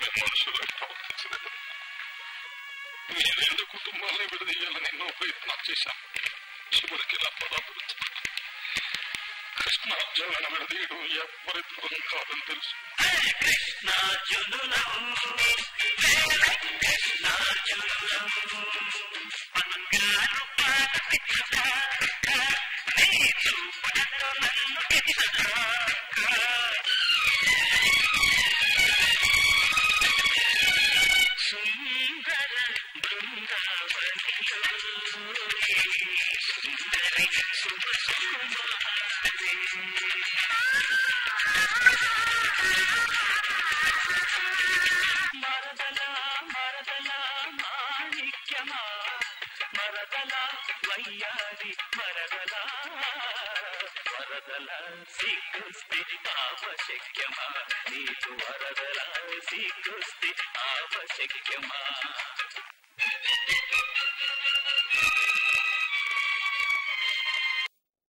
మనుషులు ప్రవర్తించలేదు మీ రెండు కుటుంబాలను విడదీయాలని ఎన్నో ప్రయత్నాలు చేశాను. చివరికి ఇలా పదాపడుతుంది కృష్ణార్జునులను విడదీయడం ఎవరి దూరం కాదని తెలుసు. కృష్ణార్జునులం